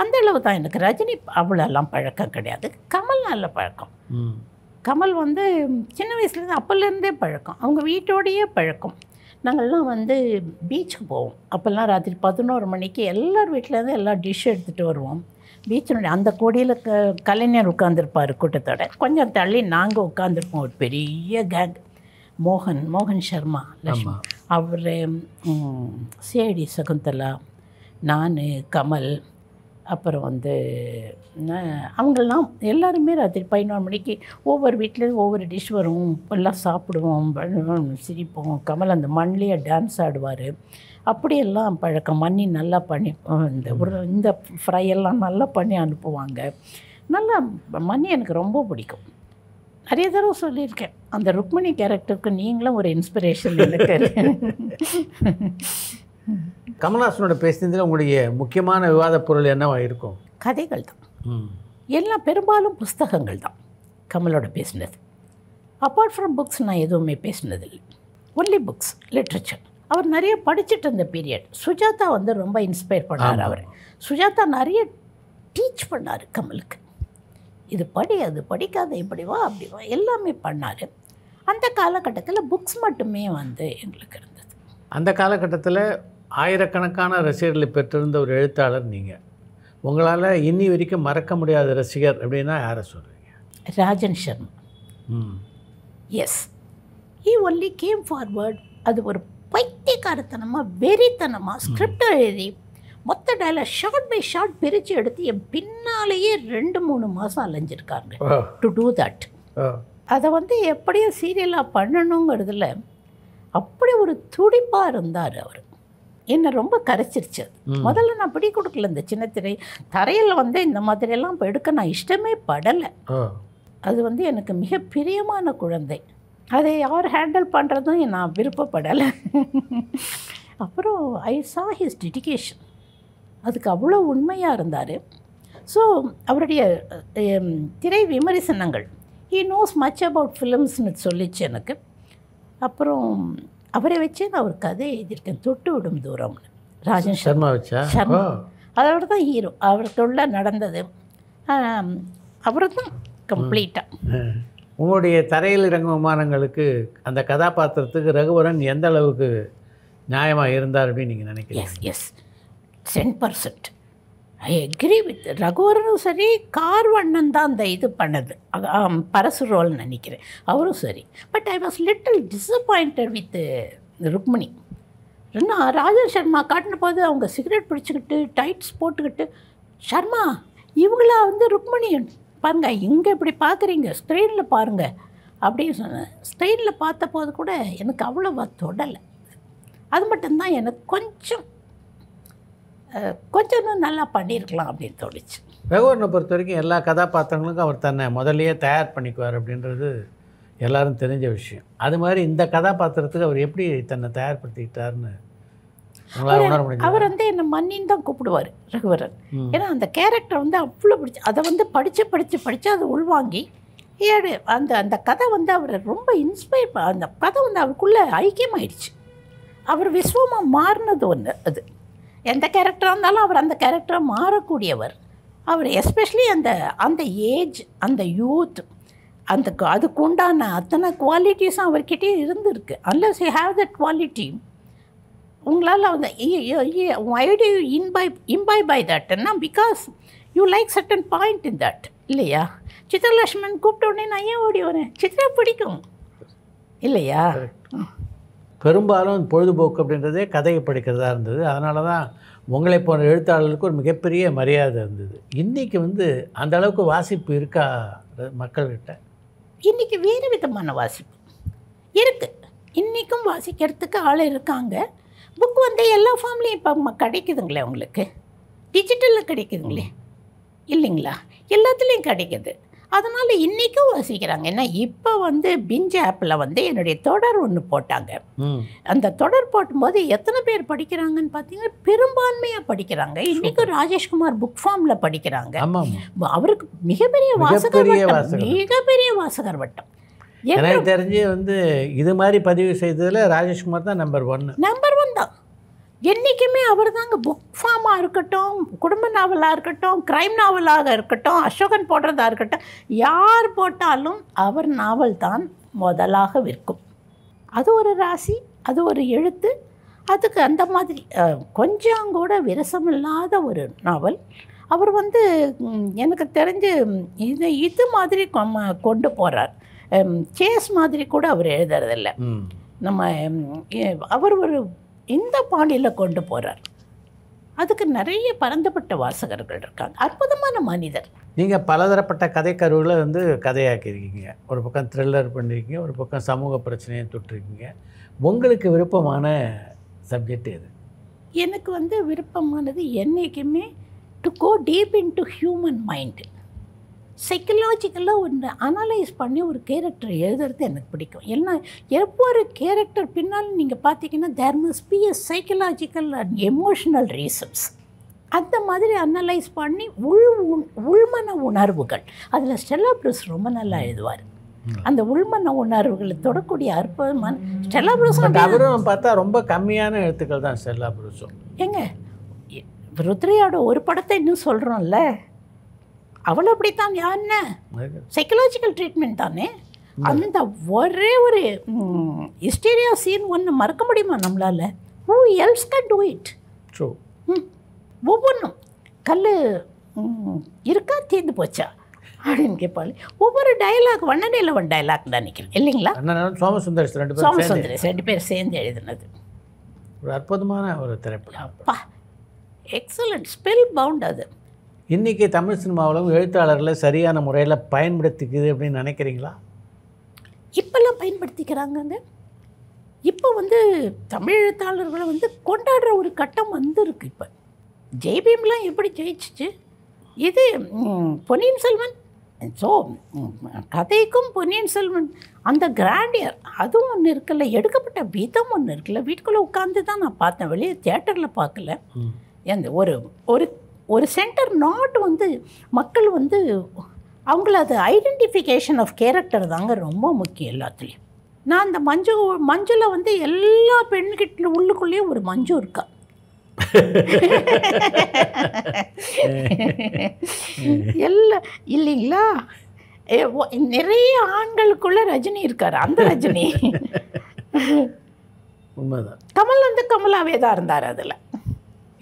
அந்த அளவு தான் எனக்கு. ரஜினி அவ்வளோலாம் பழக்கம் கிடையாது. கமல் நல்ல பழக்கம் கமல் வந்து சின்ன வயசுலேருந்து அப்போலேருந்தே பழக்கம். அவங்க வீட்டோடையே பழக்கம். நாங்கள்லாம் வந்து பீச்சுக்கு போவோம். அப்போல்லாம் ராத்திரி பதினோரு மணிக்கு எல்லார் வீட்டிலேருந்து எல்லா டிஷ் எடுத்துகிட்டு வருவோம். பீச்சினுடைய அந்த கோடியில் க கலைஞர் உட்காந்துருப்பார் கூட்டத்தோட. கொஞ்சம் தள்ளி நாங்கள் உட்காந்துருப்போம் ஒரு பெரிய கேங் மோகன் மோகன் சர்மா லட்சுமி. அவர் சிஐடி சகுந்தலா நான் கமல் அப்புறம் வந்து அவங்கெல்லாம் எல்லாருமே ராத்திரி பதினொரு மணிக்கு ஒவ்வொரு வீட்லேயும் ஒவ்வொரு டிஷ் வரும். எல்லாம் சாப்பிடுவோம் சிரிப்போம். கமல் அந்த மண்லேயே டான்ஸ் ஆடுவார். அப்படியெல்லாம் பழக்கம் மண்ணி நல்லா பண்ணி இந்த ஒரு இந்த ஃப்ரை எல்லாம் நல்லா பண்ணி அனுப்புவாங்க. நல்லா மண்ணி எனக்கு ரொம்ப பிடிக்கும். நிறைய தடவை சொல்லியிருக்கேன். அந்த ருக்மிணி கேரக்டருக்கு நீங்களும் ஒரு இன்ஸ்பிரேஷன் எனக்கு. *laughs* கமல்ஹாசனோட பேசினதில் உங்களுடைய முக்கியமான விவாதப் பொருள் என்னவா இருக்கும்? கதைகள் தான் எல்லாம் பெரும்பாலும் புஸ்தகங்கள் தான் கமலோட பேசினது. அப்பார்ட் ஃப்ரம் புக்ஸ் நான் எதுவுமே பேசினதில்லை. ஒன்லி புக்ஸ் லிட்ரேச்சர் அவர் நிறைய படிச்சுட்டு இருந்த பீரியட் சுஜாதா வந்து ரொம்ப இன்ஸ்பயர் பண்ணார். அவர். சுஜாதா நிறைய டீச் பண்ணார் கமலுக்கு. இது படி அது படிக்காத இப்படி வா அப்படி வா எல்லாமே பண்ணார். அந்த காலகட்டத்தில் புக்ஸ் மட்டுமே வந்து எங்களுக்கு இருந்தது. அந்த காலகட்டத்தில் ஆயிரக்கணக்கான ரசிகர்களை பெற்றிருந்த ஒரு எழுத்தாளர் நீங்கள் உங்களால் இன்னி வரைக்கும் மறக்க முடியாத ரசிகர் அப்படின்னா யாரை சொல்கிறீங்க ராஜன் சர்மா. ம். எஸ் ஈ ஒன்லி கேம் ஃபார்வர்ட் அது ஒரு பைத்தியக்காரத்தனமாக வெறித்தனமாக ஸ்கிரிப்ட் எழுதி மொத்த டைலாக் ஷார்ட் பை ஷார்ட் பிரித்து எடுத்து என் பின்னாலேயே ரெண்டு மூணு மாதம் அலைஞ்சிருக்காங்க. டு டூ தட் அதை வந்து எப்படியும் சீரியலாக பண்ணணுங்கிறதுல அப்படி ஒரு துடிப்பாக இருந்தார் அவர். என்னை ரொம்ப கரைச்சிருச்சு. முதல்ல நான் பிடி கொடுக்கல இந்த சின்ன திரை. தரையில் வந்து இந்த மாதிரியெல்லாம் இப்போ எடுக்க நான் இஷ்டமே படலை. அது வந்து எனக்கு மிக பிரியமான குழந்தை. அதை யார் ஹேண்டில் பண்ணுறதும் நான் விருப்பப்படலை. அப்புறம் ஐ சா ஹிஸ் டெடிகேஷன். அதுக்கு அவ்வளோ உண்மையாக இருந்தார். ஸோ அவருடைய திரை விமர்சனங்கள். ஹீ நோஸ் மச் அபவுட் ஃபிலிம்ஸ்னு சொல்லிச்சு எனக்கு. அப்புறம் அவரை வச்சே நான் ஒரு கதை எழுதியிருக்கேன். தொட்டு விடும் தூரம்னு ராஜன் சர்மா வச்சா? சர்மா. அதோட தான் ஹீரோ அவருக்குள்ள நடந்தது. அவர் தான் கம்ப்ளீட்டாக உங்களுடைய தரையில் இறங்கும் விமானங்களுக்கு அந்த கதாபாத்திரத்துக்கு ரகுவரன் எந்த அளவுக்கு நியாயமாக இருந்தார் அப்படின்னு நீங்கள் நினைக்கிறீங்க? Yes yes ten percent I agree with ரகுவரனும் சரி கார்வண்ணன் தான் அந்த இது பண்ணது. பரசு ரோல்னு நினைக்கிறேன். அவரும் சரி. But I was little disappointed with Rukmini. என்ன ராஜன் சர்மா காட்டின போது அவங்க சிகரெட் பிடிச்சிக்கிட்டு டைட்ஸ் போட்டுக்கிட்டு சர்மா இவங்களா வந்து ருக்மிணி? பாருங்க இங்கே இப்படி பார்க்குறீங்க ஸ்க்ரீனில் பாருங்கள் அப்படின்னு சொன்னேன் ஸ்க்ரீனில் பார்த்த போது கூட எனக்கு அவ்வளோவா தொடலை. அது மட்டும்தான் எனக்கு கொஞ்சம் கொஞ்சம் இன்னும் நல்லா பண்ணியிருக்கலாம் அப்படின்னு தோணுச்சு. ரகுவரனை பொறுத்த வரைக்கும் எல்லா கதாபாத்திரங்களுக்கும் அவர் தன்னை முதல்லயே தயார் பண்ணிக்குவார் அப்படின்றது எல்லாரும் தெரிஞ்ச விஷயம். அது மாதிரி இந்த கதாபாத்திரத்துக்கு அவர் எப்படி தன்னை முடிஞ்சது? அவர் வந்து என்னை மண்ணின்னு தான் கூப்பிடுவார் ரகுவரன். ஏன்னா அந்த கேரக்டர் வந்து அவ்வளோ பிடிச்சி அதை வந்து படித்து படித்து படித்து அதை உள்வாங்கி ஏடு அந்த அந்த கதை வந்து அவரை ரொம்ப இன்ஸ்பயர் அந்த கதை வந்து அவருக்குள்ளே ஐக்கியமாயிடுச்சு. அவர் விஸ்வமாக மாறினது ஒன்று அது. எந்த கேரக்டராக இருந்தாலும் அவர் அந்த கேரக்டராக மாறக்கூடியவர். அவர் எஸ்பெஷலி அந்த அந்த ஏஜ் அந்த யூத் அந்த கு- அதுக்கு உண்டான அத்தனை குவாலிட்டிஸும் அவர்கிட்டயே இருந்திருக்கு. Unless you have that quality உங்களால் வந்து why do you imbibe imbibe தட்னா because you like certain point in that இல்லையா? சித்ரலட்சுமன் கூப்பிட்ட உடனே நான் ஏன் ஓடி வரேன்? சித்ரா பிடிக்கும். இல்லையா? பெரும்பாலும் பொழுதுபோக்கு அப்படின்றதே கதையை படிக்கிறதா இருந்தது. அதனால தான் உங்களை போன்ற எழுத்தாளர்களுக்கு ஒரு மிகப்பெரிய மரியாதை இருந்தது. இன்றைக்கி வந்து அந்த அளவுக்கு வாசிப்பு இருக்கா மக்கள்கிட்ட? இன்றைக்கி வேறு விதமான வாசிப்பு இருக்குது இன்றைக்கும் வாசிக்கிறதுக்கு ஆள் இருக்காங்க. புக் வந்து எல்லா ஃபார்ம்லேயும் இப்போ கிடைக்குதுங்களே உங்களுக்கு. டிஜிட்டலில் கிடைக்குதுங்களே. இல்லைங்களா? எல்லாத்துலேயும் கிடைக்குது. அதனால் இன்றைக்கும் வாசிக்கிறாங்க ஏன்னா இப்போ வந்து பிஞ்ச் ஆப்பில் வந்து என்னுடைய தொடர் ஒன்று போட்டாங்க. அந்த தொடர் போடும்போது எத்தனை பேர் படிக்கிறாங்கன்னு பார்த்தீங்கன்னா பெரும்பான்மையாக படிக்கிறாங்க. இன்றைக்கும் ராஜேஷ்குமார் புக் ஃபார்மில் படிக்கிறாங்க. அவருக்கு மிகப்பெரிய வாசகர் மிகப்பெரிய வட்டம். வாசகர். மிகப்பெரிய வாசகர் வட்டம். எனக்கு தெரிஞ்சு வந்து இது மாதிரி பதிவு செய்ததில் ராஜேஷ்குமார் தான் நம்பர் ஒன்று நம்பர் ஒன் தான். என்றைக்குமே அவர் தாங்க புக் ஃபார்மாக இருக்கட்டும் குடும்ப நாவலாக இருக்கட்டும் க்ரைம் நாவலாக இருக்கட்டும் அசோகன் போடுறதா இருக்கட்டும் யார் போட்டாலும் அவர் நாவல் தான் முதலாக விற்கும். அது ஒரு ராசி அது ஒரு எழுத்து அதுக்கு அந்த மாதிரி கொஞ்சம் கூட விரசமில்லாத ஒரு நாவல் அவர் வந்து எனக்கு தெரிஞ்சு இது இது மாதிரி கொண்டு போகிறார் சேஸ் மாதிரி கூட அவர் எழுதுறதில்ல. நம்ம அவர் ஒரு இந்த பாணியில் கொண்டு போகிறார் அதுக்கு நிறைய பரந்துபட்ட வாசகர்கள் இருக்காங்க. அற்புதமான மனிதர். நீங்கள் பலதரப்பட்ட கதை கருவில் வந்து கதையாக்கியிருக்கீங்க. ஒரு பக்கம் த்ரில்லர் பண்ணியிருக்கீங்க ஒரு பக்கம் சமூக பிரச்சனையை தொட்டிருக்கீங்க. உங்களுக்கு விருப்பமான சப்ஜெக்ட் எது? எனக்கு வந்து விருப்பமானது என்றைக்குமே to go deep into human mind சைக்கலாஜிக்கலாக ஒன்று அனலைஸ் பண்ணி ஒரு கேரக்டர் எழுதுறது எனக்கு பிடிக்கும். ஏன்னா ஒவ்வொரு கேரக்டர் பின்னால் நீங்கள் பார்த்தீங்கன்னா there must be a psychological and emotional reasons அந்த மாதிரி அனலைஸ் பண்ணி உள் உண்- உள்மன உணர்வுகள். அதில் ஸ்டெல்லா ப்ரூஸ் ரொம்ப நல்லா எழுதுவார். அந்த உள்மன உணர்வுகளை தொடக்கூடிய அற்புதமான ஸ்டெல்லா ப்ரூஸ் அவரும் பார்த்தா ரொம்ப கம்மியான எழுத்துக்கள் தான் செல்லா புருஷம் ஏங்க ருத்ரையோட ஒரு படத்தை இன்னும் சொல்கிறோம்ல அவள் அப்படித்தான் யாருன்னு? சைக்கலாஜிக்கல் ட்ரீட்மெண்ட் தானே? அந்த ஒரே ஒரு ஹிஸ்டீரியா சீன் ஒன்று மறக்க முடியுமா நம்மளால்? Who else can do it true ஒவ்வொன்றும் கல் இருக்கா? தீர்ந்து போச்சா? அப்படின்னு கேட்பாள் ஒவ்வொரு டயலாக் வண்ணனையில் ஒன் டயலாக் தான் நிற்கிறேன் இல்லைங்களா? அண்ணன் சோமசுந்தர் ரெண்டு பேரும் ரெண்டு பேர் சேர்ந்து எழுதுனது. ஒரு அற்புதமான ஒரு திரைப்படம். அப்பா எக்ஸலண்ட் ஸ்பெல் பவுண்ட் அது. இன்றைக்கி தமிழ் சினிமாவிலும் எழுத்தாளர்களை சரியான முறையில் பயன்படுத்திக்குது அப்படின்னு நினைக்கிறீங்களா? இப்போல்லாம் பயன்படுத்திக்கிறாங்கங்க. இப்போ வந்து தமிழ் எழுத்தாளர்களை வந்து கொண்டாடுற ஒரு கட்டம் வந்திருக்கு இப்போ. ஜெய்பீம்லாம் எப்படி ஜெயிச்சிச்சு? இது பொன்னியின் செல்வன்? ஸோ கதைக்கும் பொன்னியின் செல்வன். அந்த கிராண்டியர் அதுவும் ஒன்று இருக்குல்ல எடுக்கப்பட்ட விதம் ஒன்று இருக்குல்ல. வீட்டுக்குள்ளே உட்காந்து தான் நான் பார்த்தேன் வெளியே தியேட்டரில் பார்க்கல. அந்த ஒரு ஒரு ஒரு சென்டர் நாட் வந்து மக்கள் வந்து அவங்கள அது ஐடென்டிஃபிகேஷன் ஆஃப் கேரக்டர் தாங்க ரொம்ப முக்கியம் எல்லாத்துலேயும். நான் அந்த மஞ்சு மஞ்சுல வந்து எல்லா பெண்கிட்ட உள்ளுக்குள்ளேயும் ஒரு மஞ்சு இருக்கா? எல்லா இல்லைங்களா? நிறைய ஆண்களுக்குள்ள ரஜினி இருக்காரு அந்த ரஜினி. உண்மைதான். கமல் வந்து கமலாவே தான் இருந்தார் அதில்.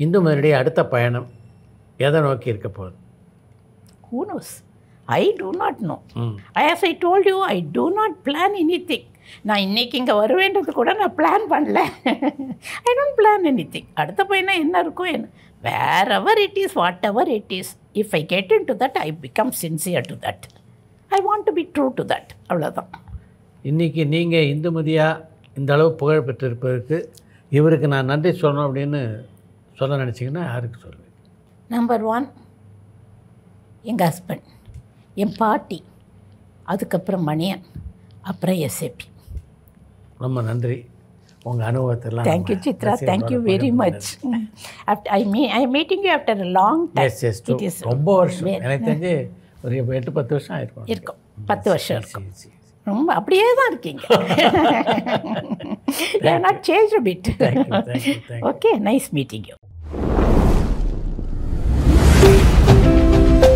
இந்து மதுரையுடைய அடுத்த பயணம். எதை நோக்கி இருக்க போகுது? Who knows I do not know as I told you I do not plan anything. நான் இன்னைக்கு இங்கே வருவேன்றது கூட நான் பிளான் பண்ணல. I don't plan any thing அடுத்த பையனா என்ன இருக்கும் என்ன. Wherever it is whatever it is if I get into that I become sincere to that I want to be true to that அவ்வளோதான் இன்றைக்கி நீங்கள் இந்துமதியாக இந்த அளவு புகழ் பெற்றிருப்பதற்கு இவருக்கு நான் நன்றி சொல்லணும் அப்படின்னு சொல்ல நினச்சிங்கன்னா யாருக்கு சொல்லுவேன் நம்பர் ஒன் எங்கள் ஹஸ்பண்ட் என் பாட்டி அதுக்கப்புறம் மணியன் அப்புறம் எஸ்ஏபி ரொம்ப நன்றி. உங்கள் அனுபவத்தெல்லாம் thank you Chitra. Thank you very much I me I meeting you after long time yes yes ரொம்ப வருஷம். எனக்கு தெரிஞ்சு ஒரு எட்டு பத்து வருஷம் ஆயிருக்கும். இருக்கும். பத்து வருஷம் இருக்கும். ரொம்ப அப்படியே தான் இருக்கீங்க. Not change bit. Okay nice meeting you